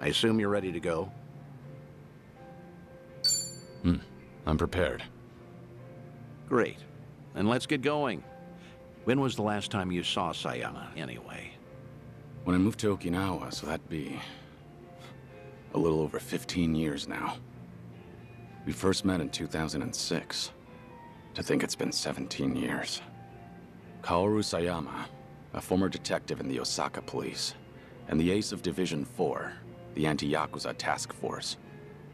I assume you're ready to go? Hmm, I'm prepared. Great. Then let's get going. When was the last time you saw Sayama, anyway? When I moved to Okinawa, so that'd be... a little over 15 years now. We first met in 2006. To think it's been 17 years. Kaoru Sayama, a former detective in the Osaka police, and the ace of Division 4, the anti-Yakuza task force.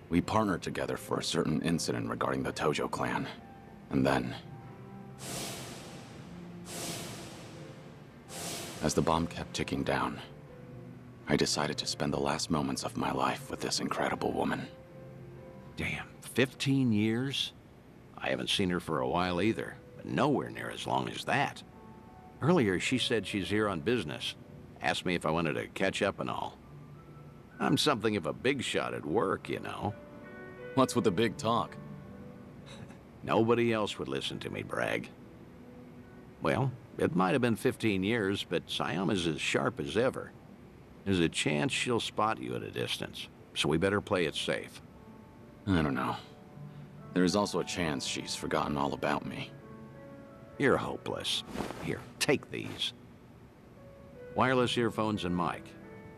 We partnered together for a certain incident regarding the Tojo clan. And then... As the bomb kept ticking down, I decided to spend the last moments of my life with this incredible woman. Damn, 15 years? I haven't seen her for a while either, but nowhere near as long as that. Earlier, she said she's here on business. Asked me if I wanted to catch up and all. I'm something of a big shot at work, you know. What's with the big talk? Nobody else would listen to me brag. Well, it might have been 15 years, but Sayama is as sharp as ever. There's a chance she'll spot you at a distance, so we better play it safe. I don't know. There is also a chance she's forgotten all about me. You're hopeless. Here, take these. Wireless earphones and mic.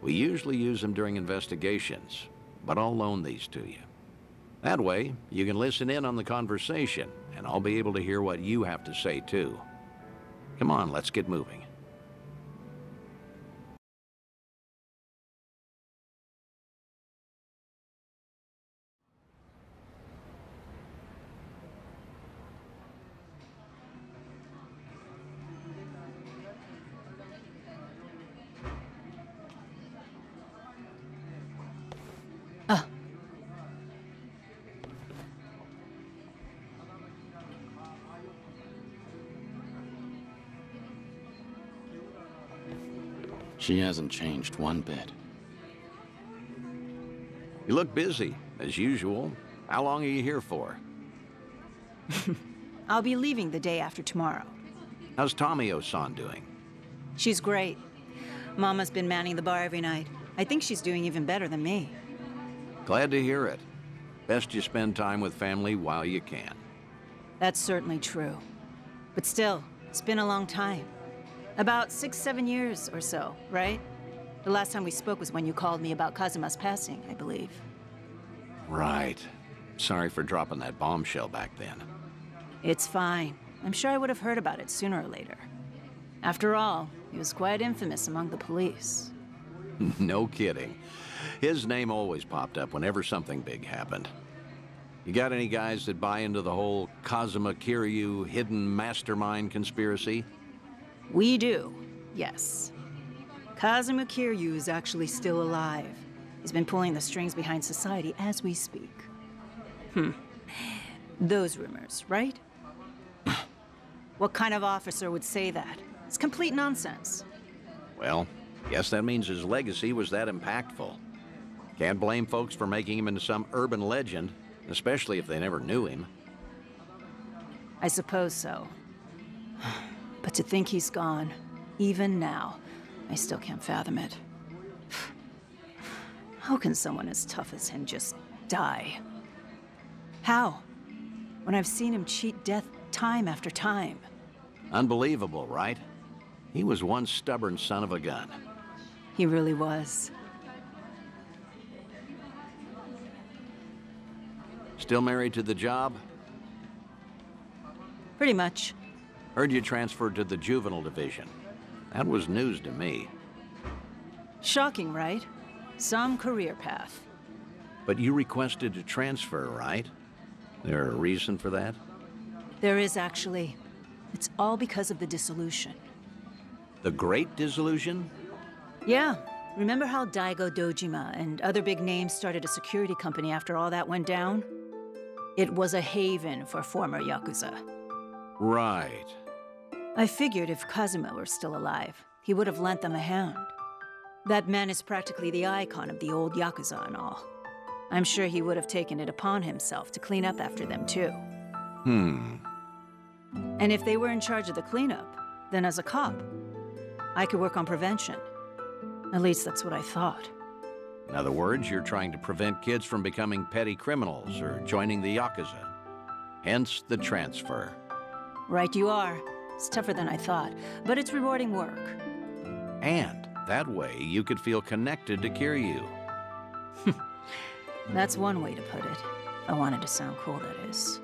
We usually use them during investigations, but I'll loan these to you. That way, you can listen in on the conversation, and I'll be able to hear what you have to say, too. Come on, let's get moving. Hasn't changed one bit. You look busy, as usual. How long are you here for? [laughs] I'll be leaving the day after tomorrow. How's Tomio-san doing? She's great. Mama's been manning the bar every night. I think she's doing even better than me. Glad to hear it. Best you spend time with family while you can. That's certainly true. But still, it's been a long time. About six, seven years or so, right? The last time we spoke was when you called me about Kazuma's passing, I believe. Right. Sorry for dropping that bombshell back then. It's fine. I'm sure I would have heard about it sooner or later. After all, he was quite infamous among the police. [laughs] no kidding. His name always popped up whenever something big happened. You got any guys that buy into the whole Kazuma Kiryu hidden mastermind conspiracy? We do, yes. Kazuma Kiryu is actually still alive. He's been pulling the strings behind society as we speak. Hmm. Those rumors, right? [clears throat] what kind of officer would say that? It's complete nonsense. Well, guess that means his legacy was that impactful. Can't blame folks for making him into some urban legend, especially if they never knew him. I suppose so. But to think he's gone, even now, I still can't fathom it. How can someone as tough as him just die? How? When I've seen him cheat death time after time. Unbelievable, right? He was one stubborn son of a gun. He really was. Still married to the job? Pretty much. Heard you transferred to the juvenile division. That was news to me. Shocking, right? Some career path. But you requested a transfer, right? There a reason for that? There is actually. It's all because of the dissolution. The Great Dissolution? Yeah. Remember how Daigo Dojima and other big names started a security company after all that went down? It was a haven for former Yakuza. Right. I figured if Kazuma were still alive, he would have lent them a hand. That man is practically the icon of the old Yakuza and all. I'm sure he would have taken it upon himself to clean up after them, too. Hmm. And if they were in charge of the cleanup, then as a cop, I could work on prevention. At least that's what I thought. In other words, you're trying to prevent kids from becoming petty criminals or joining the Yakuza. Hence the transfer. Right you are. It's tougher than I thought, but it's rewarding work. And that way you could feel connected to Kiryu. [laughs] That's one way to put it. I wanted to sound cool, that is.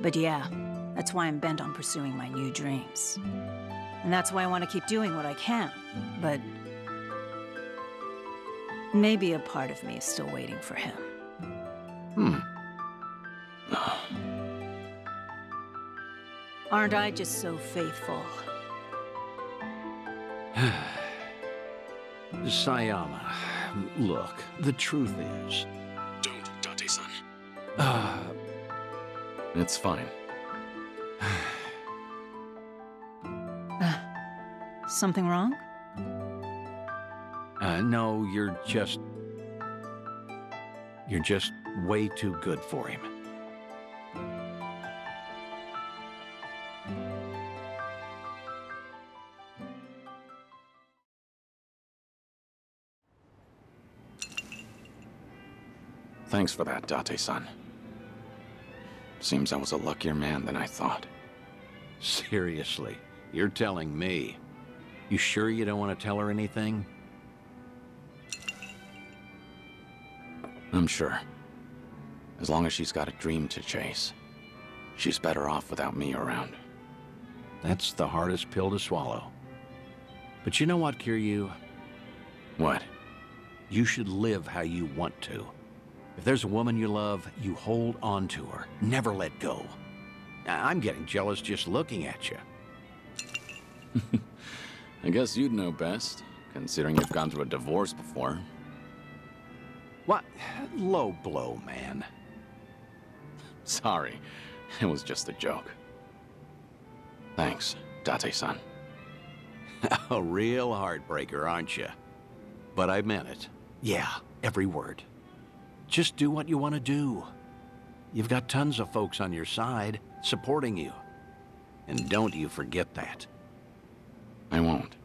But yeah, that's why I'm bent on pursuing my new dreams. And that's why I want to keep doing what I can. But maybe a part of me is still waiting for him. Hmm. [sighs] [sighs] [sighs] Aren't I just so faithful? [sighs] Sayama, look, the truth is. Don't, Date-san. Uh, [sighs] It's fine. [sighs] Something wrong? uh, no, you're just. You're just way too good for him. Thanks for that, Date-san. Seems I was a luckier man than I thought. Seriously, you're telling me. You sure you don't want to tell her anything? I'm sure. As long as she's got a dream to chase, she's better off without me around. That's the hardest pill to swallow. But you know what, Kiryu? What? You should live how you want to. If there's a woman you love, you hold on to her. Never let go. I'm getting jealous just looking at you. [laughs] I guess you'd know best, considering you've gone through a divorce before. What? Low blow, man. [laughs] Sorry, it was just a joke. Thanks, Date-san. [laughs] a real heartbreaker, aren't you? But I meant it. Yeah, every word. Just do what you want to do. You've got tons of folks on your side, supporting you. And don't you forget that. I won't.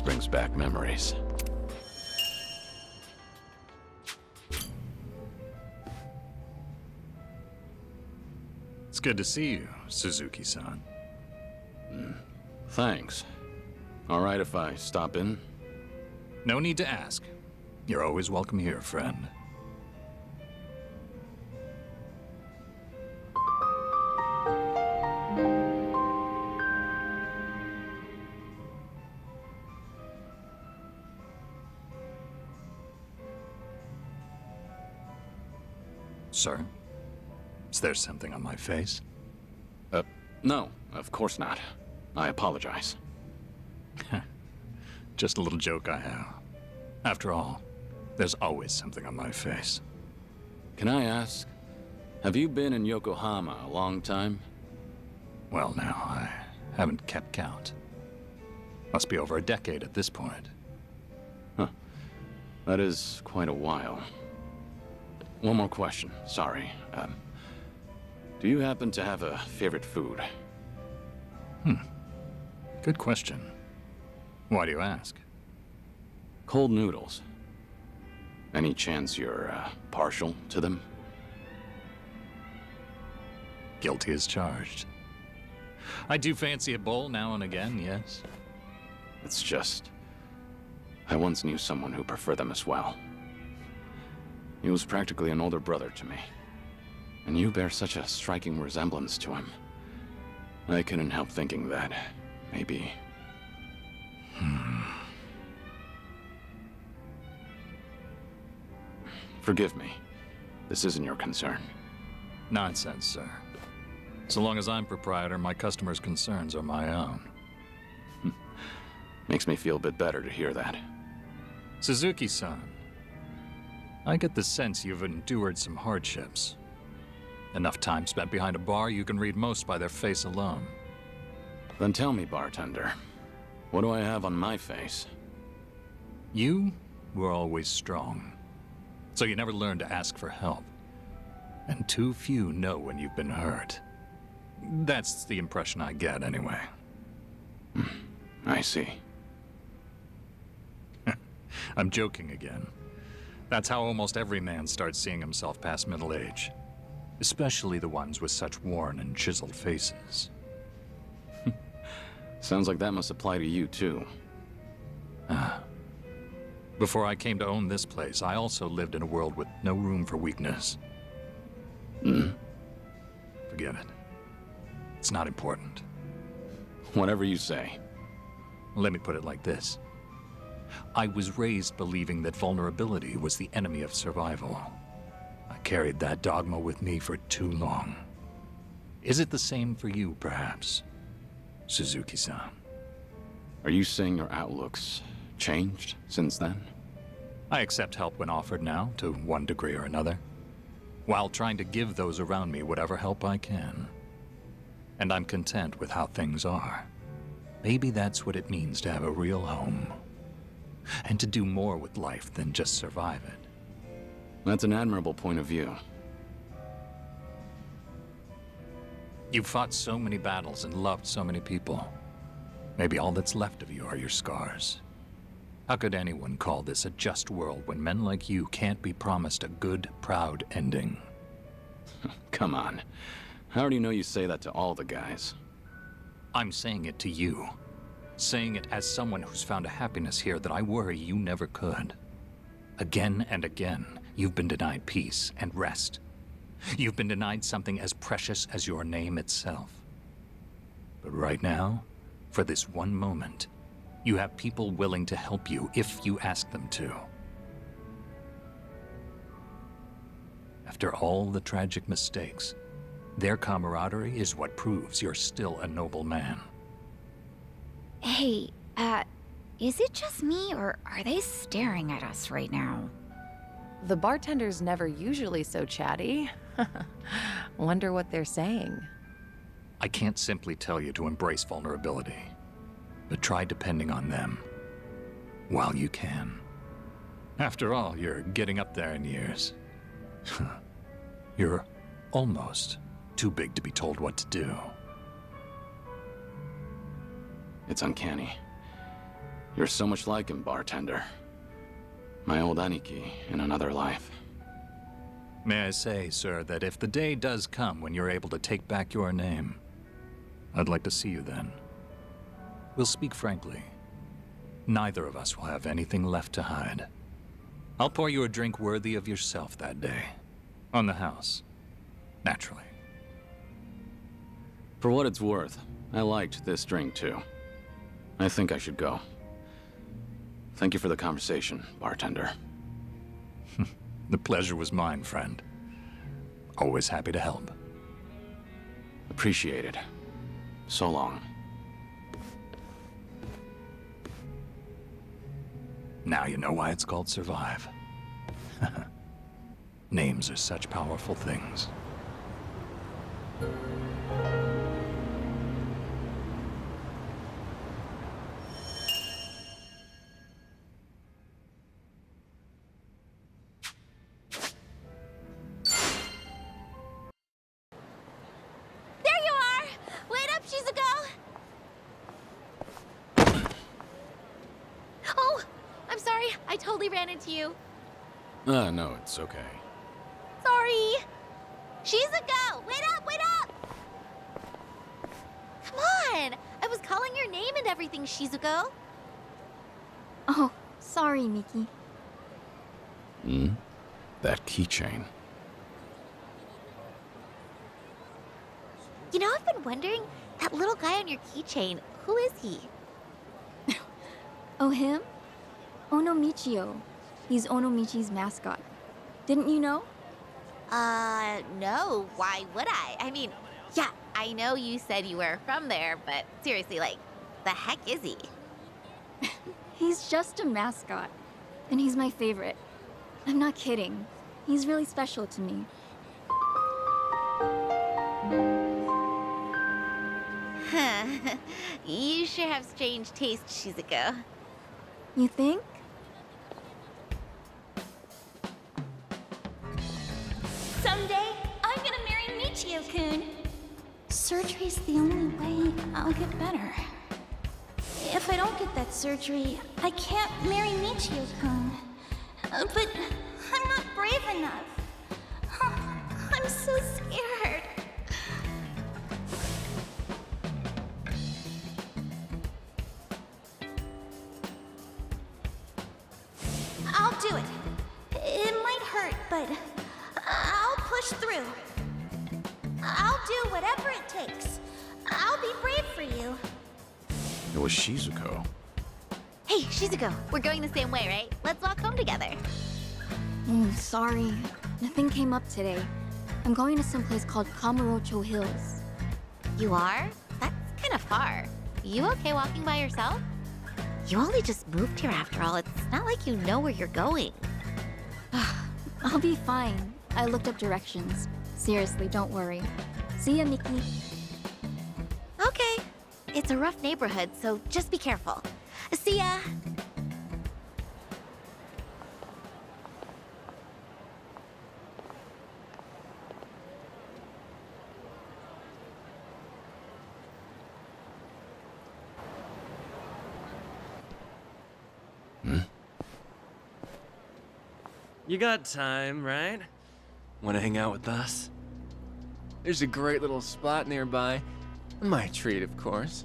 This brings back memories. It's good to see you, Suzuki-san. Hmm. Thanks. All right if I stop in? No need to ask. You're always welcome here, friend. Is there something on my face? Uh, no, of course not. I apologize. [laughs] Just a little joke I have. After all, there's always something on my face. Can I ask, have you been in Yokohama a long time? Well, now, I haven't kept count. Must be over a decade at this point. Huh. That is quite a while. One more question, sorry. Um, do you happen to have a favorite food? Hmm. Good question. Why do you ask? Cold noodles. Any chance you're uh, partial to them? Guilty as charged. I do fancy a bowl now and again, yes. It's just... I once knew someone who preferred them as well. He was practically an older brother to me. And you bear such a striking resemblance to him. I couldn't help thinking that, maybe... Hmm. Forgive me. This isn't your concern. Nonsense, sir. So long as I'm proprietor, my customers' concerns are my own. Makes me feel a bit better to hear that. Suzuki-san, I get the sense you've endured some hardships. Enough time spent behind a bar, you can read most by their face alone. Then tell me, bartender, what do I have on my face? You were always strong. So you never learned to ask for help. And too few know when you've been hurt. That's the impression I get, anyway. Hmm, I see. [laughs] I'm joking again. That's how almost every man starts seeing himself past middle age. Especially the ones with such worn and chiseled faces. [laughs] Sounds like that must apply to you, too. Ah. Before I came to own this place, I also lived in a world with no room for weakness. Hmm? Forget it. It's not important. Whatever you say. Let me put it like this. I was raised believing that vulnerability was the enemy of survival. Carried that dogma with me for too long. Is it the same for you, perhaps? Suzuki-san. Are you saying your outlook's changed since then? I accept help when offered now, to one degree or another. while trying to give those around me whatever help I can. And I'm content with how things are. Maybe that's what it means to have a real home. And to do more with life than just survive it. That's an admirable point of view. You've fought so many battles and loved so many people. Maybe all that's left of you are your scars. How could anyone call this a just world when men like you can't be promised a good, proud ending? [laughs] Come on. How already know you say that to all the guys? I'm saying it to you. Saying it as someone who's found a happiness here that I worry you never could. Again and again, you've been denied peace and rest. You've been denied something as precious as your name itself. But right now, for this one moment, you have people willing to help you if you ask them to. After all the tragic mistakes, their camaraderie is what proves you're still a noble man. Hey, uh, is it just me or are they staring at us right now? The bartender's never usually so chatty. [laughs] Wonder what they're saying. I can't simply tell you to embrace vulnerability, but try depending on them while you can. After all, you're getting up there in years. [laughs] you're almost too big to be told what to do. It's uncanny. You're so much like him, bartender. My old Aniki in another life. May I say, sir, that if the day does come when you're able to take back your name, I'd like to see you then. We'll speak frankly. Neither of us will have anything left to hide. I'll pour you a drink worthy of yourself that day. On the house. Naturally. For what it's worth, I liked this drink too. I think I should go. Thank you for the conversation, bartender. [laughs] the pleasure was mine, friend. Always happy to help. Appreciate it. So long. Now you know why it's called Survive. [laughs] Names are such powerful things. Uh, no, it's okay. Sorry. Shizuko! Wait up, wait up! Come on! I was calling your name and everything, She's a Shizuko. Oh, sorry, Miki. Hmm? That keychain. You know, I've been wondering, that little guy on your keychain, who is he? [laughs] Oh, him? Onomichio. He's Onomichi's mascot. Didn't you know? Uh, no. Why would I? I mean, yeah, I know you said you were from there, but seriously, like, the heck is he? [laughs] He's just a mascot. And he's my favorite. I'm not kidding. He's really special to me. Huh. [laughs] you sure have strange taste, Shizuko. You think? Marry Michio-kun. Surgery's the only way I'll get better. If I don't get that surgery, I can't marry Michio-kun. But I'm not brave enough. I'm so scared. Was Shizuko. Hey, Shizuko, we're going the same way, right? Let's walk home together. Oh, sorry. Nothing came up today. I'm going to some place called Kamurocho Hills. You are? That's kind of far. You okay walking by yourself? You only just moved here after all. It's not like you know where you're going. [sighs] I'll be fine. I looked up directions. Seriously, don't worry. See ya, Mickey. Okay. It's a rough neighborhood, so just be careful. See ya. You got time, right? Want to hang out with us? There's a great little spot nearby. My treat, of course.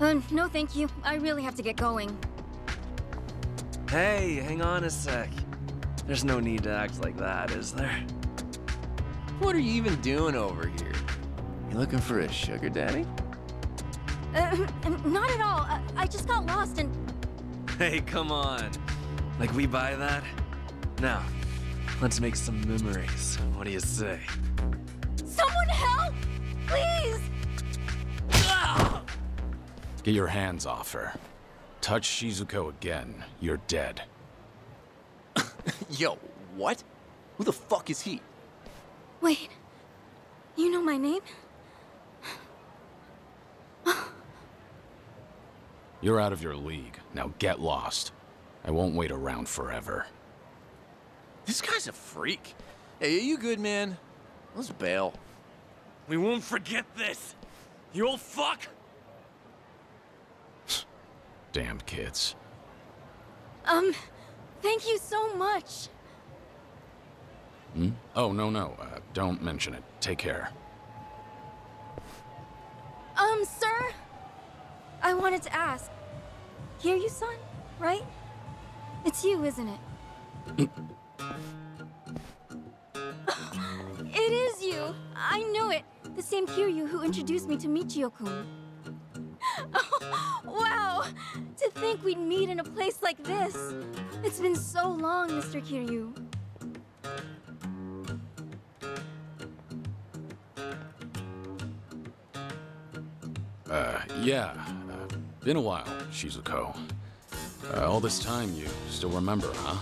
Uh, no thank you. I really have to get going. Hey, hang on a sec. There's no need to act like that, is there? What are you even doing over here? You looking for a sugar daddy? Uh, not at all. I, I just got lost and... Hey, come on. Like we buy that? Now, let's make some memories. What do you say? Someone help! Please! Get your hands off her. Touch Shizuko again, you're dead. [laughs] Yo, what? Who the fuck is he? Wait. You know my name? You're out of your league. Now get lost. I won't wait around forever. This guy's a freak. Hey, are you good, man? Let's bail. We won't forget this. You old fuck. [sighs] Damn kids. Um, thank you so much. Hmm? Oh, no, no. Uh, don't mention it. Take care. Um, sir? I wanted to ask. Hear you, son? Right? It's you, isn't it? [laughs] [laughs] it is you! I knew it! The same Kiryu who introduced me to Michio-kun. [laughs] wow! To think we'd meet in a place like this! It's been so long, Mr. Kiryu. Uh, yeah. Uh, been a while, Shizuko. Uh, all this time, you still remember, huh?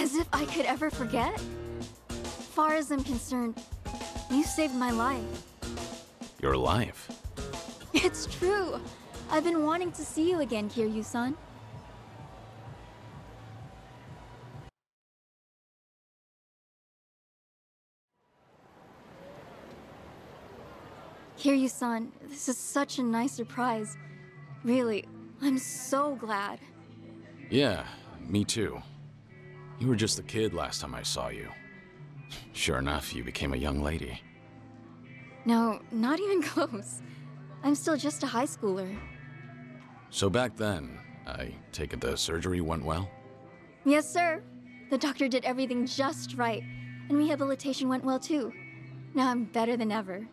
As if I could ever forget? Far as I'm concerned, you saved my life. Your life. It's true. I've been wanting to see you again, Kiryu-san. Kiryu-san, this is such a nice surprise. Really, I'm so glad. Yeah, me too. You were just a kid last time I saw you. Sure enough, you became a young lady. No, not even [laughs] close. I'm still just a high schooler. So back then, I take it the surgery went well? Yes, sir. The doctor did everything just right, and rehabilitation went well too. Now I'm better than ever.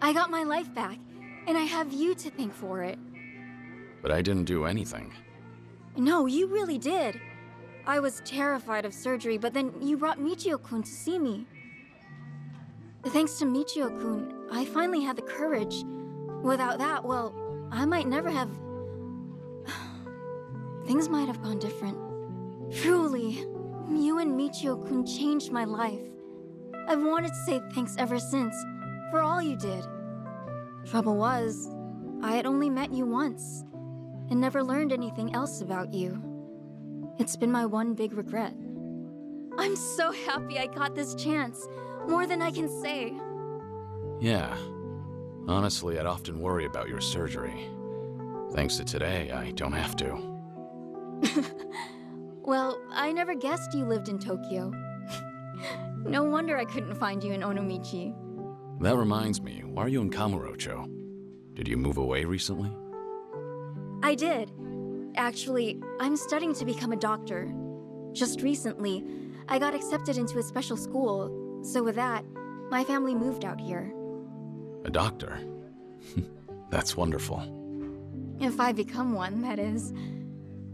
I got my life back, and I have you to thank for it. But I didn't do anything. No, you really did. I was terrified of surgery, but then you brought Michio-kun to see me. Thanks to Michio-kun, I finally had the courage. Without that, well, I might never have... [sighs] Things might have gone different. Truly, you and Michio-kun changed my life. I've wanted to say thanks ever since, for all you did. Trouble was, I had only met you once, and never learned anything else about you. It's been my one big regret. I'm so happy I got this chance, more than I can say. Yeah. Honestly, I'd often worry about your surgery. Thanks to today, I don't have to. [laughs] Well, I never guessed you lived in Tokyo. [laughs] no wonder I couldn't find you in Onomichi. That reminds me, why are you in Kamurocho? Did you move away recently? I did. Actually, I'm studying to become a doctor. Just recently, I got accepted into a special school, so with that, my family moved out here. A doctor? [laughs] That's wonderful. If I become one, that is.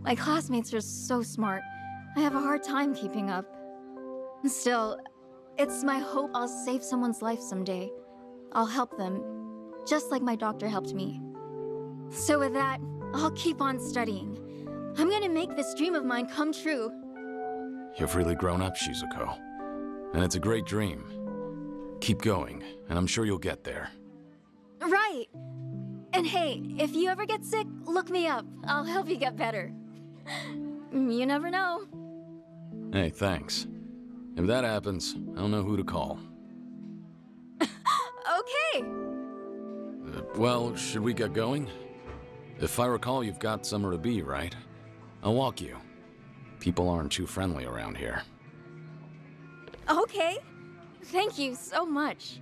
My classmates are so smart. I have a hard time keeping up. Still, it's my hope I'll save someone's life someday. I'll help them, just like my doctor helped me. So with that, I'll keep on studying. I'm gonna make this dream of mine come true. You've really grown up, Shizuko. And it's a great dream. Keep going, and I'm sure you'll get there. Right. And hey, if you ever get sick, look me up. I'll help you get better. You never know. Hey, thanks. If that happens, I'll know who to call. [laughs] Okay. Uh, well, should we get going? If I recall, you've got somewhere to be, right? I'll walk you. People aren't too friendly around here. Okay. Thank you so much.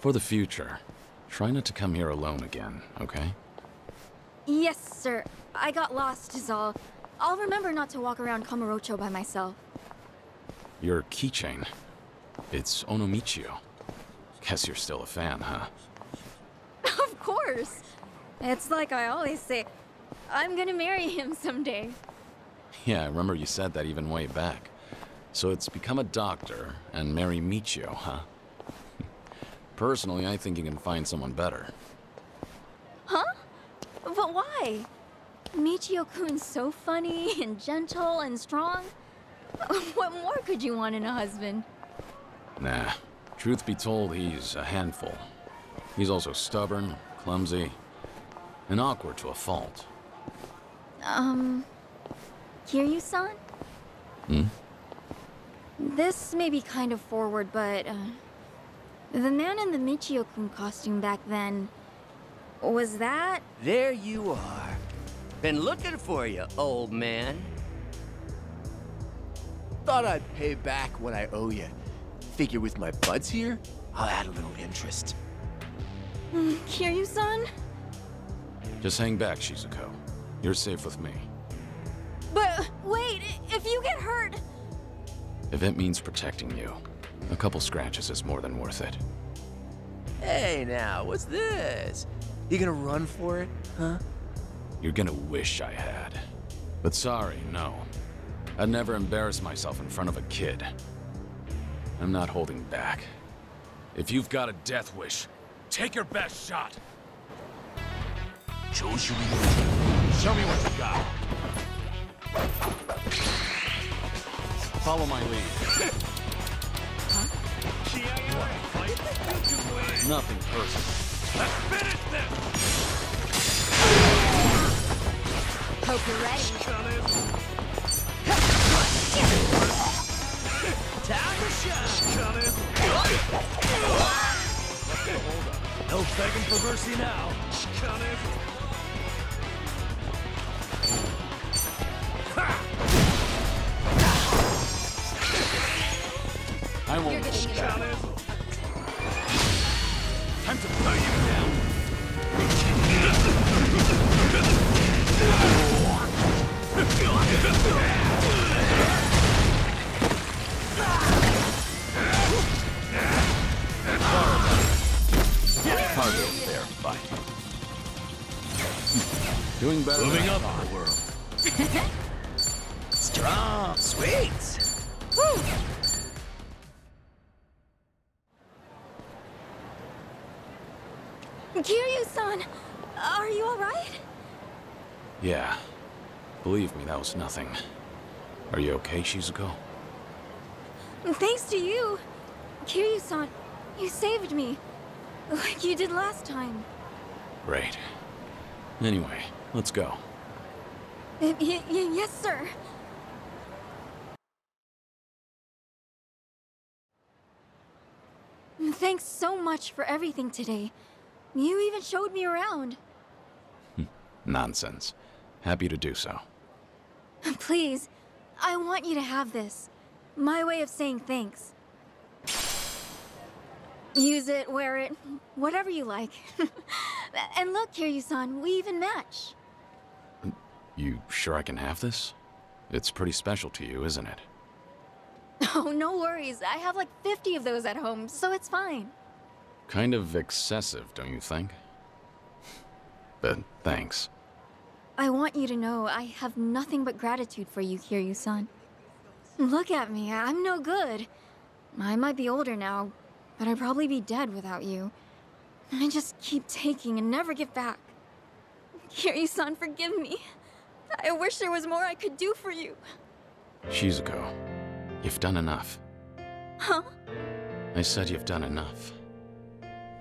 For the future, try not to come here alone again, okay? Yes, sir. I got lost, is all. I'll remember not to walk around Kamurocho by myself. Your keychain. It's Onomichio. Guess you're still a fan, huh? [laughs] of course. It's like I always say, I'm gonna marry him someday. Yeah, I remember you said that even way back. So it's become a doctor and marry Michio, huh? [laughs] Personally, I think you can find someone better. Huh? But why? Michio-kun's so funny and gentle and strong. [laughs] What more could you want in a husband? Nah. Truth be told, he's a handful. He's also stubborn, clumsy, and awkward to a fault. Um, Kiryu-san? Hmm? This may be kind of forward, but, uh, the man in the Michio-kun costume back then, was that? There you are. Been looking for you, old man. Thought I'd pay back what I owe you. Figure with my buds here, I'll add a little interest. Hmm, Kiryu-san? Just hang back, Shizuko. You're safe with me. But, wait, if you get hurt... If it means protecting you, a couple scratches is more than worth it. Hey now, what's this? You gonna run for it, huh? You're gonna wish I had. But sorry, no. I'd never embarrass myself in front of a kid. I'm not holding back. If you've got a death wish, take your best shot. Show me what you got. Follow my lead. Nothing personal. Let's finish this! Hope you're ready. Time to shine. No begging for mercy now. I won't. You're getting it. Time to burn you down. Cargo there, bye. Doing better Moving than up thought. in the world. [laughs] Strong, sweet. Kiryu-san, are you alright? Yeah. Believe me, that was nothing. Are you okay, Shizuko? Thanks to you. Kiryu-san, you saved me. Like you did last time. Right. Anyway, let's go. Y- yes, sir. Thanks so much for everything today. You even showed me around. Hm, nonsense. Happy to do so. Please, I want you to have this. My way of saying thanks. Use it, wear it, whatever you like. [laughs] and look, Kiryu-san, we even match. You sure I can have this? It's pretty special to you, isn't it? [laughs] Oh, no worries. I have like 50 of those at home, so it's fine. Kind of excessive, don't you think? [laughs] But thanks. I want you to know I have nothing but gratitude for you, Kiryu-san. Look at me, I'm no good. I might be older now, but I'd probably be dead without you. I just keep taking and never give back. Kiryu-san, forgive me. I wish there was more I could do for you. Shizuko, you've done enough. Huh? I said you've done enough.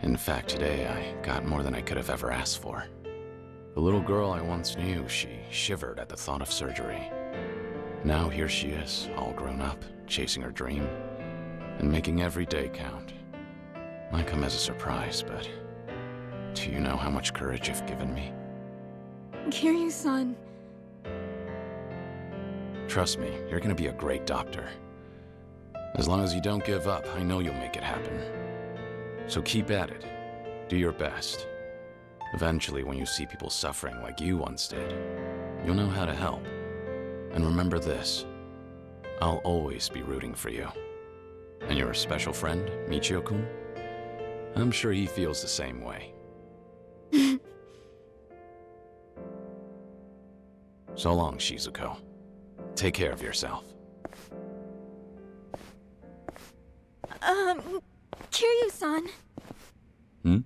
In fact, today I got more than I could have ever asked for. The little girl I once knew, she shivered at the thought of surgery. Now here she is, all grown up, chasing her dream, and making every day count. Might come as a surprise, but do you know how much courage you've given me? Kiryu-san. Trust me, you're gonna be a great doctor. As long as you don't give up, I know you'll make it happen. So keep at it. Do your best. Eventually, when you see people suffering like you once did, you'll know how to help. And remember this I'll always be rooting for you. And your special friend, Michio kun? I'm sure he feels the same way. [laughs] so long, Shizuko. Take care of yourself. Um, Kiryu-san. Hmm?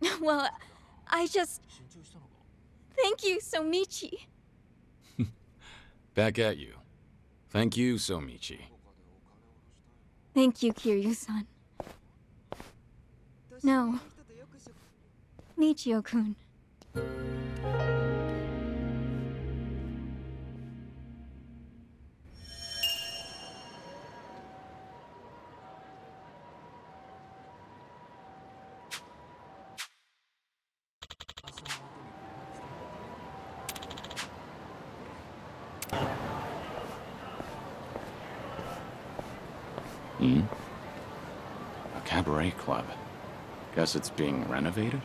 [laughs] Well, I just... Thank you, Somichi. [laughs] Back at you. Thank you, Somichi. Thank you, Kiryu-san. No. Michio-kun. Hmm? A cabaret club. Guess it's being renovated?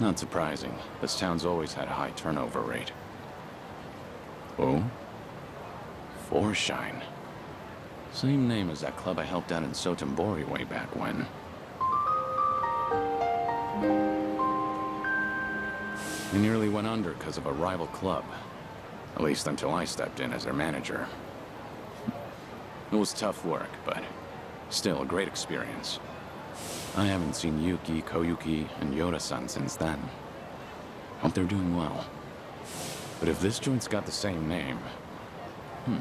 Not surprising. This town's always had a high turnover rate. Oh? Four Shine. Same name as that club I helped out in Sotenbori way back when. They nearly went under because of a rival club. At least until I stepped in as their manager. [laughs] It was tough work, but still a great experience. I haven't seen Yuki, Koyuki, and Yoda-san since then. Hope they're doing well. But if this joint's got the same name... Hmm.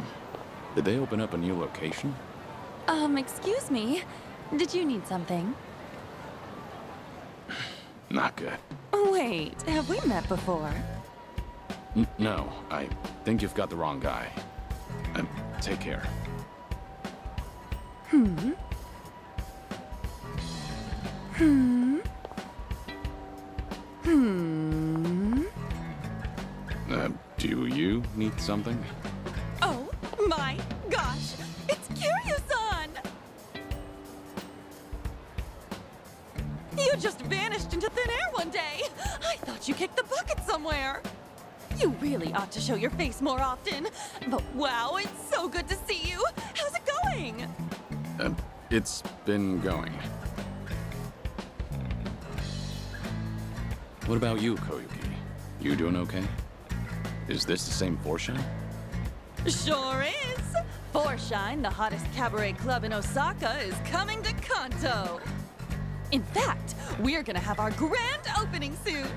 Did they open up a new location? Um, excuse me. Did you need something? [sighs] Not good. Wait, have we met before? N no, I think you've got the wrong guy. Um, take care. Hmm? Hmm? Hmm? Uh, do you need something? Oh my gosh! It's Kiryu-san! You just vanished into thin air one day! I thought you kicked the bucket somewhere! You really ought to show your face more often. But wow, it's so good to see you! How's it going? Uh, it's been going. What about you, Koyuki? You doing okay? Is this the same Four Shine? Sure is! Four Shine, the hottest cabaret club in Osaka, is coming to Kanto! In fact, we're gonna have our grand opening soon!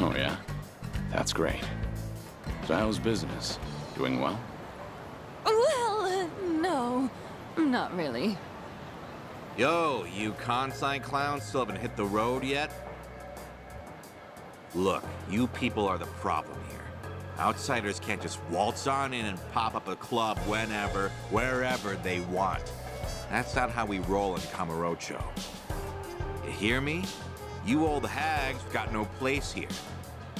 Oh, yeah? That's great. So how's business? Doing well? Well, uh, no, not really. Yo, you Kansai clowns still haven't hit the road yet? Look, you people are the problem here. Outsiders can't just waltz on in and pop up a club whenever, wherever they want. That's not how we roll in Kamurocho. You hear me? You old hags got no place here.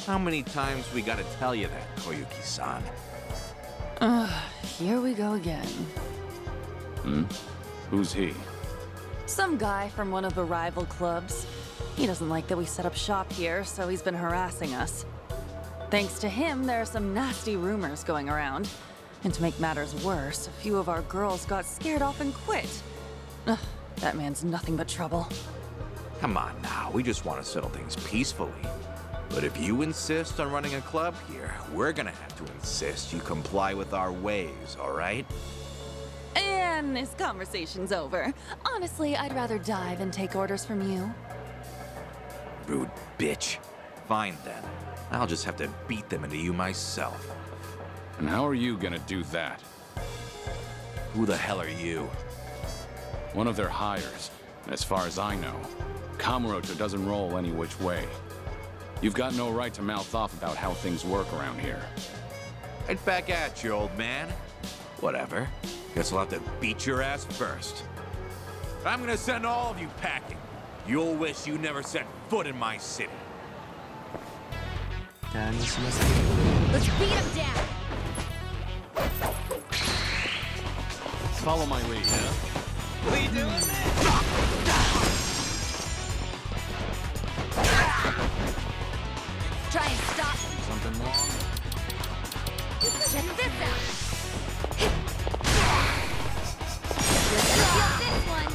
How many times we gotta tell you that, Koyuki-san? Ugh, here we go again. Hmm? Who's he? Some guy from one of the rival clubs. He doesn't like that we set up shop here, so he's been harassing us. Thanks to him, there are some nasty rumors going around. And to make matters worse, a few of our girls got scared off and quit. Ugh, that man's nothing but trouble. Come on now, we just want to settle things peacefully. But if you insist on running a club here, we're gonna have to insist you comply with our ways, all right? And this conversation's over. Honestly, I'd rather die than take orders from you. Rude bitch. Fine then. I'll just have to beat them into you myself. And how are you gonna do that? Who the hell are you? One of their hires. As far as I know, Kamurocho doesn't roll any which way. You've got no right to mouth off about how things work around here. Right back at you, old man. Whatever. Guess I'll have to beat your ass first. I'm gonna send all of you packing. You'll wish you never set foot in my city. Let's beat him down. Follow my lead. We doing this? Try and stop. Something wrong? Check this out. You're gonna feel this one.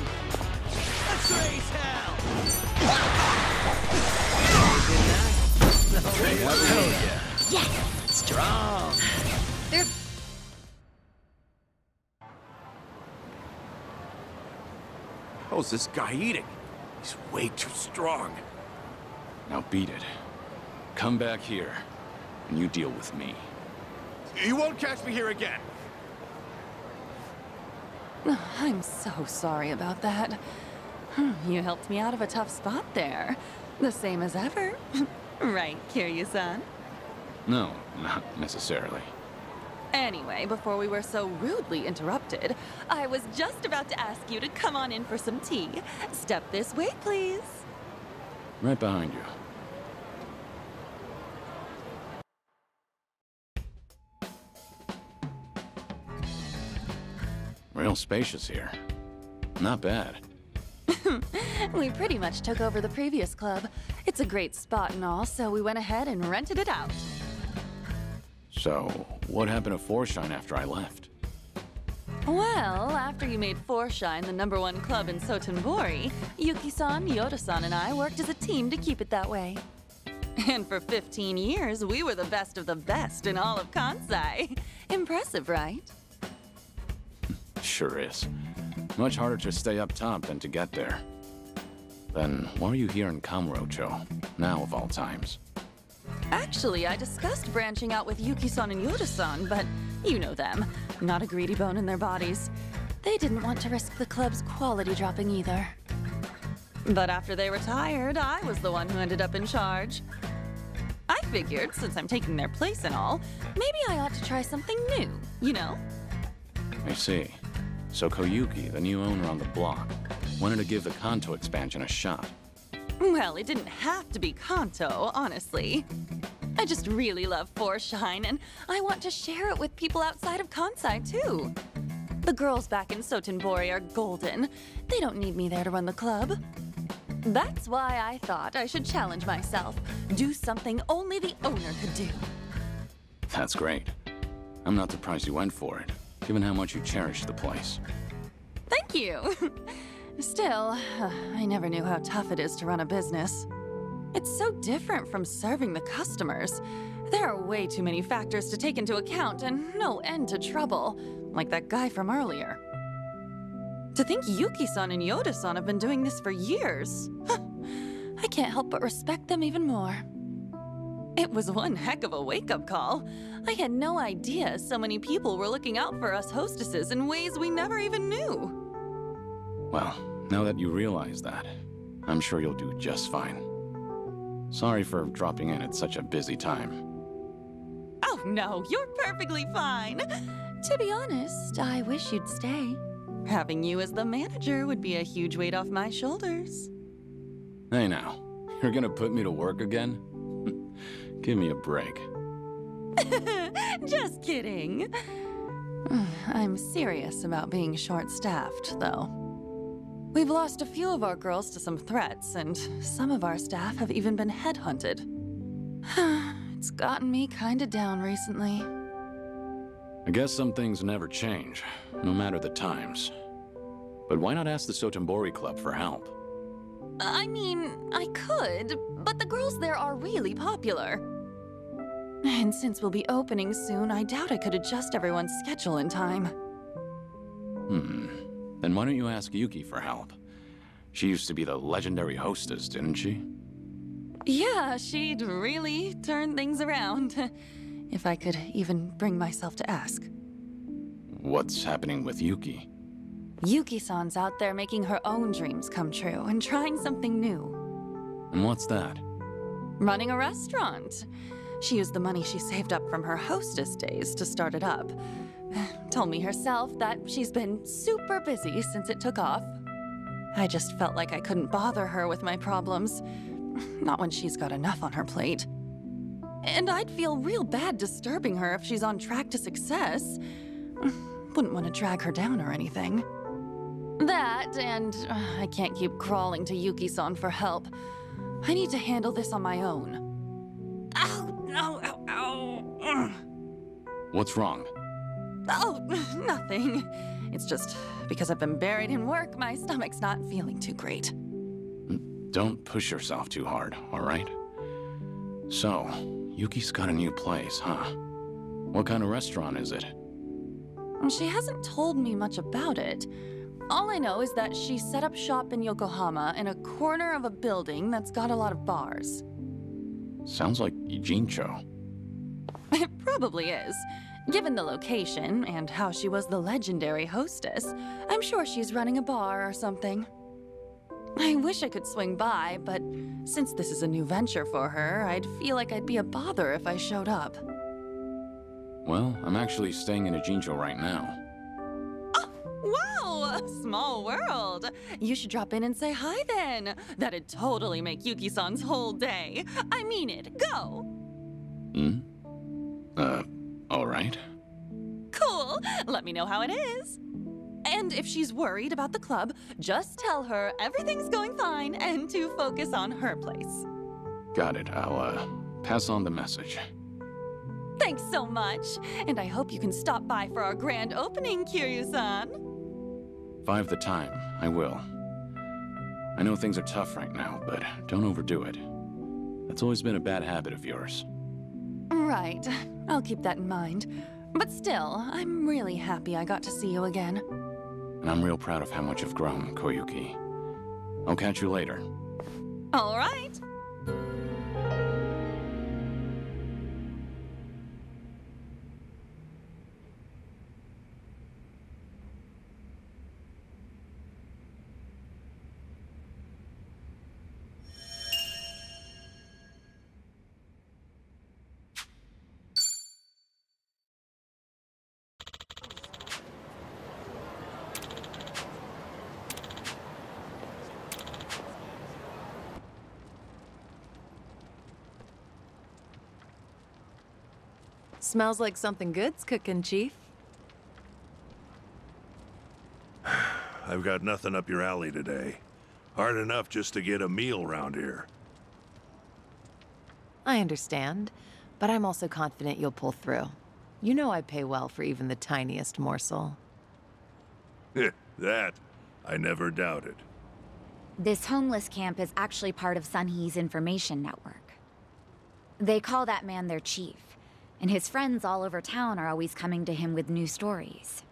Let's raise hell! Hell yeah! Yes. Strong! There's How's this guy eating? He's way too strong. Now beat it. Come back here, and you deal with me. You won't catch me here again. I'm so sorry about that. Hmm, You helped me out of a tough spot there. The same as ever. [laughs] right, Kiryu-san? No, not necessarily. Anyway, before we were so rudely interrupted, I was just about to ask you to come on in for some tea. Step this way, please. Right behind you. Real spacious here. Not bad. [laughs] we pretty much took over the previous club. It's a great spot and all, so we went ahead and rented it out. So, what happened to Four Shine after I left? Well, after you made Four Shine the number one club in Sotenbori, Yuki-san, Yoda-san, and I worked as a team to keep it that way. And for 15 years, we were the best of the best in all of Kansai. Impressive, right? Sure is. Much harder to stay up top than to get there. Then, why are you here in Kamurocho, now of all times? Actually, I discussed branching out with Yuki-san and Yoda-san, but you know them. Not a greedy bone in their bodies. They didn't want to risk the club's quality dropping either. But after they retired, I was the one who ended up in charge. I figured, since I'm taking their place and all, maybe I ought to try something new, you know? I see. So Koyuki, the new owner on the block, wanted to give the Kanto expansion a shot. Well, it didn't have to be Kanto, honestly. I just really love Four Shine, and I want to share it with people outside of Kansai, too. The girls back in Sotenbori are golden. They don't need me there to run the club. That's why I thought I should challenge myself. Do something only the owner could do. That's great. I'm not surprised you went for it, given how much you cherish the place. Thank you. [laughs] Still, I never knew how tough it is to run a business. It's so different from serving the customers. There are way too many factors to take into account and no end to trouble, like that guy from earlier. To think Yuki-san and Yoda-san have been doing this for years. [laughs] I can't help but respect them even more. It was one heck of a wake-up call. I had no idea so many people were looking out for us hostesses in ways we never even knew. Well, now that you realize that, I'm sure you'll do just fine. Sorry for dropping in at such a busy time. Oh no, you're perfectly fine. To be honest, I wish you'd stay. Having you as the manager would be a huge weight off my shoulders. Hey now, you're gonna put me to work again? Give me a break. [laughs] Just kidding. [sighs] I'm serious about being short staffed, though. We've lost a few of our girls to some threats, and some of our staff have even been headhunted. [sighs] it's gotten me kinda down recently. I guess some things never change, no matter the times. But why not ask the Sotenbori Club for help? I mean, I could, but the girls there are really popular. And since we'll be opening soon, I doubt I could adjust everyone's schedule in time. Hmm. Then why don't you ask Yuki for help? She used to be the legendary hostess, didn't she? Yeah, she'd really turn things around. [laughs] if I could even bring myself to ask. What's happening with Yuki? Yuki-san's out there making her own dreams come true and trying something new. And what's that? Running a restaurant. She used the money she saved up from her hostess days to start it up. [sighs] Told me herself that she's been super busy since it took off. I just felt like I couldn't bother her with my problems. [sighs] Not when she's got enough on her plate. And I'd feel real bad disturbing her if she's on track to success. [sighs] Wouldn't want to drag her down or anything. That, and uh, I can't keep crawling to Yuki-san for help. I need to handle this on my own. Ow, no, ow, ow. Ugh. What's wrong? Oh, [laughs] nothing. It's just because I've been buried in work, my stomach's not feeling too great. Don't push yourself too hard, all right? So, Yuki's got a new place, huh? What kind of restaurant is it? She hasn't told me much about it. All I know is that she set up shop in Yokohama in a corner of a building that's got a lot of bars. Sounds like Ijincho. [laughs] It probably is. Given the location and how she was the legendary hostess, I'm sure she's running a bar or something. I wish I could swing by, but since this is a new venture for her, I'd feel like I'd be a bother if I showed up. Well, I'm actually staying in Ijincho right now. Oh, wow! Small world! You should drop in and say hi then. That'd totally make Yuki-san's whole day. I mean it. Go! Hmm? Uh, all right. Cool! Let me know how it is. And if she's worried about the club, just tell her everything's going fine and to focus on her place. Got it. I'll, uh, pass on the message. Thanks so much. And I hope you can stop by for our grand opening, Kiryu-san. Five the time. I will. I know things are tough right now, but don't overdo it. That's always been a bad habit of yours. Right. I'll keep that in mind. But still, I'm really happy I got to see you again. And I'm real proud of how much you've grown, Koyuki. I'll catch you later. All right. Smells like something good's cooking, Chief. [sighs] I've got nothing up your alley today. Hard enough just to get a meal round here. I understand, but I'm also confident you'll pull through. You know I pay well for even the tiniest morsel. [laughs] that, I never doubted. This homeless camp is actually part of Seonhee's information network. They call that man their chief, and his friends all over town are always coming to him with new stories.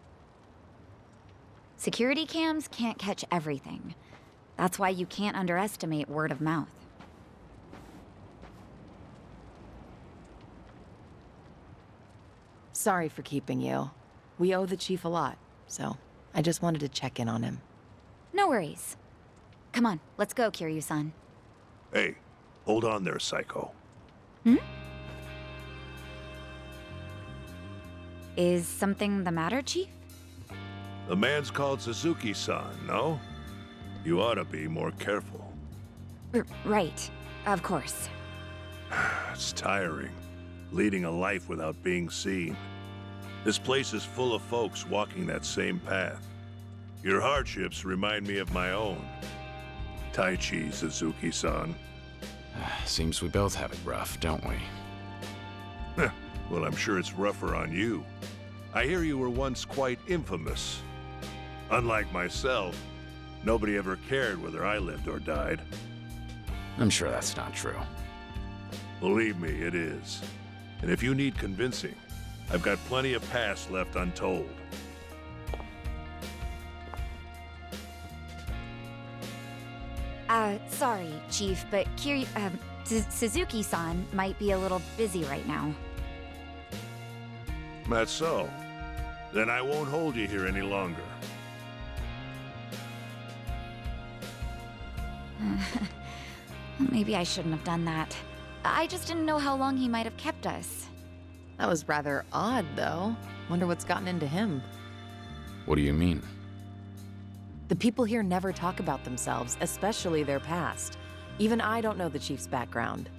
Security cams can't catch everything. That's why you can't underestimate word of mouth. Sorry for keeping you. We owe the chief a lot, so I just wanted to check in on him. No worries. Come on, let's go, Kiryu-san. Hey, hold on there, Psycho. Hmm? Is something the matter, Chief? The man's called Suzuki-san, no? You ought to be more careful. R right, of course. [sighs] It's tiring, leading a life without being seen. This place is full of folks walking that same path. Your hardships remind me of my own. Taichi, Suzuki-san. [sighs] Seems we both have it rough, don't we? Well, I'm sure it's rougher on you. I hear you were once quite infamous. Unlike myself, nobody ever cared whether I lived or died. I'm sure that's not true. Believe me, it is. And if you need convincing, I've got plenty of past left untold. Uh, sorry, Chief, but Kiri- uh, Suzuki-san might be a little busy right now. That's so. Then I won't hold you here any longer. [laughs] Maybe I shouldn't have done that. I just didn't know how long he might have kept us. That was rather odd, though. Wonder what's gotten into him. What do you mean? The people here never talk about themselves, especially their past. Even I don't know the Chief's background.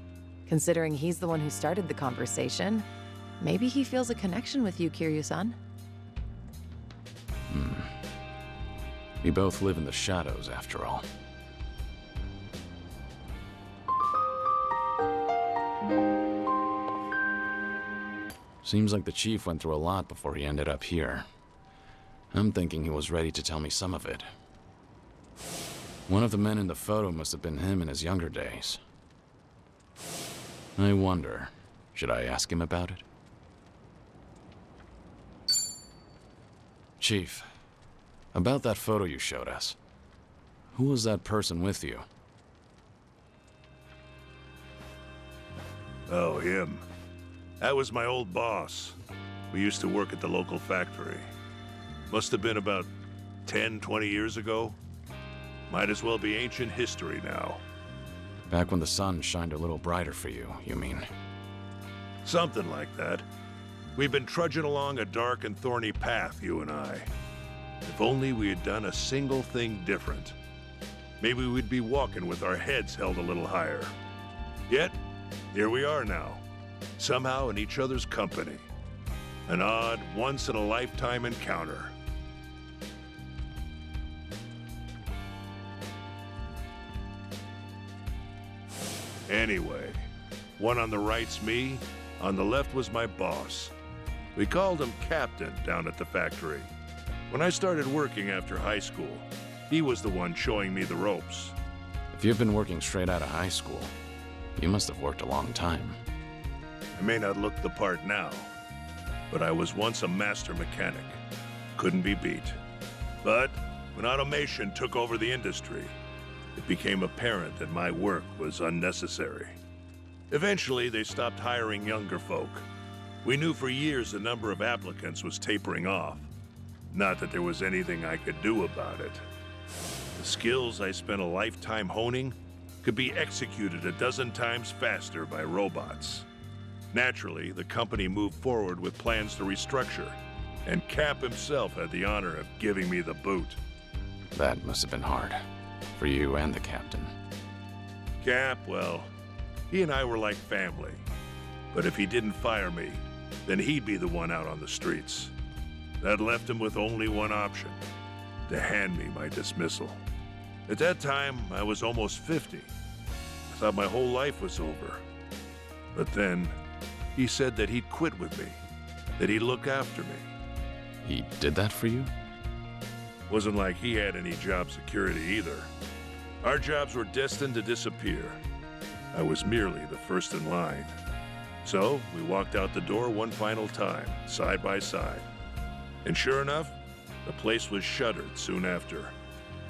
Considering he's the one who started the conversation, maybe he feels a connection with you, Kiryu-san. Hmm. We both live in the shadows, after all. Seems like the chief went through a lot before he ended up here. I'm thinking he was ready to tell me some of it. One of the men in the photo must have been him in his younger days. I wonder, should I ask him about it? Chief, about that photo you showed us. Who was that person with you? Oh, him. That was my old boss. We used to work at the local factory. Must have been about 10, 20 years ago. Might as well be ancient history now. Back when the sun shined a little brighter for you, you mean? Something like that. We've been trudging along a dark and thorny path, you and I. If only we had done a single thing different. Maybe we'd be walking with our heads held a little higher. Yet, here we are now, somehow in each other's company. An odd, once-in-a-lifetime encounter. Anyway, one on the right's me, on the left was my boss. We called him Captain down at the factory. When I started working after high school, he was the one showing me the ropes. If you've been working straight out of high school, you must have worked a long time. I may not look the part now, but I was once a master mechanic. Couldn't be beat. But when automation took over the industry, it became apparent that my work was unnecessary. Eventually, they stopped hiring younger folk. We knew for years the number of applicants was tapering off. Not that there was anything I could do about it. The skills I spent a lifetime honing could be executed a dozen times faster by robots. Naturally, the company moved forward with plans to restructure, and Cap himself had the honor of giving me the boot. That must have been hard. For you and the captain. Cap, well, he and I were like family. But if he didn't fire me, then he'd be the one out on the streets. That left him with only one option, to hand me my dismissal. At that time, I was almost 50. I thought my whole life was over. But then, he said that he'd quit with me, that he'd look after me. He did that for you? Wasn't like he had any job security either. Our jobs were destined to disappear. I was merely the first in line. So, we walked out the door one final time, side by side. And sure enough, the place was shuttered soon after.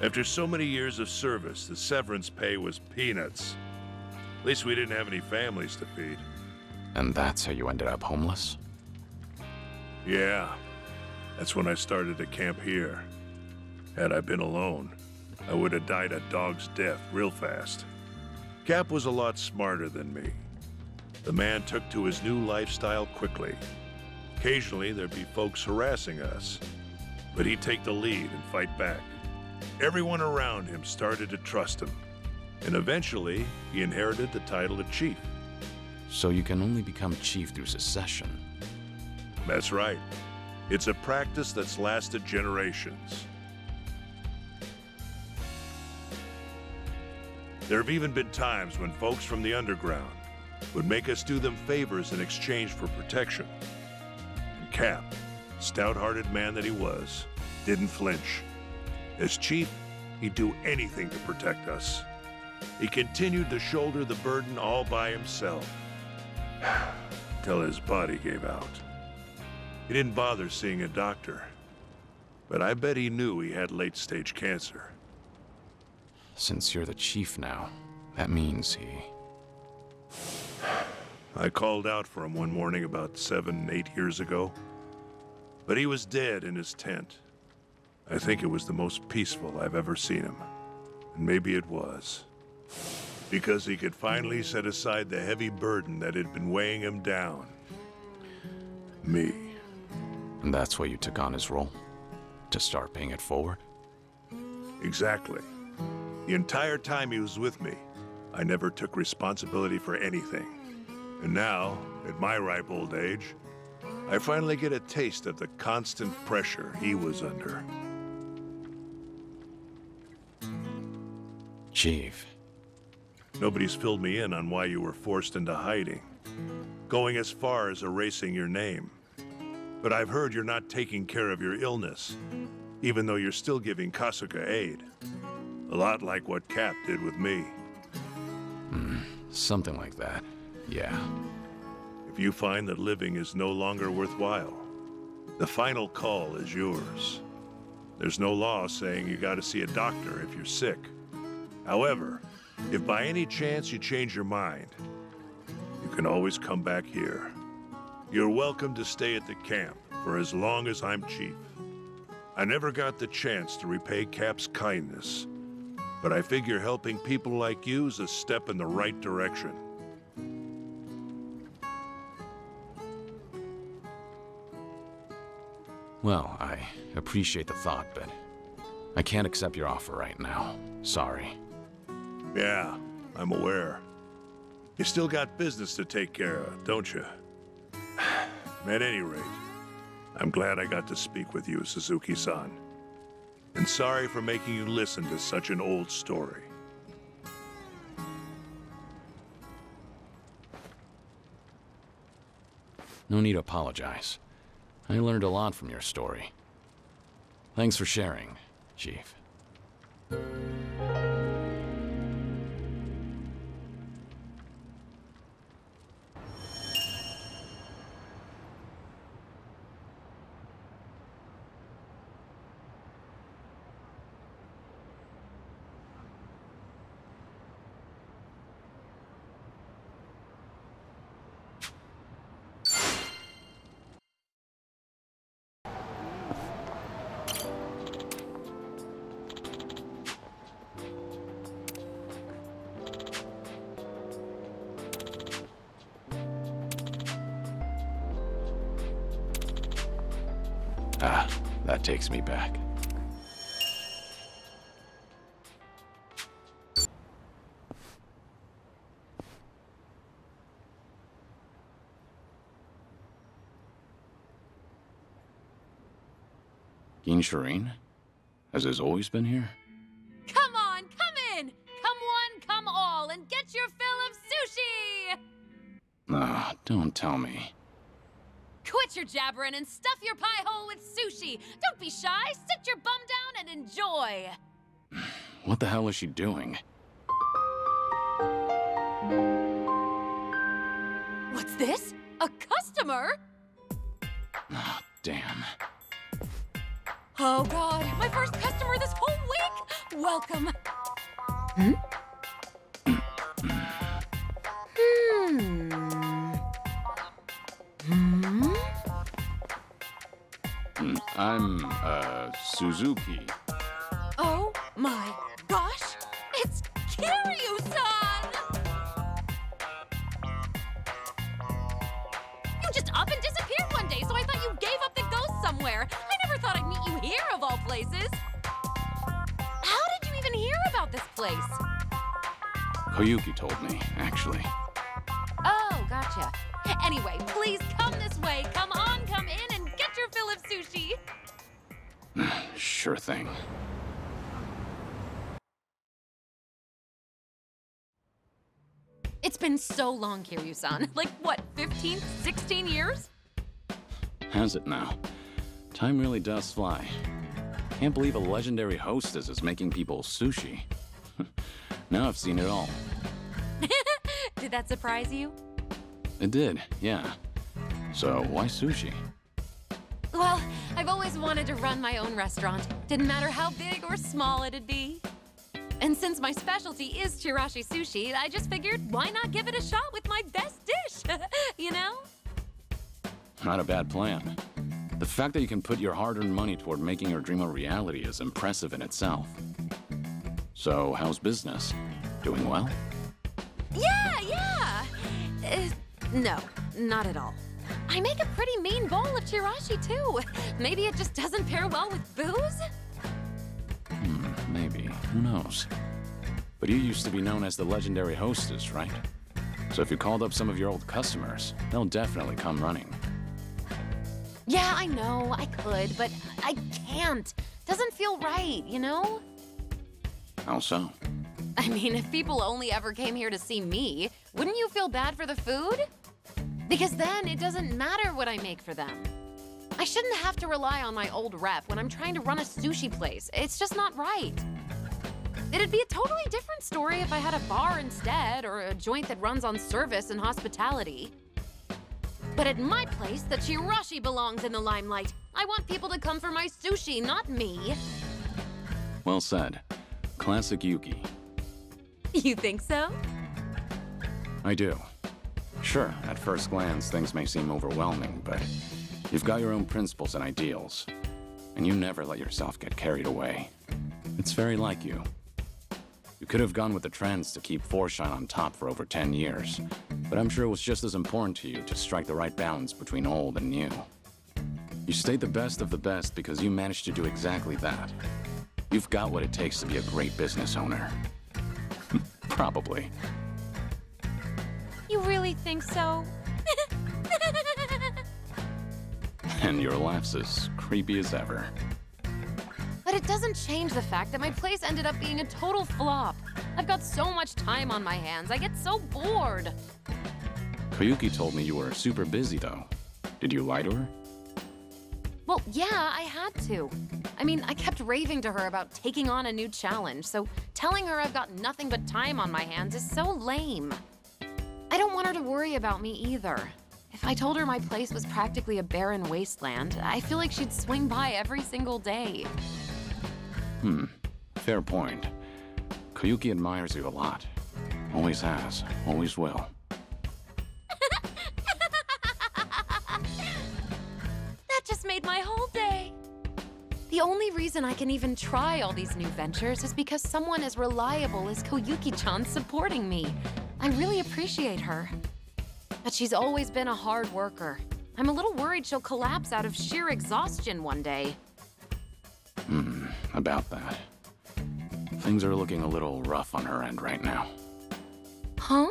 After so many years of service, the severance pay was peanuts. At least we didn't have any families to feed. And that's how you ended up homeless? Yeah. That's when I started to camp here. Had I been alone, I would have died a dog's death real fast. Cap was a lot smarter than me. The man took to his new lifestyle quickly. Occasionally, there'd be folks harassing us, but he'd take the lead and fight back. Everyone around him started to trust him, and eventually, he inherited the title of chief. So you can only become chief through succession? That's right. It's a practice that's lasted generations. There have even been times when folks from the underground would make us do them favors in exchange for protection. And Cap, stout-hearted man that he was, didn't flinch. As chief, he'd do anything to protect us. He continued to shoulder the burden all by himself. [sighs] Till his body gave out. He didn't bother seeing a doctor. But I bet he knew he had late-stage cancer. Since you're the chief now, that means he... I called out for him one morning about seven, eight years ago. But he was dead in his tent. I think it was the most peaceful I've ever seen him. And maybe it was. Because he could finally set aside the heavy burden that had been weighing him down. Me. And that's why you took on his role? To start paying it forward? Exactly. The entire time he was with me, I never took responsibility for anything. And now, at my ripe old age, I finally get a taste of the constant pressure he was under. Chief. Nobody's filled me in on why you were forced into hiding, going as far as erasing your name. But I've heard you're not taking care of your illness, even though you're still giving Kasuga aid. A lot like what Cap did with me. Hmm, something like that, yeah. If you find that living is no longer worthwhile, the final call is yours. There's no law saying you gotta see a doctor if you're sick. However, if by any chance you change your mind, you can always come back here. You're welcome to stay at the camp for as long as I'm chief. I never got the chance to repay Cap's kindness, but I figure helping people like you is a step in the right direction. Well, I appreciate the thought, but I can't accept your offer right now. Sorry. Yeah, I'm aware. You still got business to take care of, don't you? [sighs] At any rate, I'm glad I got to speak with you, Suzuki-san. And sorry for making you listen to such an old story. No need to apologize. I learned a lot from your story. Thanks for sharing, Chief. Takes me back. Gin Shireen? Has this always been here? Come on, come in! Come one, come all, and get your fill of sushi! Ah, don't tell me. Quit your jabbering and stuff your pie hole with sushi! Don't be shy, sit your bum down and enjoy! What the hell is she doing? What's this? A customer? Ah, damn. Oh god, my first customer this whole week! Welcome! Hmm? Suzuki. Long, Kiryu-san. [laughs] Like, what, 15, 16 years? Has it now? Time really does fly. Can't believe a legendary hostess is making people sushi. [laughs] now I've seen it all. [laughs] Did that surprise you? It did, yeah. So why sushi? Well, I've always wanted to run my own restaurant. Didn't matter how big or small it'd be. And since my specialty is chirashi sushi, I just figured why not give it a shot with my best dish? [laughs] you know? Not a bad plan. The fact that you can put your hard-earned money toward making your dream a reality is impressive in itself. So, how's business? Doing well? Yeah, yeah! Uh, no, not at all. I make a pretty mean bowl of chirashi, too. [laughs] Maybe it just doesn't pair well with booze? Who knows? But you used to be known as the legendary hostess, right? So if you called up some of your old customers, they'll definitely come running. Yeah, I know, I could, but I can't. Doesn't feel right, you know? How so? I mean, if people only ever came here to see me, wouldn't you feel bad for the food? Because then it doesn't matter what I make for them. I shouldn't have to rely on my old rep when I'm trying to run a sushi place. It's just not right. It'd be a totally different story if I had a bar instead, or a joint that runs on service and hospitality. But at my place, the Chirashi belongs in the limelight. I want people to come for my sushi, not me. Well said. Classic Yuki. You think so? I do. Sure, at first glance, things may seem overwhelming, but you've got your own principles and ideals. And you never let yourself get carried away. It's very like you. You could have gone with the trends to keep Four Shine on top for over 10 years, but I'm sure it was just as important to you to strike the right balance between old and new. You stayed the best of the best because you managed to do exactly that. You've got what it takes to be a great business owner. [laughs] Probably. You really think so? [laughs] And your laugh's as creepy as ever. It doesn't change the fact that my place ended up being a total flop. I've got so much time on my hands, I get so bored. Koyuki told me you were super busy, though. Did you lie to her? Well, yeah, I had to. I mean, I kept raving to her about taking on a new challenge, so telling her I've got nothing but time on my hands is so lame. I don't want her to worry about me either. If I told her my place was practically a barren wasteland, I feel like she'd swing by every single day. Hmm. Fair point. Koyuki admires you a lot. Always has. Always will. [laughs] That just made my whole day. The only reason I can even try all these new ventures is because someone as reliable as Koyuki-chan supporting me. I really appreciate her. But she's always been a hard worker. I'm a little worried she'll collapse out of sheer exhaustion one day. Hmm. About that. Things are looking a little rough on her end right now. Huh?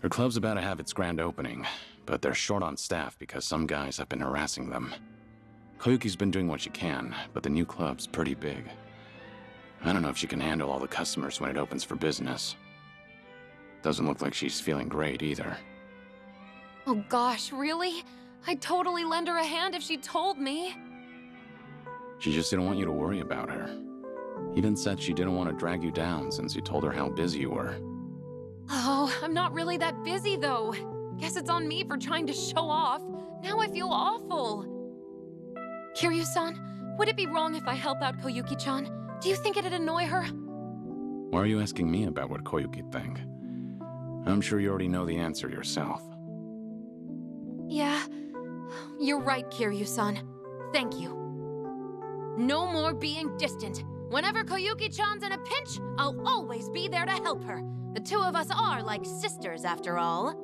Her club's about to have its grand opening, but they're short on staff because some guys have been harassing them. Koyuki's been doing what she can, but the new club's pretty big. I don't know if she can handle all the customers when it opens for business. Doesn't look like she's feeling great either. Oh gosh, really? I'd totally lend her a hand if she told me. She just didn't want you to worry about her. Even said she didn't want to drag you down since you told her how busy you were. Oh, I'm not really that busy though. Guess it's on me for trying to show off. Now I feel awful. Kiryu-san, would it be wrong if I help out Koyuki-chan? Do you think it'd annoy her? Why are you asking me about what Koyuki think? I'm sure you already know the answer yourself. Yeah, you're right, Kiryu-san. Thank you. No more being distant. Whenever Koyuki-chan's in a pinch, I'll always be there to help her. The two of us are like sisters, after all.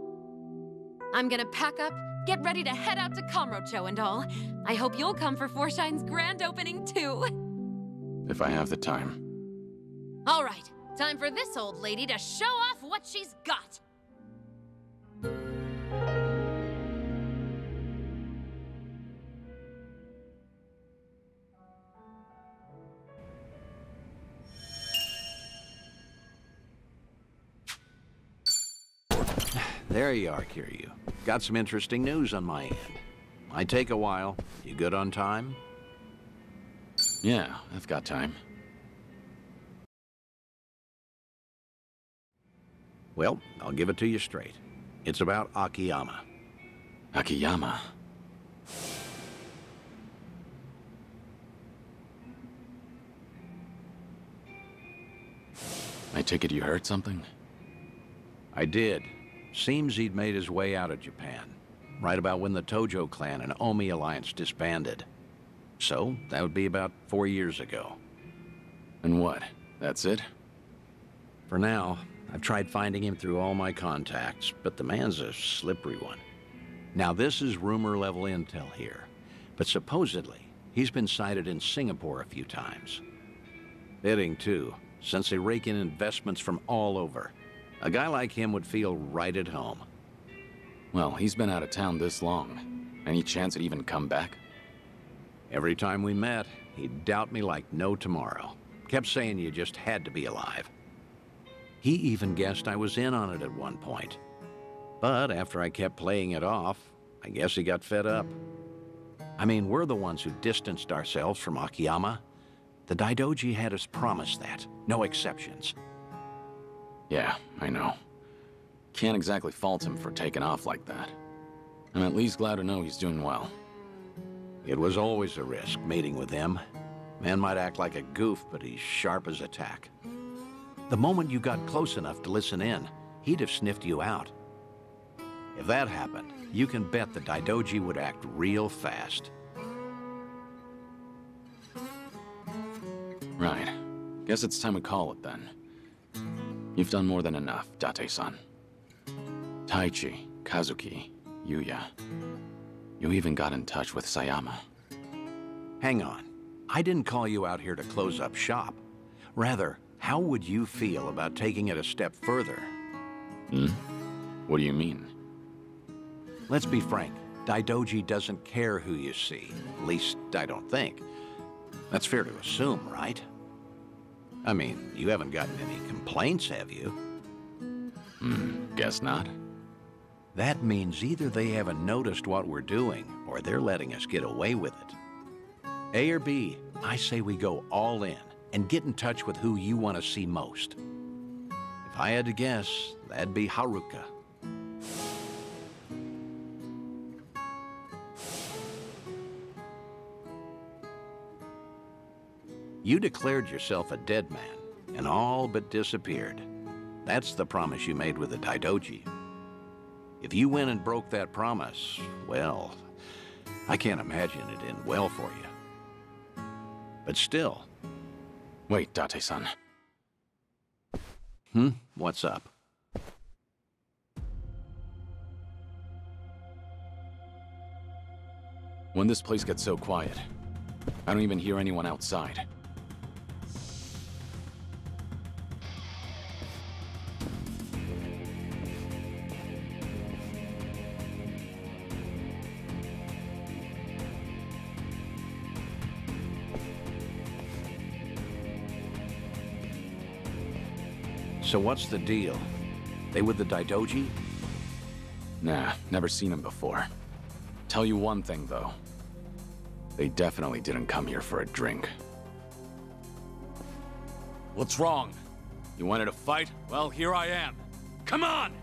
I'm gonna pack up, get ready to head out to Kamurocho and all. I hope you'll come for Four Shine's grand opening, too. If I have the time. All right, time for this old lady to show off what she's got. There you are, Kiryu. Got some interesting news on my end. Might take a while. You good on time? Yeah, I've got time. Well, I'll give it to you straight. It's about Akiyama. Akiyama? I take it you heard something? I did. Seems he'd made his way out of Japan, right about when the Tojo clan and Omi alliance disbanded. So, that would be about four years ago. And what? That's it? For now, I've tried finding him through all my contacts, but the man's a slippery one. Now, this is rumor-level intel here, but supposedly, he's been sighted in Singapore a few times. Fitting, too, since they rake in investments from all over. A guy like him would feel right at home. Well, he's been out of town this long. Any chance he'd even come back? Every time we met, he'd doubt me like no tomorrow. Kept saying you just had to be alive. He even guessed I was in on it at one point. But after I kept playing it off, I guess he got fed up. I mean, we're the ones who distanced ourselves from Akiyama. The Daidoji had us promise that. No exceptions. Yeah, I know. Can't exactly fault him for taking off like that. I'm at least glad to know he's doing well. It was always a risk, meeting with him. Man might act like a goof, but he's sharp as a tack. The moment you got close enough to listen in, he'd have sniffed you out. If that happened, you can bet the Daidoji would act real fast. Right. Guess it's time we call it then. You've done more than enough, Date-san. Taichi, Kazuki, Yuya. You even got in touch with Sayama. Hang on. I didn't call you out here to close up shop. Rather, how would you feel about taking it a step further? Hmm? What do you mean? Let's be frank. Daidoji doesn't care who you see. At least, I don't think. That's fair to assume, right? I mean, you haven't gotten any complaints, have you? Hmm, guess not. That means either they haven't noticed what we're doing, or they're letting us get away with it. A or B, I say we go all in and get in touch with who you want to see most. If I had to guess, that'd be Haruka. You declared yourself a dead man, and all but disappeared. That's the promise you made with the Daidoji. If you went and broke that promise, well, I can't imagine it end well for you. But still. Wait, Date-san. Hmm? What's up? When this place gets so quiet, I don't even hear anyone outside. So what's the deal? They with the Daidoji? Nah, never seen them before. Tell you one thing, though. They definitely didn't come here for a drink. What's wrong? You wanted a fight? Well, here I am. Come on!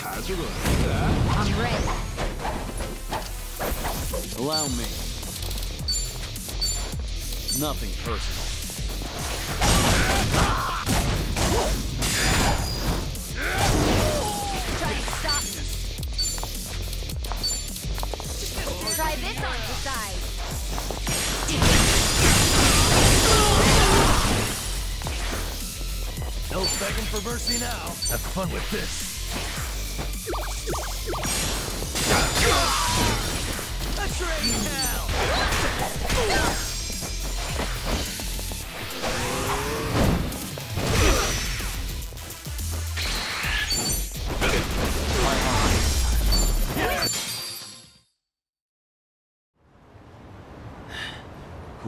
I'm ready. Allow me. Nothing personal. Try to stop me. Try this on the side. No begging for mercy now. Have fun with this. X-ray hell!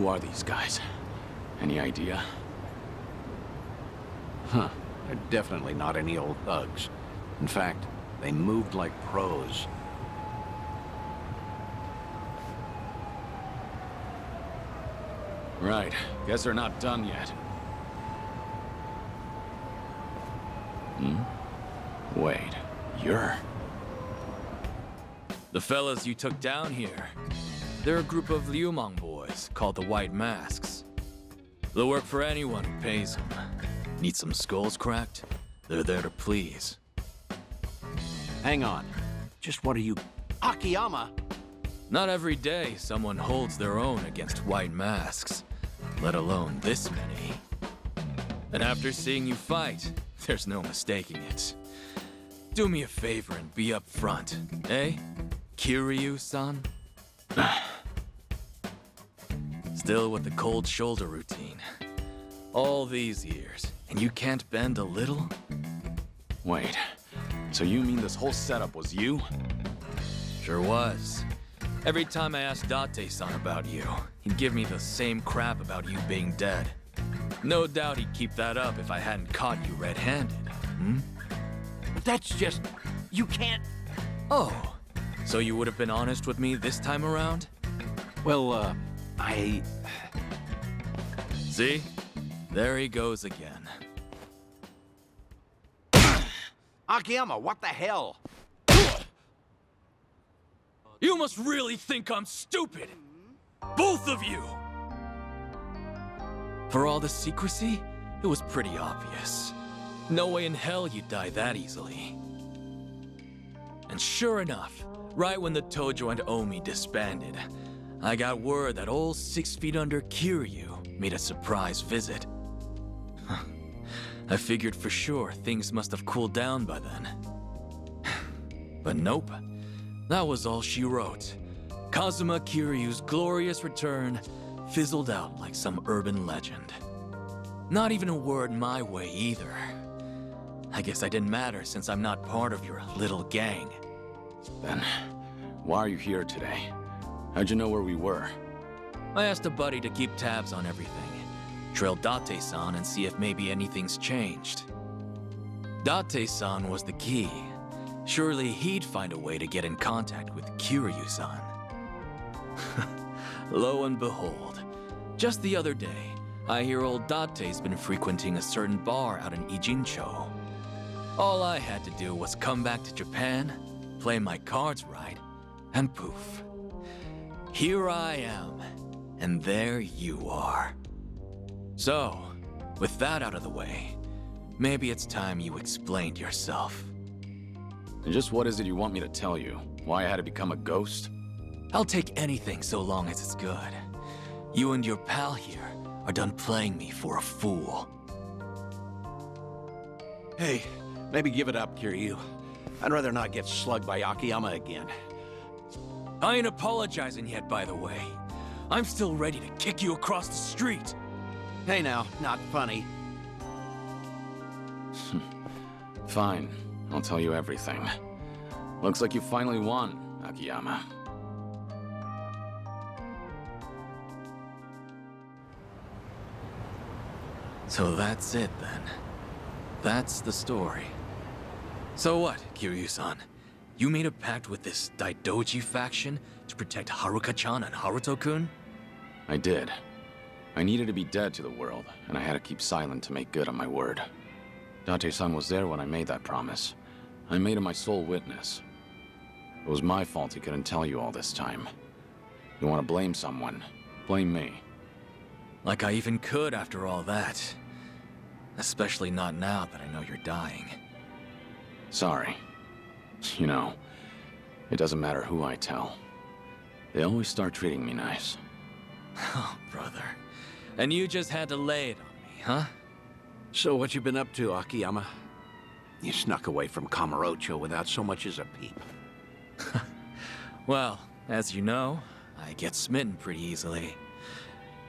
Who are these guys? Any idea? Huh. They're definitely not any old thugs. In fact, they moved like pros. Right. Guess they're not done yet. Hmm? Wait. You're... The fellas you took down here. They're a group of Liumang boys. boys called the White Masks. They'll work for anyone who pays them. Need some skulls cracked? They're there to please. Hang on. Just what are you... Akiyama? Not every day someone holds their own against white masks, let alone this many. And after seeing you fight, there's no mistaking it. Do me a favor and be up front, eh? Kiryu-san? [sighs] [sighs] Still with the cold shoulder routine. All these years, and you can't bend a little? Wait, so you mean this whole setup was you? Sure was. Every time I asked Date-san about you, he'd give me the same crap about you being dead. No doubt he'd keep that up if I hadn't caught you red-handed, hmm? That's just... you can't... Oh, so you would have been honest with me this time around? Well, uh, I... See? There he goes again. Akiyama, what the hell? You must really think I'm stupid! Both of you! For all the secrecy, it was pretty obvious. No way in hell you'd die that easily. And sure enough, right when the Tojo and Omi disbanded, I got word that old Six Feet Under Kiryu made a surprise visit. I figured for sure things must have cooled down by then. But nope. That was all she wrote. Kazuma Kiryu's glorious return fizzled out like some urban legend. Not even a word my way either. I guess I didn't matter since I'm not part of your little gang. Then, why are you here today? How'd you know where we were? I asked a buddy to keep tabs on everything. Trail Date-san and see if maybe anything's changed. Date-san was the key. Surely he'd find a way to get in contact with Kiryu-san. [laughs] Lo and behold, just the other day, I hear old Date's been frequenting a certain bar out in Ijincho. All I had to do was come back to Japan, play my cards right, and poof. Here I am, and there you are. So, with that out of the way, maybe it's time you explained yourself. And just what is it you want me to tell you? Why I had to become a ghost? I'll take anything so long as it's good. You and your pal here are done playing me for a fool. Hey, maybe give it up, Kiryu. I'd rather not get slugged by Akiyama again. I ain't apologizing yet, by the way. I'm still ready to kick you across the street. Hey now, not funny. [laughs] Fine, I'll tell you everything. Looks like you finally won, Akiyama. So that's it then. That's the story. So what, Kiryu-san? You made a pact with this Daidoji faction to protect Haruka-chan and Haruto-kun? I did. I needed to be dead to the world, and I had to keep silent to make good on my word. Date-san was there when I made that promise. I made him my sole witness. It was my fault he couldn't tell you all this time. You want to blame someone, blame me. Like I even could after all that. Especially not now that I know you're dying. Sorry. You know, it doesn't matter who I tell. They always start treating me nice. [laughs] Oh, brother. And you just had to lay it on me, huh? So what you been up to, Akiyama? You snuck away from Kamurocho without so much as a peep. [laughs] Well, as you know, I get smitten pretty easily.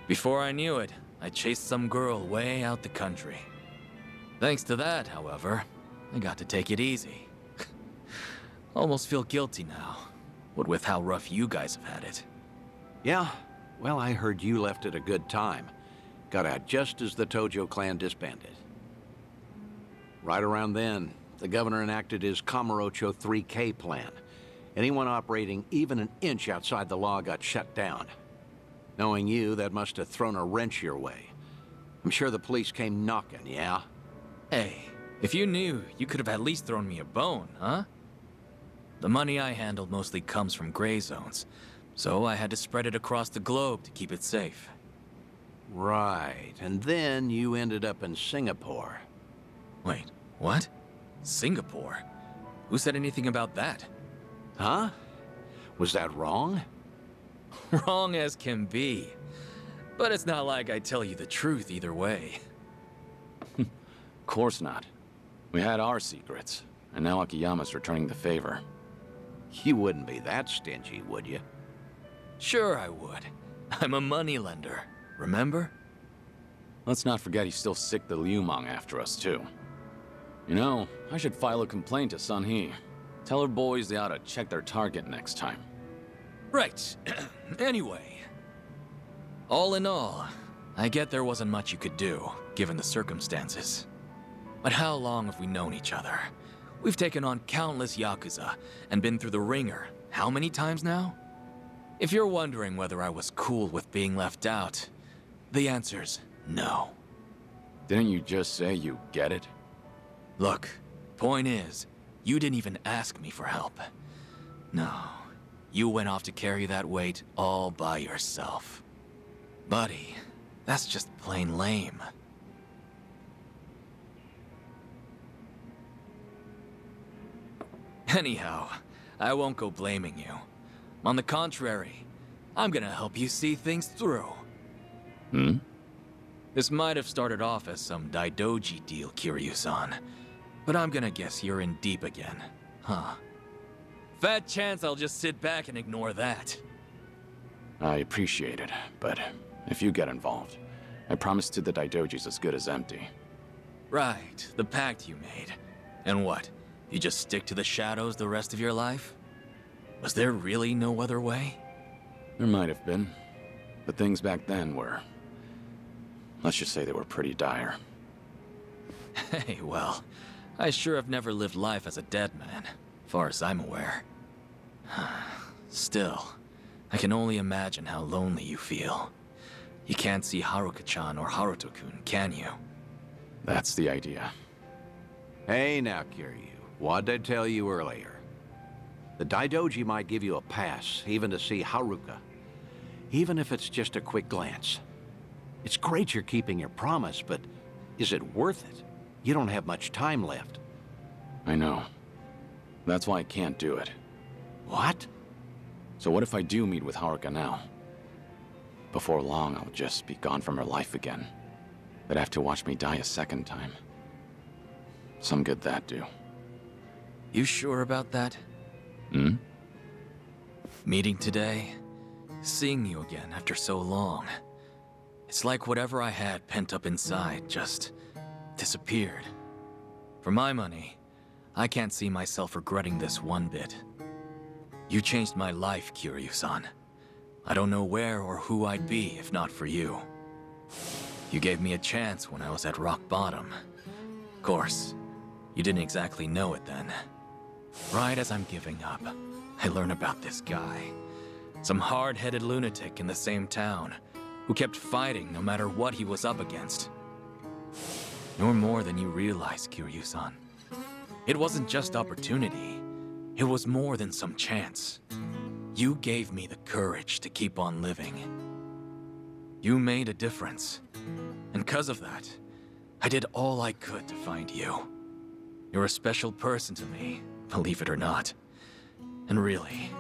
Before I knew it, I chased some girl way out the country. Thanks to that, however, I got to take it easy. [laughs] Almost feel guilty now, what with how rough you guys have had it. Yeah? Well, I heard you left at a good time. Got out just as the Tojo clan disbanded. Right around then, the governor enacted his Kamurocho 3K plan. Anyone operating even an inch outside the law got shut down. Knowing you, that must have thrown a wrench your way. I'm sure the police came knocking, yeah? Hey, if you knew, you could have at least thrown me a bone, huh? The money I handled mostly comes from gray zones, So I had to spread it across the globe to keep it safe. Right, and then you ended up in Singapore. Wait, what? Singapore? Who said anything about that? Huh? Was that wrong? [laughs] wrong as can be. But it's not like I tell you the truth either way. of [laughs] course not. We had our secrets, and now Akiyama's returning the favor. You wouldn't be that stingy, would you? Sure I would. I'm a moneylender, remember? Let's not forget he's still sick the Liumang after us, too. You know, I should file a complaint to Seonhee. Tell her boys they ought to check their target next time. Right. [clears throat] anyway. All in all, I get there wasn't much you could do, given the circumstances. But how long have we known each other? We've taken on countless Yakuza and been through the ringer how many times now? If you're wondering whether I was cool with being left out, the answer's no. Didn't you just say you get it? Look, point is, you didn't even ask me for help. No, you went off to carry that weight all by yourself. Buddy, that's just plain lame. Anyhow, I won't go blaming you. On the contrary, I'm gonna help you see things through. Hmm? This might have started off as some Daidoji deal, Kiryu-san. But I'm gonna guess you're in deep again, huh? Fat chance I'll just sit back and ignore that. I appreciate it, but if you get involved, I promise to the Daidoji's as good as empty. Right, the pact you made. And what, you just stick to the shadows the rest of your life? Was there really no other way? There might have been, but things back then were... Let's just say they were pretty dire. [laughs] Hey, well, I sure have never lived life as a dead man, far as I'm aware. [sighs] Still, I can only imagine how lonely you feel. You can't see Haruka-chan or Haruto-kun, can you? That's the idea. Hey now, Kiryu. What'd I tell you earlier? The Daidoji might give you a pass, even to see Haruka. Even if it's just a quick glance. It's great you're keeping your promise, but is it worth it? You don't have much time left. I know. That's why I can't do it. What? So what if I do meet with Haruka now? Before long, I'll just be gone from her life again. They'd have to watch me die a second time. Some good that do. You sure about that? Hmm? Meeting today, seeing you again after so long. It's like whatever I had pent up inside just disappeared. For my money, I can't see myself regretting this one bit. You changed my life, Kiryu-san. I don't know where or who I'd be if not for you. You gave me a chance when I was at rock bottom. Of course, you didn't exactly know it then. Right as I'm giving up, I learn about this guy. Some hard-headed lunatic in the same town, who kept fighting no matter what he was up against. You're more than you realize, Kiryu-san. It wasn't just opportunity. It was more than some chance. You gave me the courage to keep on living. You made a difference. And because of that, I did all I could to find you. You're a special person to me, believe it or not. And really,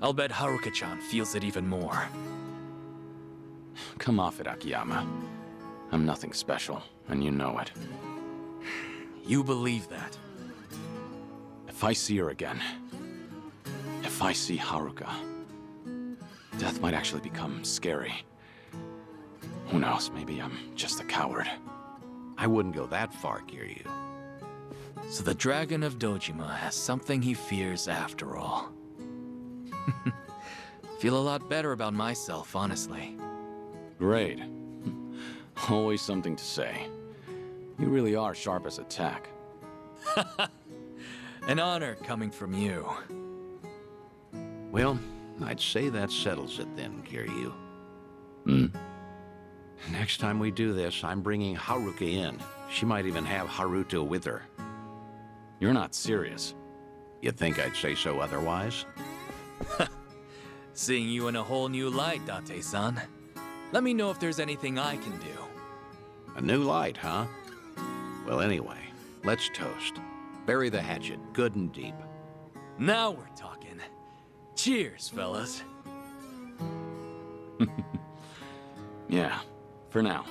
I'll bet Haruka-chan feels it even more. Come off it, Akiyama. I'm nothing special, and you know it. You believe that? If I see her again, if I see Haruka, death might actually become scary. Who knows, maybe I'm just a coward. I wouldn't go that far, Kiryu. So the Dragon of Dojima has something he fears after all. [laughs] Feel a lot better about myself, honestly. Great. [laughs] Always something to say. You really are sharp as a tack. [laughs] An honor coming from you. Well, I'd say that settles it then, Kiryu. Hmm? Next time we do this, I'm bringing Haruka in. She might even have Haruto with her. You're not serious. You'd think I'd say so otherwise? [laughs] Seeing you in a whole new light, Date-san. Let me know if there's anything I can do. A new light, huh? Well, anyway, let's toast. Bury the hatchet good and deep. Now we're talking. Cheers, fellas. [laughs] Yeah, for now.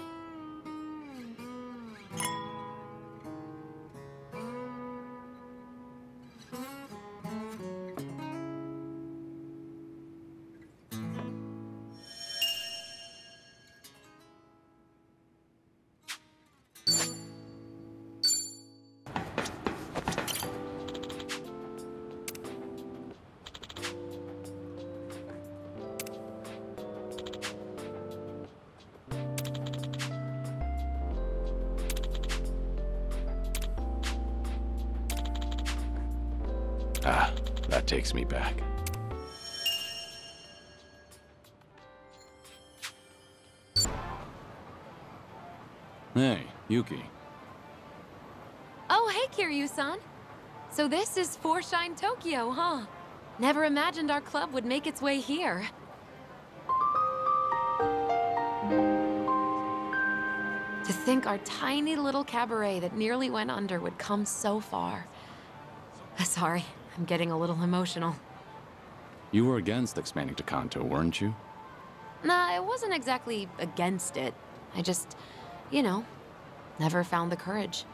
Takes me back. Hey, Yuki. Oh, hey, Kiryu-san. So this is Four Shine Tokyo, huh? Never imagined our club would make its way here. To think our tiny little cabaret that nearly went under would come so far. Uh, Sorry, I'm getting a little emotional. You were against expanding to Kanto, weren't you? Nah, I wasn't exactly against it. I just, you know, never found the courage.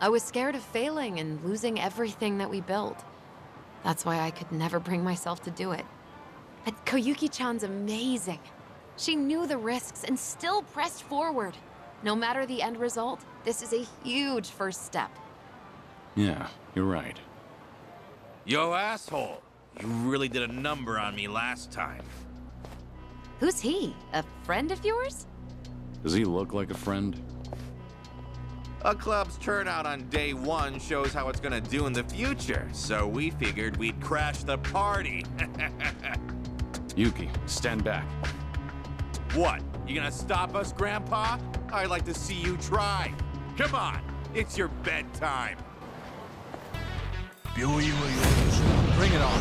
I was scared of failing and losing everything that we built. That's why I could never bring myself to do it. But Koyuki-chan's amazing. She knew the risks and still pressed forward. No matter the end result, this is a huge first step. Yeah, you're right. Yo, asshole! You really did a number on me last time. Who's he? A friend of yours? Does he look like a friend? A club's turnout on day one shows how it's gonna do in the future, so we figured we'd crash the party. [laughs] Yuki, stand back. what? You gonna stop us, Grandpa? I'd like to see you try. Come on, it's your bedtime. Bring it on.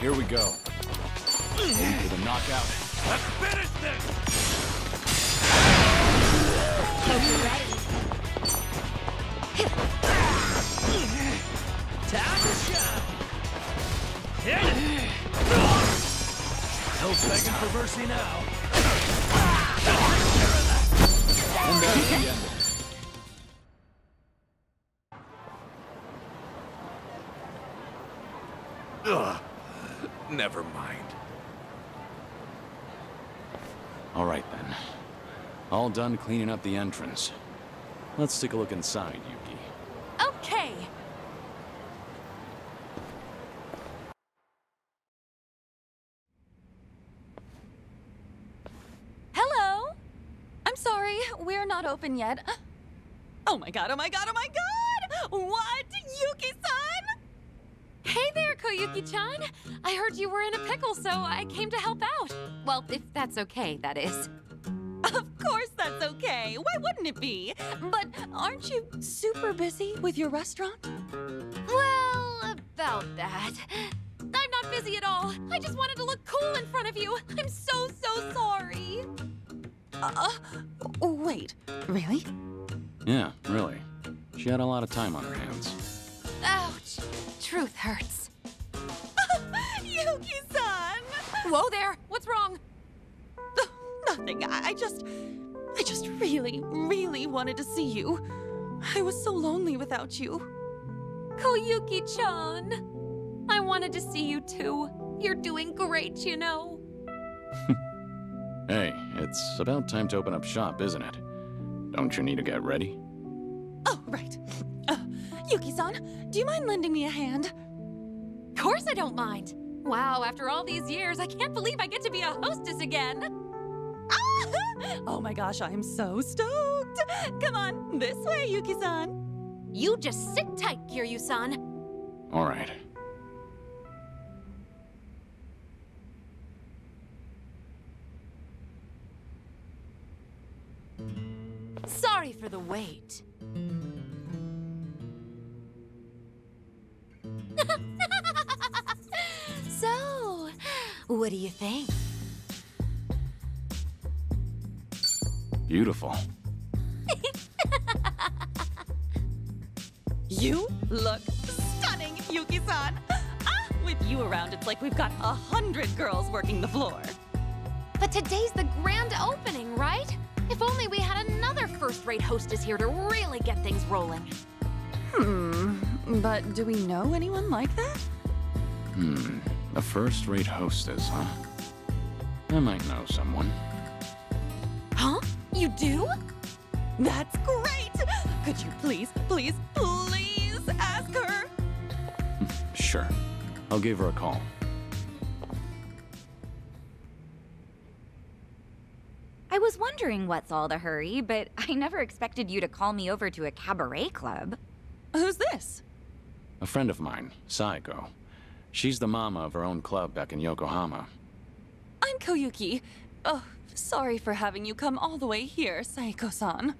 Here we go. For the knockout. Let's finish this! You're ready. Time to shine! Hit it! No begging for mercy now. And that's the end Ugh. Never mind. All right then. All done cleaning up the entrance. Let's take a look inside, Yuki. Okay. Hello? I'm sorry, we're not open yet. [gasps] Oh my god, oh my god, oh my god! What? Yuki-san? Hey there, Koyuki-chan. I heard you were in a pickle, so I came to help out. Well, if that's okay, that is. Of course that's okay. Why wouldn't it be? But aren't you super busy with your restaurant? Well, about that. I'm not busy at all. I just wanted to look cool in front of you. I'm so, so sorry. Uh, wait, really? Yeah, really. She had a lot of time on her hands. Ouch. Truth hurts. [laughs] Yuki-san! Whoa there! What's wrong? Nothing. I I just. I just really, really wanted to see you. I was so lonely without you. Koyuki-chan. I wanted to see you too. You're doing great, you know. [laughs] Hey, it's about time to open up shop, isn't it? Don't you need to get ready? Oh, right. Yuki-san, do you mind lending me a hand? Of course I don't mind. Wow, after all these years, I can't believe I get to be a hostess again. Ah! [laughs] Oh my gosh, I'm so stoked! Come on, this way, Yuki-san. You just sit tight, Kiryu-san. All right. Sorry for the wait. [laughs] So, what do you think? Beautiful. [laughs] You look stunning, Yuki-san! Ah, with you around, it's like we've got a hundred girls working the floor. But today's the grand opening, right? If only we had another first-rate hostess here to really get things rolling. Hmm, but do we know anyone like that? Hmm. A first-rate hostess, huh? I might know someone. Huh? You do? That's great! Could you please, please, please ask her? [laughs] Sure. I'll give her a call. I was wondering what's all the hurry, but I never expected you to call me over to a cabaret club. Who's this? A friend of mine, Saeko. She's the mama of her own club back in Yokohama. I'm Koyuki. Oh, sorry for having you come all the way here, Saeko-san.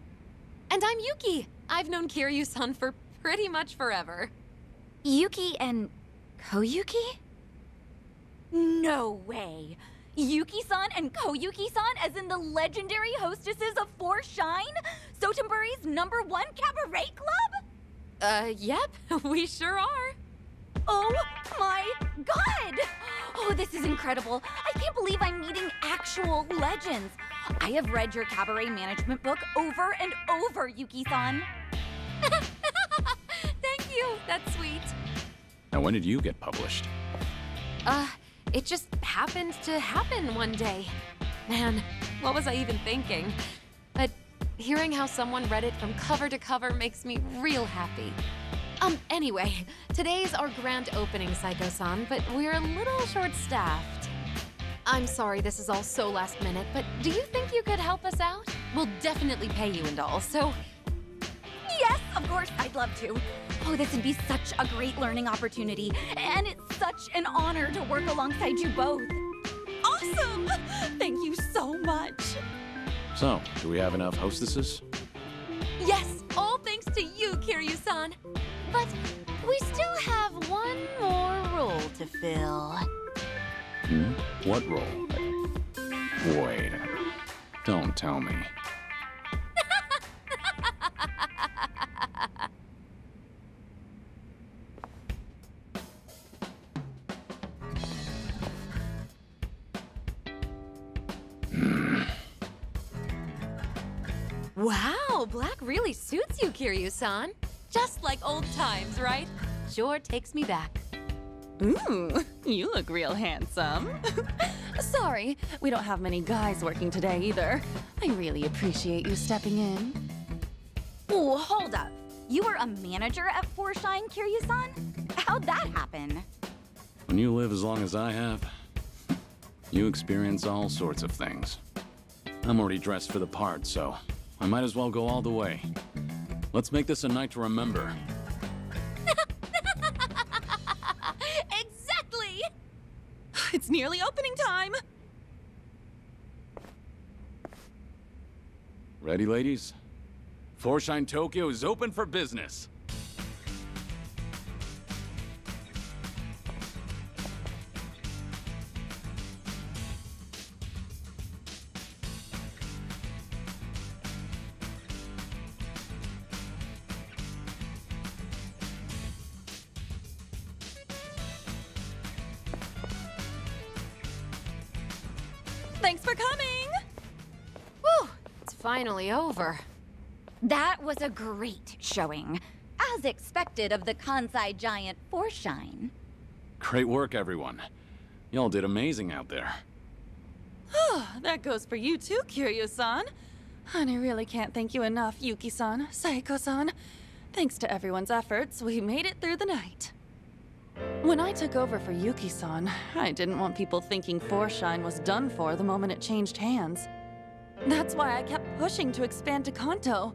And I'm Yuki. I've known Kiryu-san for pretty much forever. Yuki and Koyuki? No way! Yuki-san and Koyuki-san as in the legendary hostesses of Four Shine? Sotenbori's number one cabaret club? Uh, yep, [laughs] we sure are. Oh my god! Oh, this is incredible. I can't believe I'm meeting actual legends. I have read your cabaret management book over and over, Yuki-san. [laughs] Thank you, that's sweet. Now, when did you get published? Uh, it just happened to happen one day. Man, what was I even thinking? But hearing how someone read it from cover to cover makes me real happy. Um, anyway, today's our grand opening, Saeko-san, but we're a little short-staffed. I'm sorry this is all so last minute, but do you think you could help us out? We'll definitely pay you and all, so... Yes, of course, I'd love to. Oh, this would be such a great learning opportunity, and it's such an honor to work alongside you both. Awesome! Thank you so much. So, do we have enough hostesses? Yes, all thanks to you, Kiryu-san. But we still have one more role to fill. Hmm? What role? Wait. Don't tell me. Wow, black really suits you, Kiryu-san. Just like old times, right? Sure takes me back. Ooh, [laughs] you look real handsome. [laughs] Sorry, we don't have many guys working today either. I really appreciate you stepping in. Oh, hold up. You were a manager at Four Shine, Kiryu-san? How'd that happen? When you live as long as I have, you experience all sorts of things. I'm already dressed for the part, so I might as well go all the way. Let's make this a night to remember. [laughs] exactly! It's nearly opening time. Ready, ladies? Four Shine Tokyo is open for business. Finally over. That was a great showing. As expected of the Kansai giant Four Shine. Great work, everyone. Y'all did amazing out there. Oh, [sighs] that goes for you too, Kiryu-san. And I really can't thank you enough, Yuki-san, Saeko-san. Thanks to everyone's efforts, we made it through the night. When I took over for Yuki-san, I didn't want people thinking Four Shine was done for the moment it changed hands. That's why I kept pushing to expand to Kanto.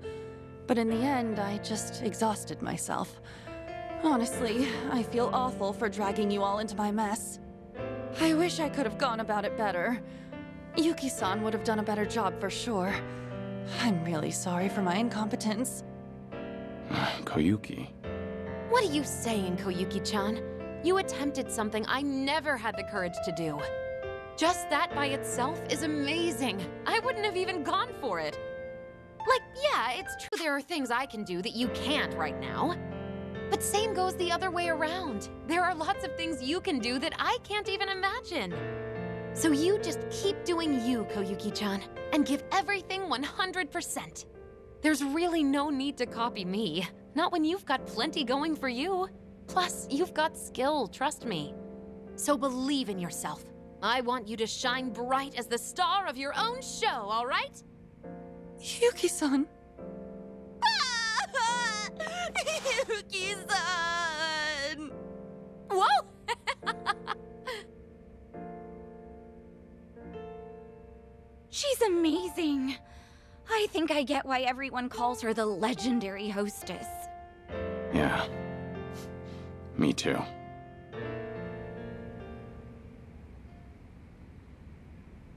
But in the end, I just exhausted myself. Honestly, I feel awful for dragging you all into my mess. I wish I could have gone about it better. Yuki-san would have done a better job for sure. I'm really sorry for my incompetence. [sighs] Koyuki. What are you saying, Koyuki-chan? You attempted something I never had the courage to do. Just that by itself is amazing. I wouldn't have even gone for it. Like, yeah, it's true there are things I can do that you can't right now. But same goes the other way around. There are lots of things you can do that I can't even imagine. So you just keep doing you, Koyuki-chan, and give everything 100%. There's really no need to copy me. Not when you've got plenty going for you. Plus, you've got skill, trust me. So believe in yourself. I want you to shine bright as the star of your own show, all right? Yuki-san. Yuki-san! Whoa! [laughs] She's amazing. I think I get why everyone calls her the legendary hostess. Yeah. Me too.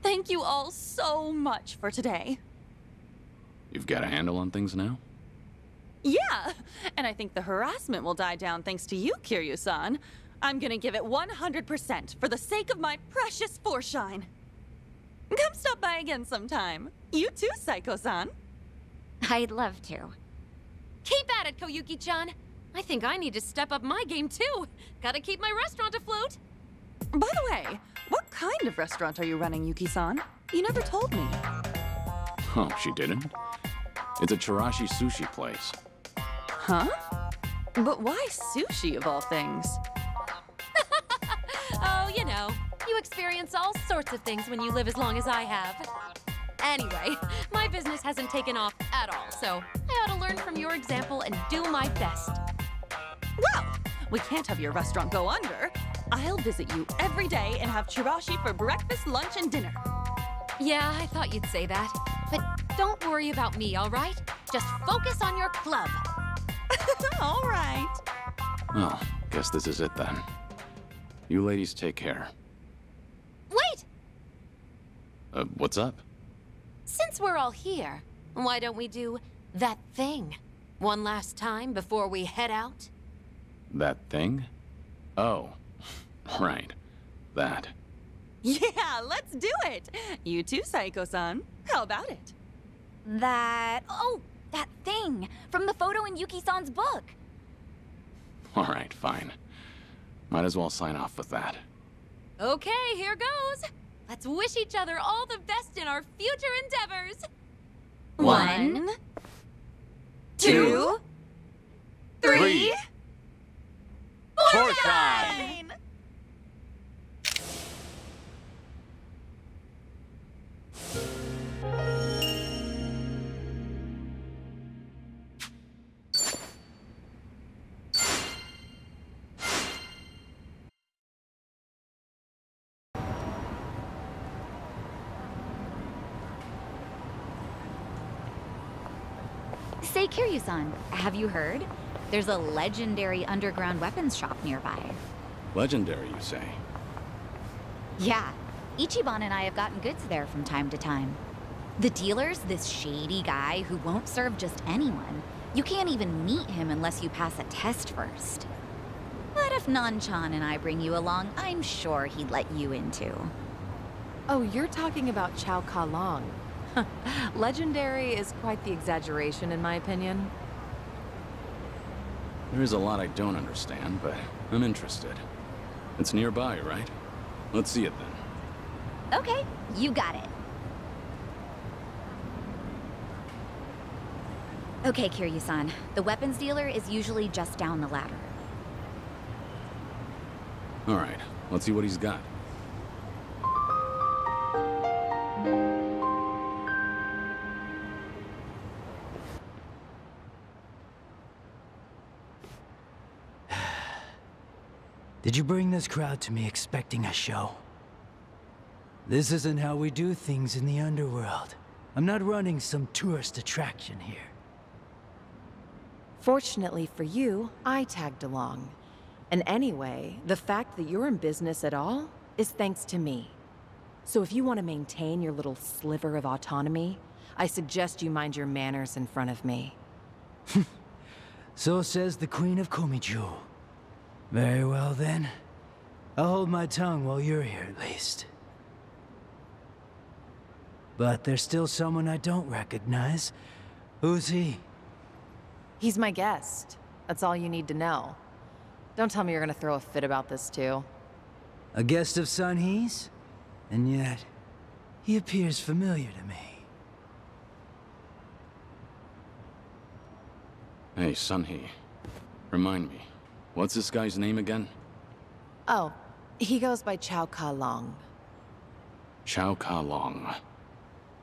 Thank you all so much for today. You've got a handle on things now? Yeah, and I think the harassment will die down thanks to you, Kiryu-san. I'm gonna give it 100% for the sake of my precious Four Shine. Come stop by again sometime. You too, Saeko-san. I'd love to. Keep at it, Koyuki-chan. I think I need to step up my game too. Gotta keep my restaurant afloat. By the way, what kind of restaurant are you running, Yuki-san? You never told me. Oh, she didn't? It's a Chirashi sushi place. Huh? But why sushi of all things? [laughs] oh, you know, you experience all sorts of things when you live as long as I have. Anyway, [laughs] my business hasn't taken off at all, so I ought to learn from your example and do my best. Well, we can't have your restaurant go under. I'll visit you every day and have chirashi for breakfast, lunch, and dinner. Yeah, I thought you'd say that. But don't worry about me, all right? Just focus on your club. [laughs] all right. Well, guess this is it then. You ladies take care. Wait! Uh, what's up? Since we're all here, why don't we do that thing? One last time before we head out? That thing? Oh, [laughs] right. That. Yeah, let's do it. You too, Saeko-san. How about it? That... Oh, that thing from the photo in Yuki-san's book. All right, fine. Might as well sign off with that. Okay, here goes. Let's wish each other all the best in our future endeavors. One, two, three, Say, Kiryu-san, have you heard? There's a legendary underground weapons shop nearby. Legendary, you say? Yeah, Ichiban and I have gotten goods there from time to time. The dealer's this shady guy who won't serve just anyone. You can't even meet him unless you pass a test first. But if Nanchan and I bring you along, I'm sure he'd let you in too. Oh, you're talking about Chow Ka Long. [laughs] Legendary is quite the exaggeration, in my opinion. There is a lot I don't understand, but I'm interested. It's nearby, right? Let's see it then. Okay, you got it. Okay, Kiryu-san. The weapons dealer is usually just down the ladder. All right, let's see what he's got. Did you bring this crowd to me expecting a show? This isn't how we do things in the underworld. I'm not running some tourist attraction here. Fortunately for you, I tagged along. And anyway, the fact that you're in business at all is thanks to me. So if you want to maintain your little sliver of autonomy, I suggest you mind your manners in front of me. [laughs] So says the Queen of Geomijul. Very well then. I'll hold my tongue while you're here at least. But there's still someone I don't recognize. Who's he? He's my guest. That's all you need to know. Don't tell me you're gonna throw a fit about this too. A guest of Seonhee's? And yet, he appears familiar to me. Hey, Seonhee. Remind me, what's this guy's name again? Oh, he goes by Chow Ka Long. Chow Ka Long.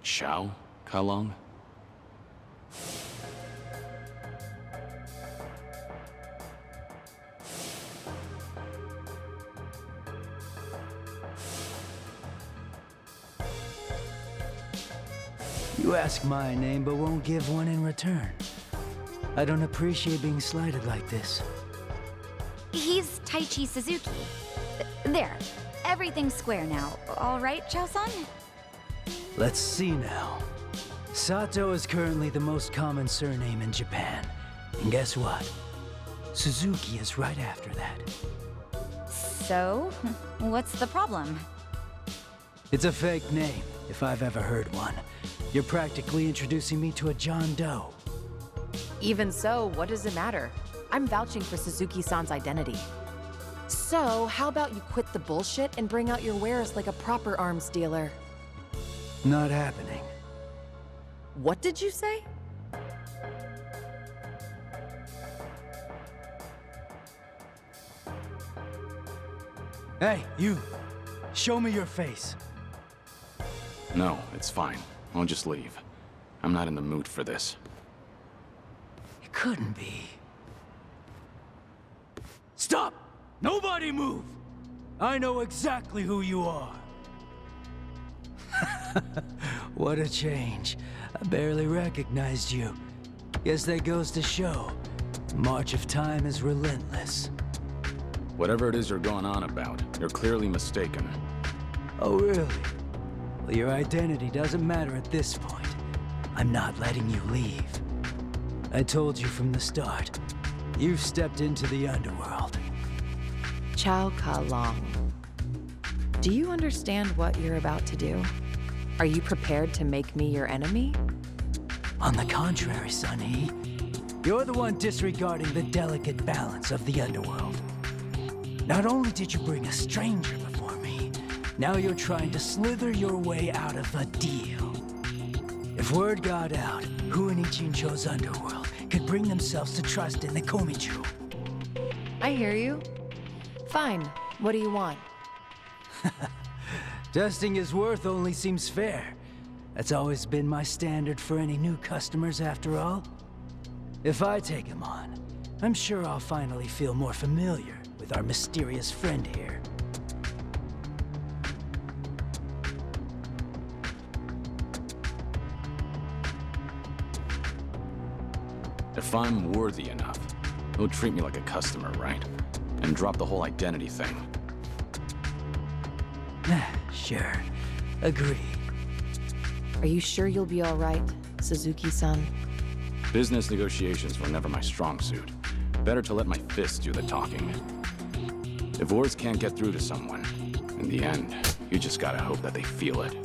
Chow Ka Long? You ask my name, but won't give one in return. I don't appreciate being slighted like this. He's Taichi Suzuki. There. Everything's square now. All right, Chao-san? Let's see now. Sato is currently the most common surname in Japan. And guess what? Suzuki is right after that. So, [laughs] what's the problem? It's a fake name, if I've ever heard one. You're practically introducing me to a John Doe. Even so, what does it matter? I'm vouching for Suzuki-san's identity. So, how about you quit the bullshit and bring out your wares like a proper arms dealer? Not happening. What did you say? Hey, you! Show me your face. No, it's fine. I'll just leave. I'm not in the mood for this. It couldn't be. Stop! Nobody move! I know exactly who you are. [laughs] what a change. I barely recognized you. Guess that goes to show. March of time is relentless. Whatever it is you're going on about, you're clearly mistaken. Oh, really? Well, your identity doesn't matter at this point. I'm not letting you leave. I told you from the start. You've stepped into the underworld. Chow Ka Long. Do you understand what you're about to do? Are you prepared to make me your enemy? On the contrary, Seonhee. You're the one disregarding the delicate balance of the underworld. Not only did you bring a stranger before me, now you're trying to slither your way out of a deal. If word got out, who in Ijincho's underworld could bring themselves to trust in the Geomijul? I hear you. Fine. What do you want? [laughs] Testing his worth only seems fair. That's always been my standard for any new customers, after all. If I take him on, I'm sure I'll finally feel more familiar with our mysterious friend here. If I'm worthy enough, he'll treat me like a customer, right? And drop the whole identity thing. [sighs] sure. Agree. Are you sure you'll be all right, Suzuki-san? Business negotiations were never my strong suit. Better to let my fists do the talking. If words can't get through to someone, in the end, you just gotta hope that they feel it.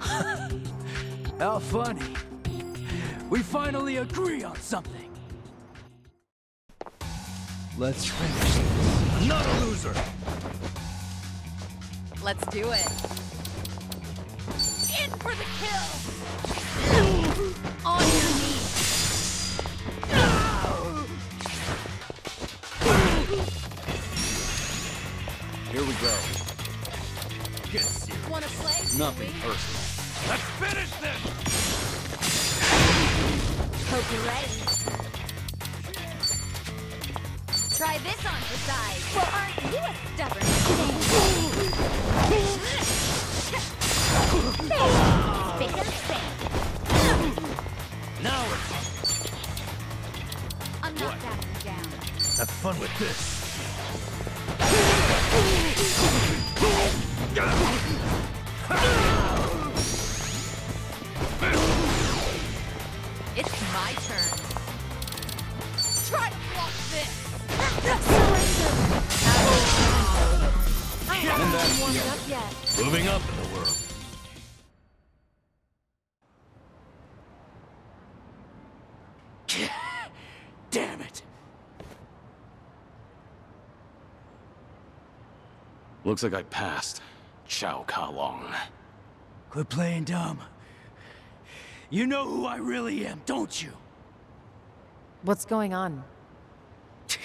[laughs] How funny. We finally agree on something. Let's finish this. I'm not a loser. Let's do it. In for the kill! On your knees. Here we go. Get serious. Wanna play? Nothing personal. Let's finish this! Hope you're ready. Try this on for size. Well, aren't you a stubborn thing? Spick and span. Now I'm not backing down. have fun with this. [laughs] Try to block this! I haven't warmed up yet. Moving up in the world. Damn it! Looks like I passed. Chow Ka Long. Quit playing dumb. You know who I really am, don't you? What's going on? [laughs]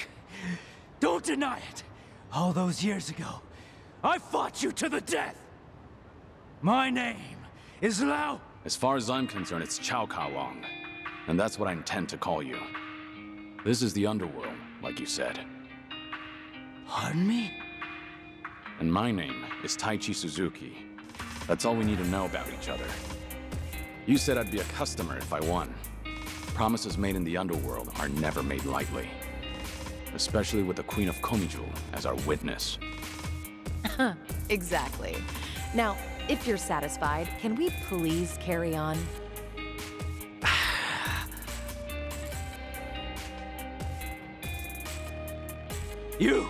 Don't deny it! All those years ago, I fought you to the death! My name is Lao... As far as I'm concerned, it's Chow Ka Long. And that's what I intend to call you. This is the underworld, like you said. Pardon me? And my name is Taichi Suzuki. That's all we need to know about each other. You said I'd be a customer if I won. Promises made in the underworld are never made lightly. Especially with the Queen of Geomijul as our witness. [laughs] exactly. Now, if you're satisfied, can we please carry on? [sighs] You!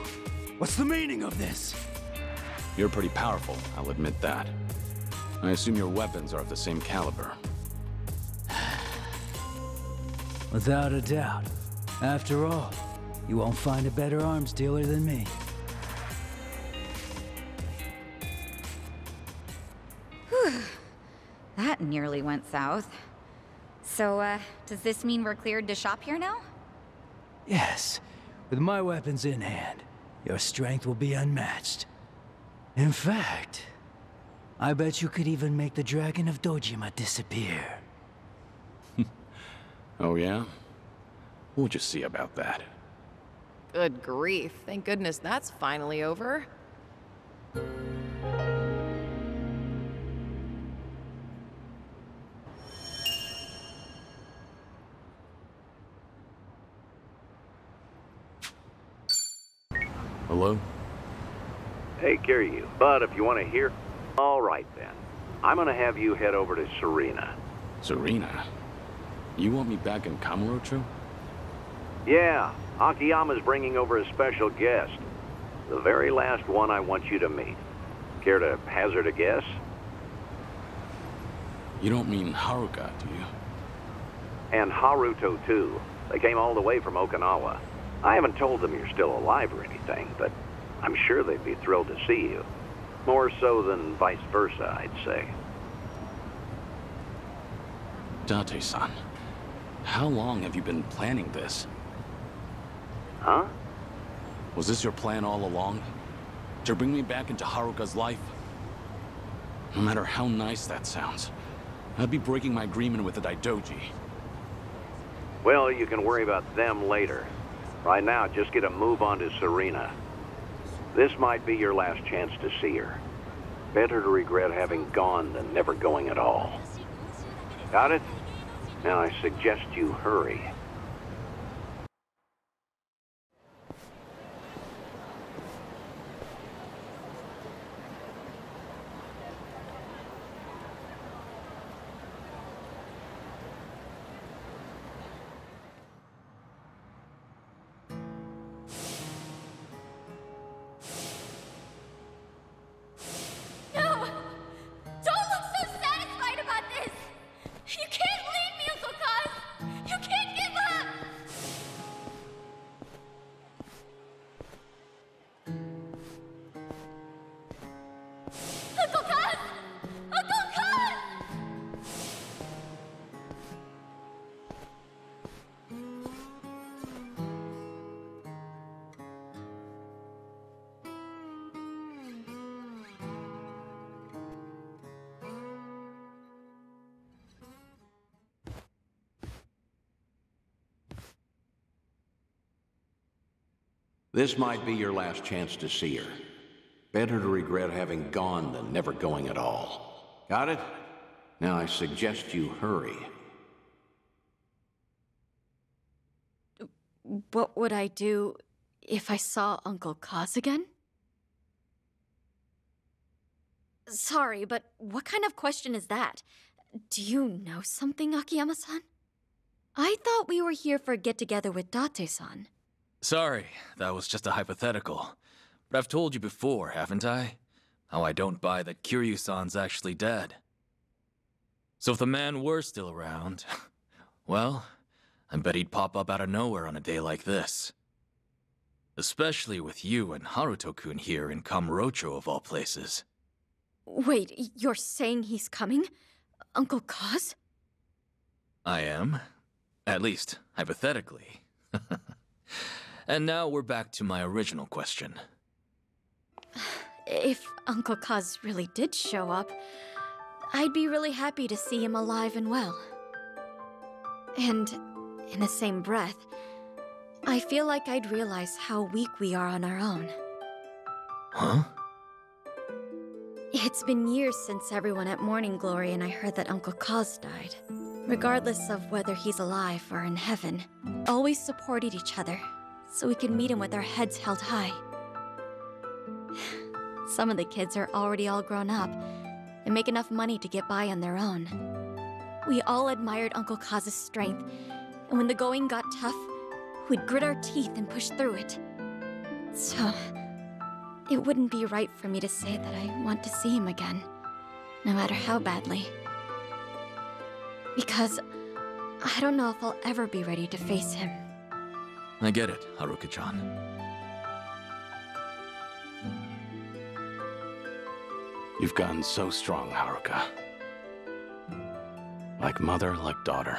What's the meaning of this? You're pretty powerful, I'll admit that. I assume your weapons are of the same caliber. Without a doubt. After all, you won't find a better arms dealer than me. Whew. [sighs] That nearly went south. So, uh, does this mean we're cleared to shop here now? Yes, with my weapons in hand, your strength will be unmatched. In fact, I bet you could even make the Dragon of Dojima disappear. Oh yeah? We'll just see about that. Good grief. Thank goodness that's finally over. Hello? Take care of you. But if you want to hear... All right, then. I'm going to have you head over to Serena. Serena? You want me back in Kamurocho? Yeah, Akiyama's bringing over a special guest. The very last one I want you to meet. Care to hazard a guess? You don't mean Haruka, do you? And Haruto, too. They came all the way from Okinawa. I haven't told them you're still alive or anything, but I'm sure they'd be thrilled to see you. More so than vice versa, I'd say. Date-san, how long have you been planning this? Huh? Was this your plan all along? To bring me back into Haruka's life? No matter how nice that sounds, I'd be breaking my agreement with the Daidoji. Well, you can worry about them later. Right now, just get a move on to Serena. This might be your last chance to see her. Better to regret having gone than never going at all. Got it? Now I suggest you hurry. This might be your last chance to see her. Better to regret having gone than never going at all. Got it? Now I suggest you hurry. What would I do if I saw Uncle Kaz again? Sorry, but what kind of question is that? Do you know something, Akiyama-san? I thought we were here for a get-together with Date-san. Sorry, that was just a hypothetical. But I've told you before, haven't I? How I don't buy that Kiryu-san's actually dead. So if the man were still around, [laughs] well, I bet he'd pop up out of nowhere on a day like this. Especially with you and Haruto-kun here in Kamurocho of all places. Wait, you're saying he's coming? Uncle Kaz? I am. At least, hypothetically. [laughs] and now we're back to my original question. If Uncle Kaz really did show up, I'd be really happy to see him alive and well. And in the same breath, I feel like I'd realize how weak we are on our own. Huh? It's been years since everyone at Morning Glory and I heard that Uncle Kaz died. Regardless of whether he's alive or in heaven, always supported each other, so we could meet him with our heads held high. [sighs] Some of the kids are already all grown up and make enough money to get by on their own. We all admired Uncle Kaz's strength, and when the going got tough, we'd grit our teeth and push through it. So, it wouldn't be right for me to say that I want to see him again, no matter how badly. Because I don't know if I'll ever be ready to face him. I get it, Haruka-chan. You've gotten so strong, Haruka. Like mother, like daughter.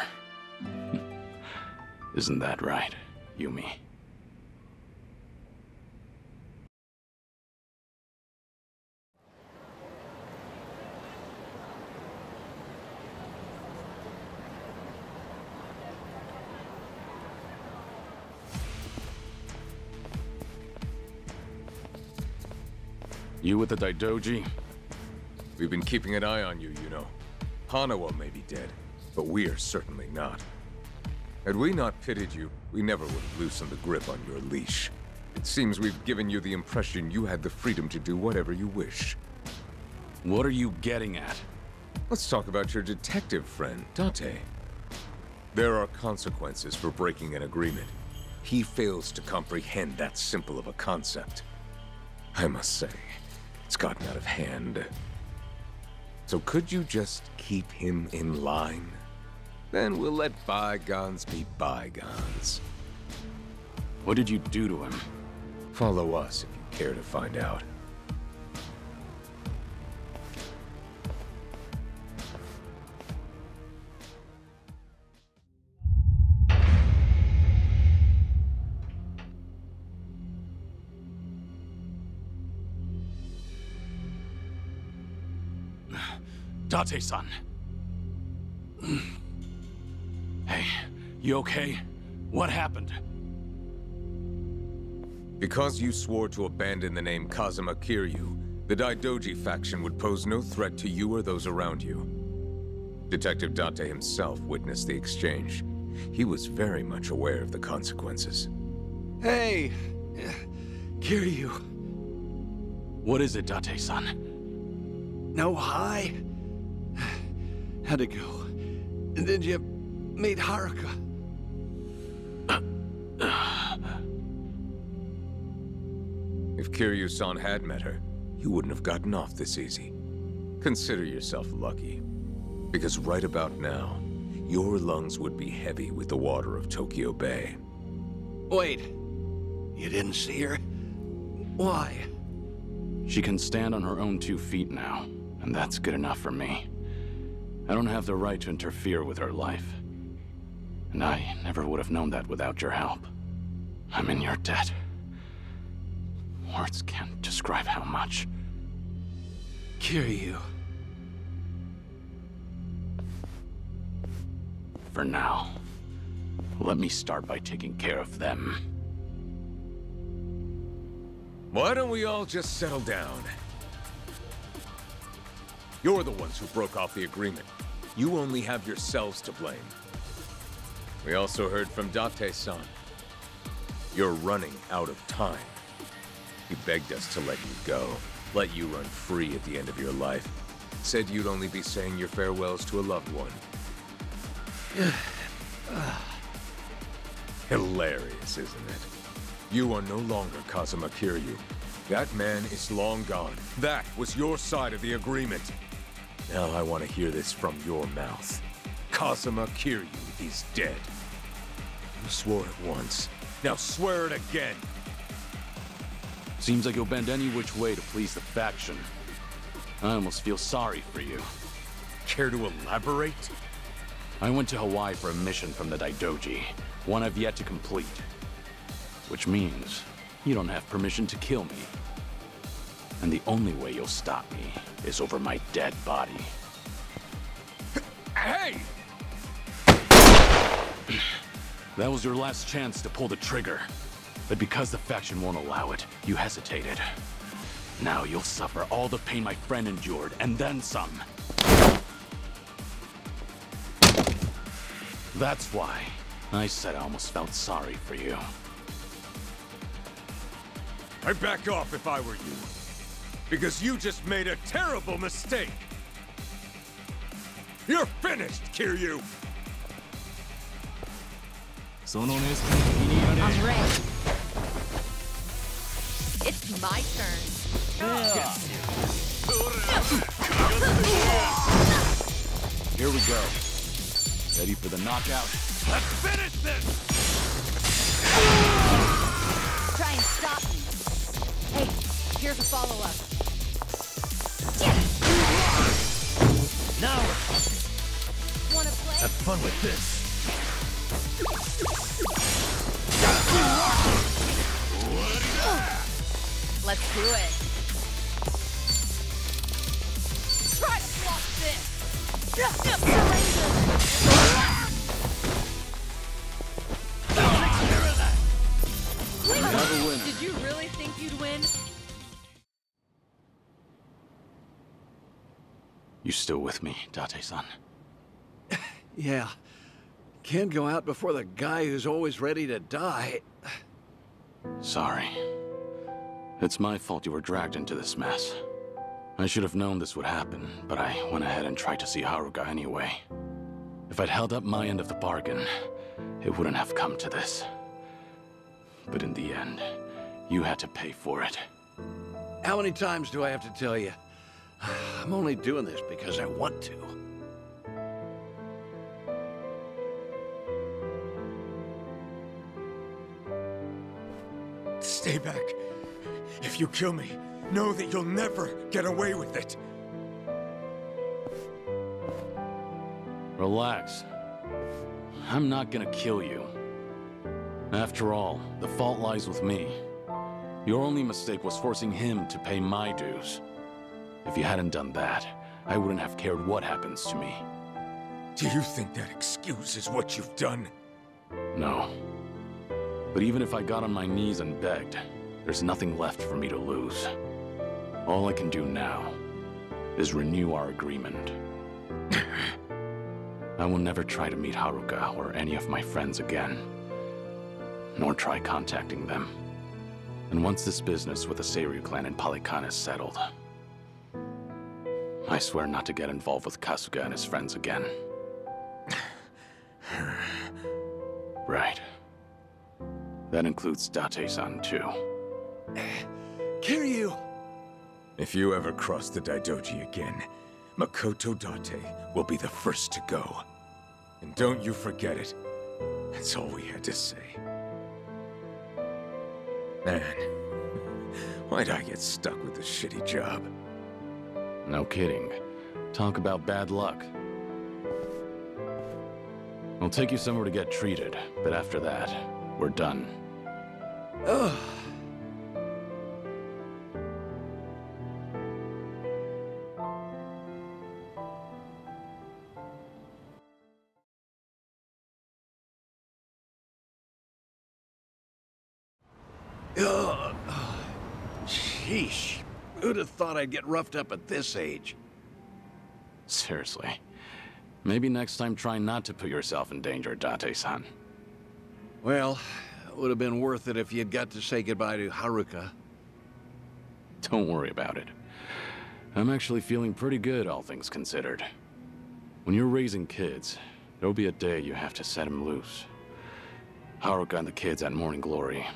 [laughs] Isn't that right, Yumi? You with the Daidoji? We've been keeping an eye on you, you know. Hanawa may be dead, but we are certainly not. Had we not pitied you, we never would have loosened the grip on your leash. It seems we've given you the impression you had the freedom to do whatever you wish. What are you getting at? Let's talk about your detective friend, Date. There are consequences for breaking an agreement. He fails to comprehend that simple of a concept. I must say, it's gotten out of hand. So could you just keep him in line? Then we'll let bygones be bygones. What did you do to him? Follow us if you care to find out. Date-san. Hey, you okay? What happened? Because you swore to abandon the name Kazuma Kiryu, the Daidoji faction would pose no threat to you or those around you. Detective Date himself witnessed the exchange. He was very much aware of the consequences. Hey! Kiryu. What is it, Date-san? No hi? How'd it go? then you meet Haruka? If Kiryu-san had met her, you wouldn't have gotten off this easy. Consider yourself lucky. Because right about now, your lungs would be heavy with the water of Tokyo Bay. Wait. You didn't see her? Why? She can stand on her own two feet now, and that's good enough for me. I don't have the right to interfere with her life. And I never would have known that without your help. I'm in your debt. Words can't describe how much. Kiryu. For now, let me start by taking care of them. Why don't we all just settle down? You're the ones who broke off the agreement. You only have yourselves to blame. We also heard from Date-san. You're running out of time. He begged us to let you go, let you run free at the end of your life. Said you'd only be saying your farewells to a loved one. [sighs] Hilarious, isn't it? You are no longer Kazuma Kiryu. That man is long gone. That was your side of the agreement. Now I want to hear this from your mouth. Kazuma Kiryu is dead. You swore it once. Now swear it again. Seems like you'll bend any which way to please the faction. I almost feel sorry for you. Care to elaborate? I went to Hawaii for a mission from the Daidoji, one I've yet to complete. Which means you don't have permission to kill me. And the only way you'll stop me is over my dead body. [coughs] Hey! [clears throat] That was your last chance to pull the trigger. But because the faction won't allow it, you hesitated. Now you'll suffer all the pain my friend endured, and then some. That's why I said I almost felt sorry for you. I'd back off if I were you. Because you just made a terrible mistake. You're finished, Kiryu! I'm ready. It's my turn. Here we go. Ready for the knockout? Let's finish this! Here's a follow-up. Now, Wanna play? have fun with this. Let's do it. Try to block this. Another winner. Did you really think you'd win? You still with me, Date-san? [laughs] Yeah. Can't go out before the guy who's always ready to die. Sorry. It's my fault you were dragged into this mess. I should have known this would happen, but I went ahead and tried to see Haruka anyway. If I'd held up my end of the bargain, it wouldn't have come to this. But in the end, you had to pay for it. How many times do I have to tell you? [sighs] I'm only doing this because I want to. Stay back. If you kill me, know that you'll never get away with it. Relax. I'm not gonna kill you. After all, the fault lies with me. Your only mistake was forcing him to pay my dues. If you hadn't done that, I wouldn't have cared what happens to me. Do you think that excuses what you've done? No. But even if I got on my knees and begged, there's nothing left for me to lose. All I can do now is renew our agreement. I will never try to meet Haruka or any of my friends again. Nor try contacting them. And once this business with the Seiryu clan in Palikan is settled, I swear not to get involved with Kasuga and his friends again. [sighs] right. That includes Date-san, too. [sighs] Kiryu! If you ever cross the Daidoji again, Makoto Date will be the first to go. And don't you forget it. That's all we had to say. Man, [laughs] why'd I get stuck with this shitty job? No kidding. Talk about bad luck. I'll take you somewhere to get treated, but after that, we're done. Ugh. Sheesh. Who'd have thought I'd get roughed up at this age? Seriously. Maybe next time try not to put yourself in danger, Date-san. Well, it would have been worth it if you'd got to say goodbye to Haruka. Don't worry about it. I'm actually feeling pretty good, all things considered. When you're raising kids, there'll be a day you have to set them loose. Haruka and the kids at Morning Glory.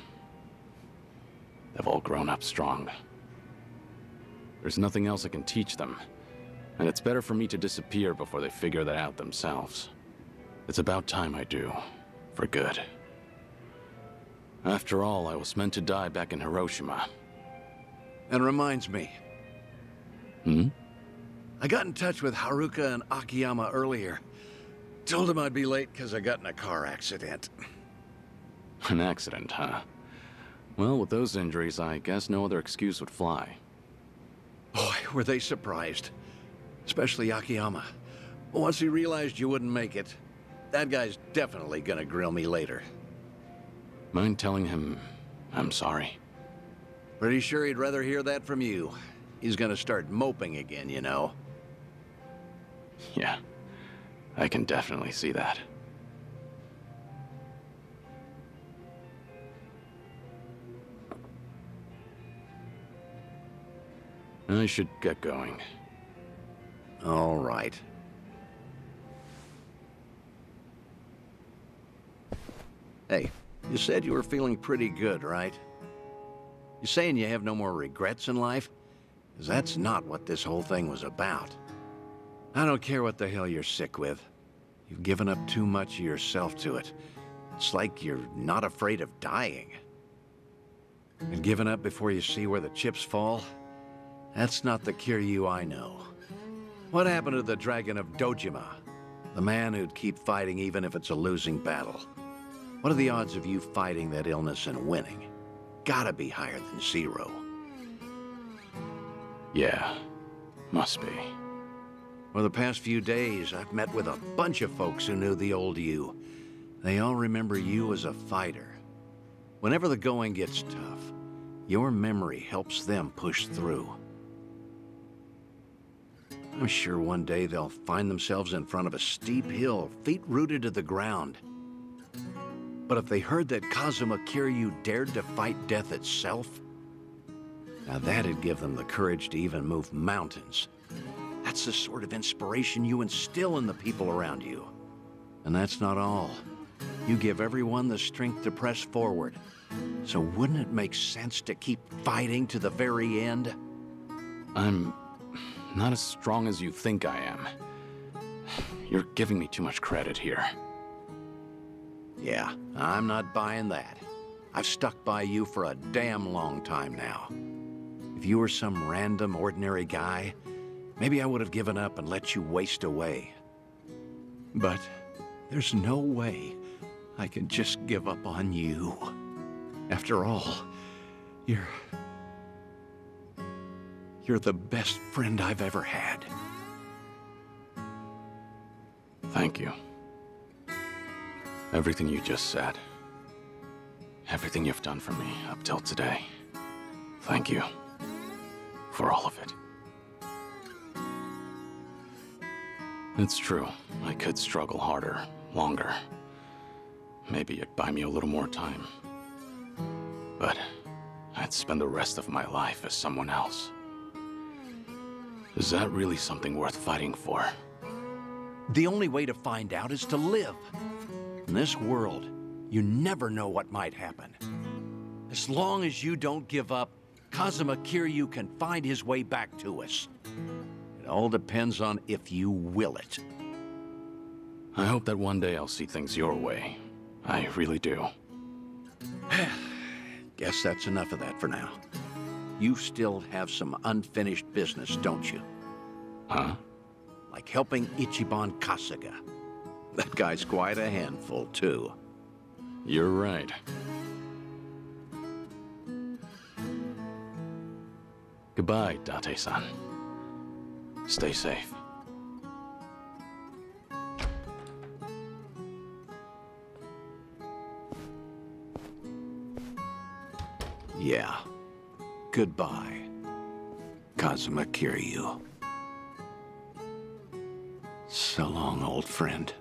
They've all grown up strong. There's nothing else I can teach them. And it's better for me to disappear before they figure that out themselves. It's about time I do. For good. After all, I was meant to die back in Hiroshima. And reminds me, Hmm? I got in touch with Haruka and Akiyama earlier. Told them I'd be late because I got in a car accident. An accident, huh? Well, with those injuries, I guess no other excuse would fly. Boy, were they surprised. Especially Akiyama. Once he realized you wouldn't make it, that guy's definitely gonna grill me later. Mind telling him I'm sorry? Pretty sure he'd rather hear that from you. He's gonna start moping again, you know. Yeah, I can definitely see that. I should get going. All right. Hey, you said you were feeling pretty good, right? You saying you have no more regrets in life? Because that's not what this whole thing was about. I don't care what the hell you're sick with. You've given up too much of yourself to it. It's like you're not afraid of dying. And giving up before you see where the chips fall? That's not the Kiryu I know. What happened to the Dragon of Dojima? The man who'd keep fighting even if it's a losing battle. What are the odds of you fighting that illness and winning? Gotta be higher than zero. Yeah, must be. For the past few days, I've met with a bunch of folks who knew the old you. They all remember you as a fighter. Whenever the going gets tough, your memory helps them push through. I'm sure one day they'll find themselves in front of a steep hill, feet rooted to the ground. But if they heard that Kazuma Kiryu dared to fight death itself, now that'd give them the courage to even move mountains. That's the sort of inspiration you instill in the people around you. And that's not all. You give everyone the strength to press forward. So wouldn't it make sense to keep fighting to the very end? I'm not as strong as you think I am. You're giving me too much credit here. Yeah, I'm not buying that. I've stuck by you for a damn long time now. If you were some random, ordinary guy, maybe I would have given up and let you waste away. But there's no way I can just give up on you. After all, you're... You're the best friend I've ever had. Thank you. Everything you just said. Everything you've done for me up till today. Thank you. For all of it. It's true. I could struggle harder, longer. Maybe it'd buy me a little more time. But I'd spend the rest of my life as someone else. Is that really something worth fighting for? The only way to find out is to live. In this world, you never know what might happen. As long as you don't give up, Kazuma Kiryu can find his way back to us. It all depends on if you will it. I hope that one day I'll see things your way. I really do. [sighs] Guess that's enough of that for now. You still have some unfinished business, don't you? Huh? Like helping Ichiban Kasuga. That guy's quite a handful, too. You're right. Goodbye, Date-san. Stay safe. Yeah. Goodbye, Kazuma Kiryu. So long, old friend.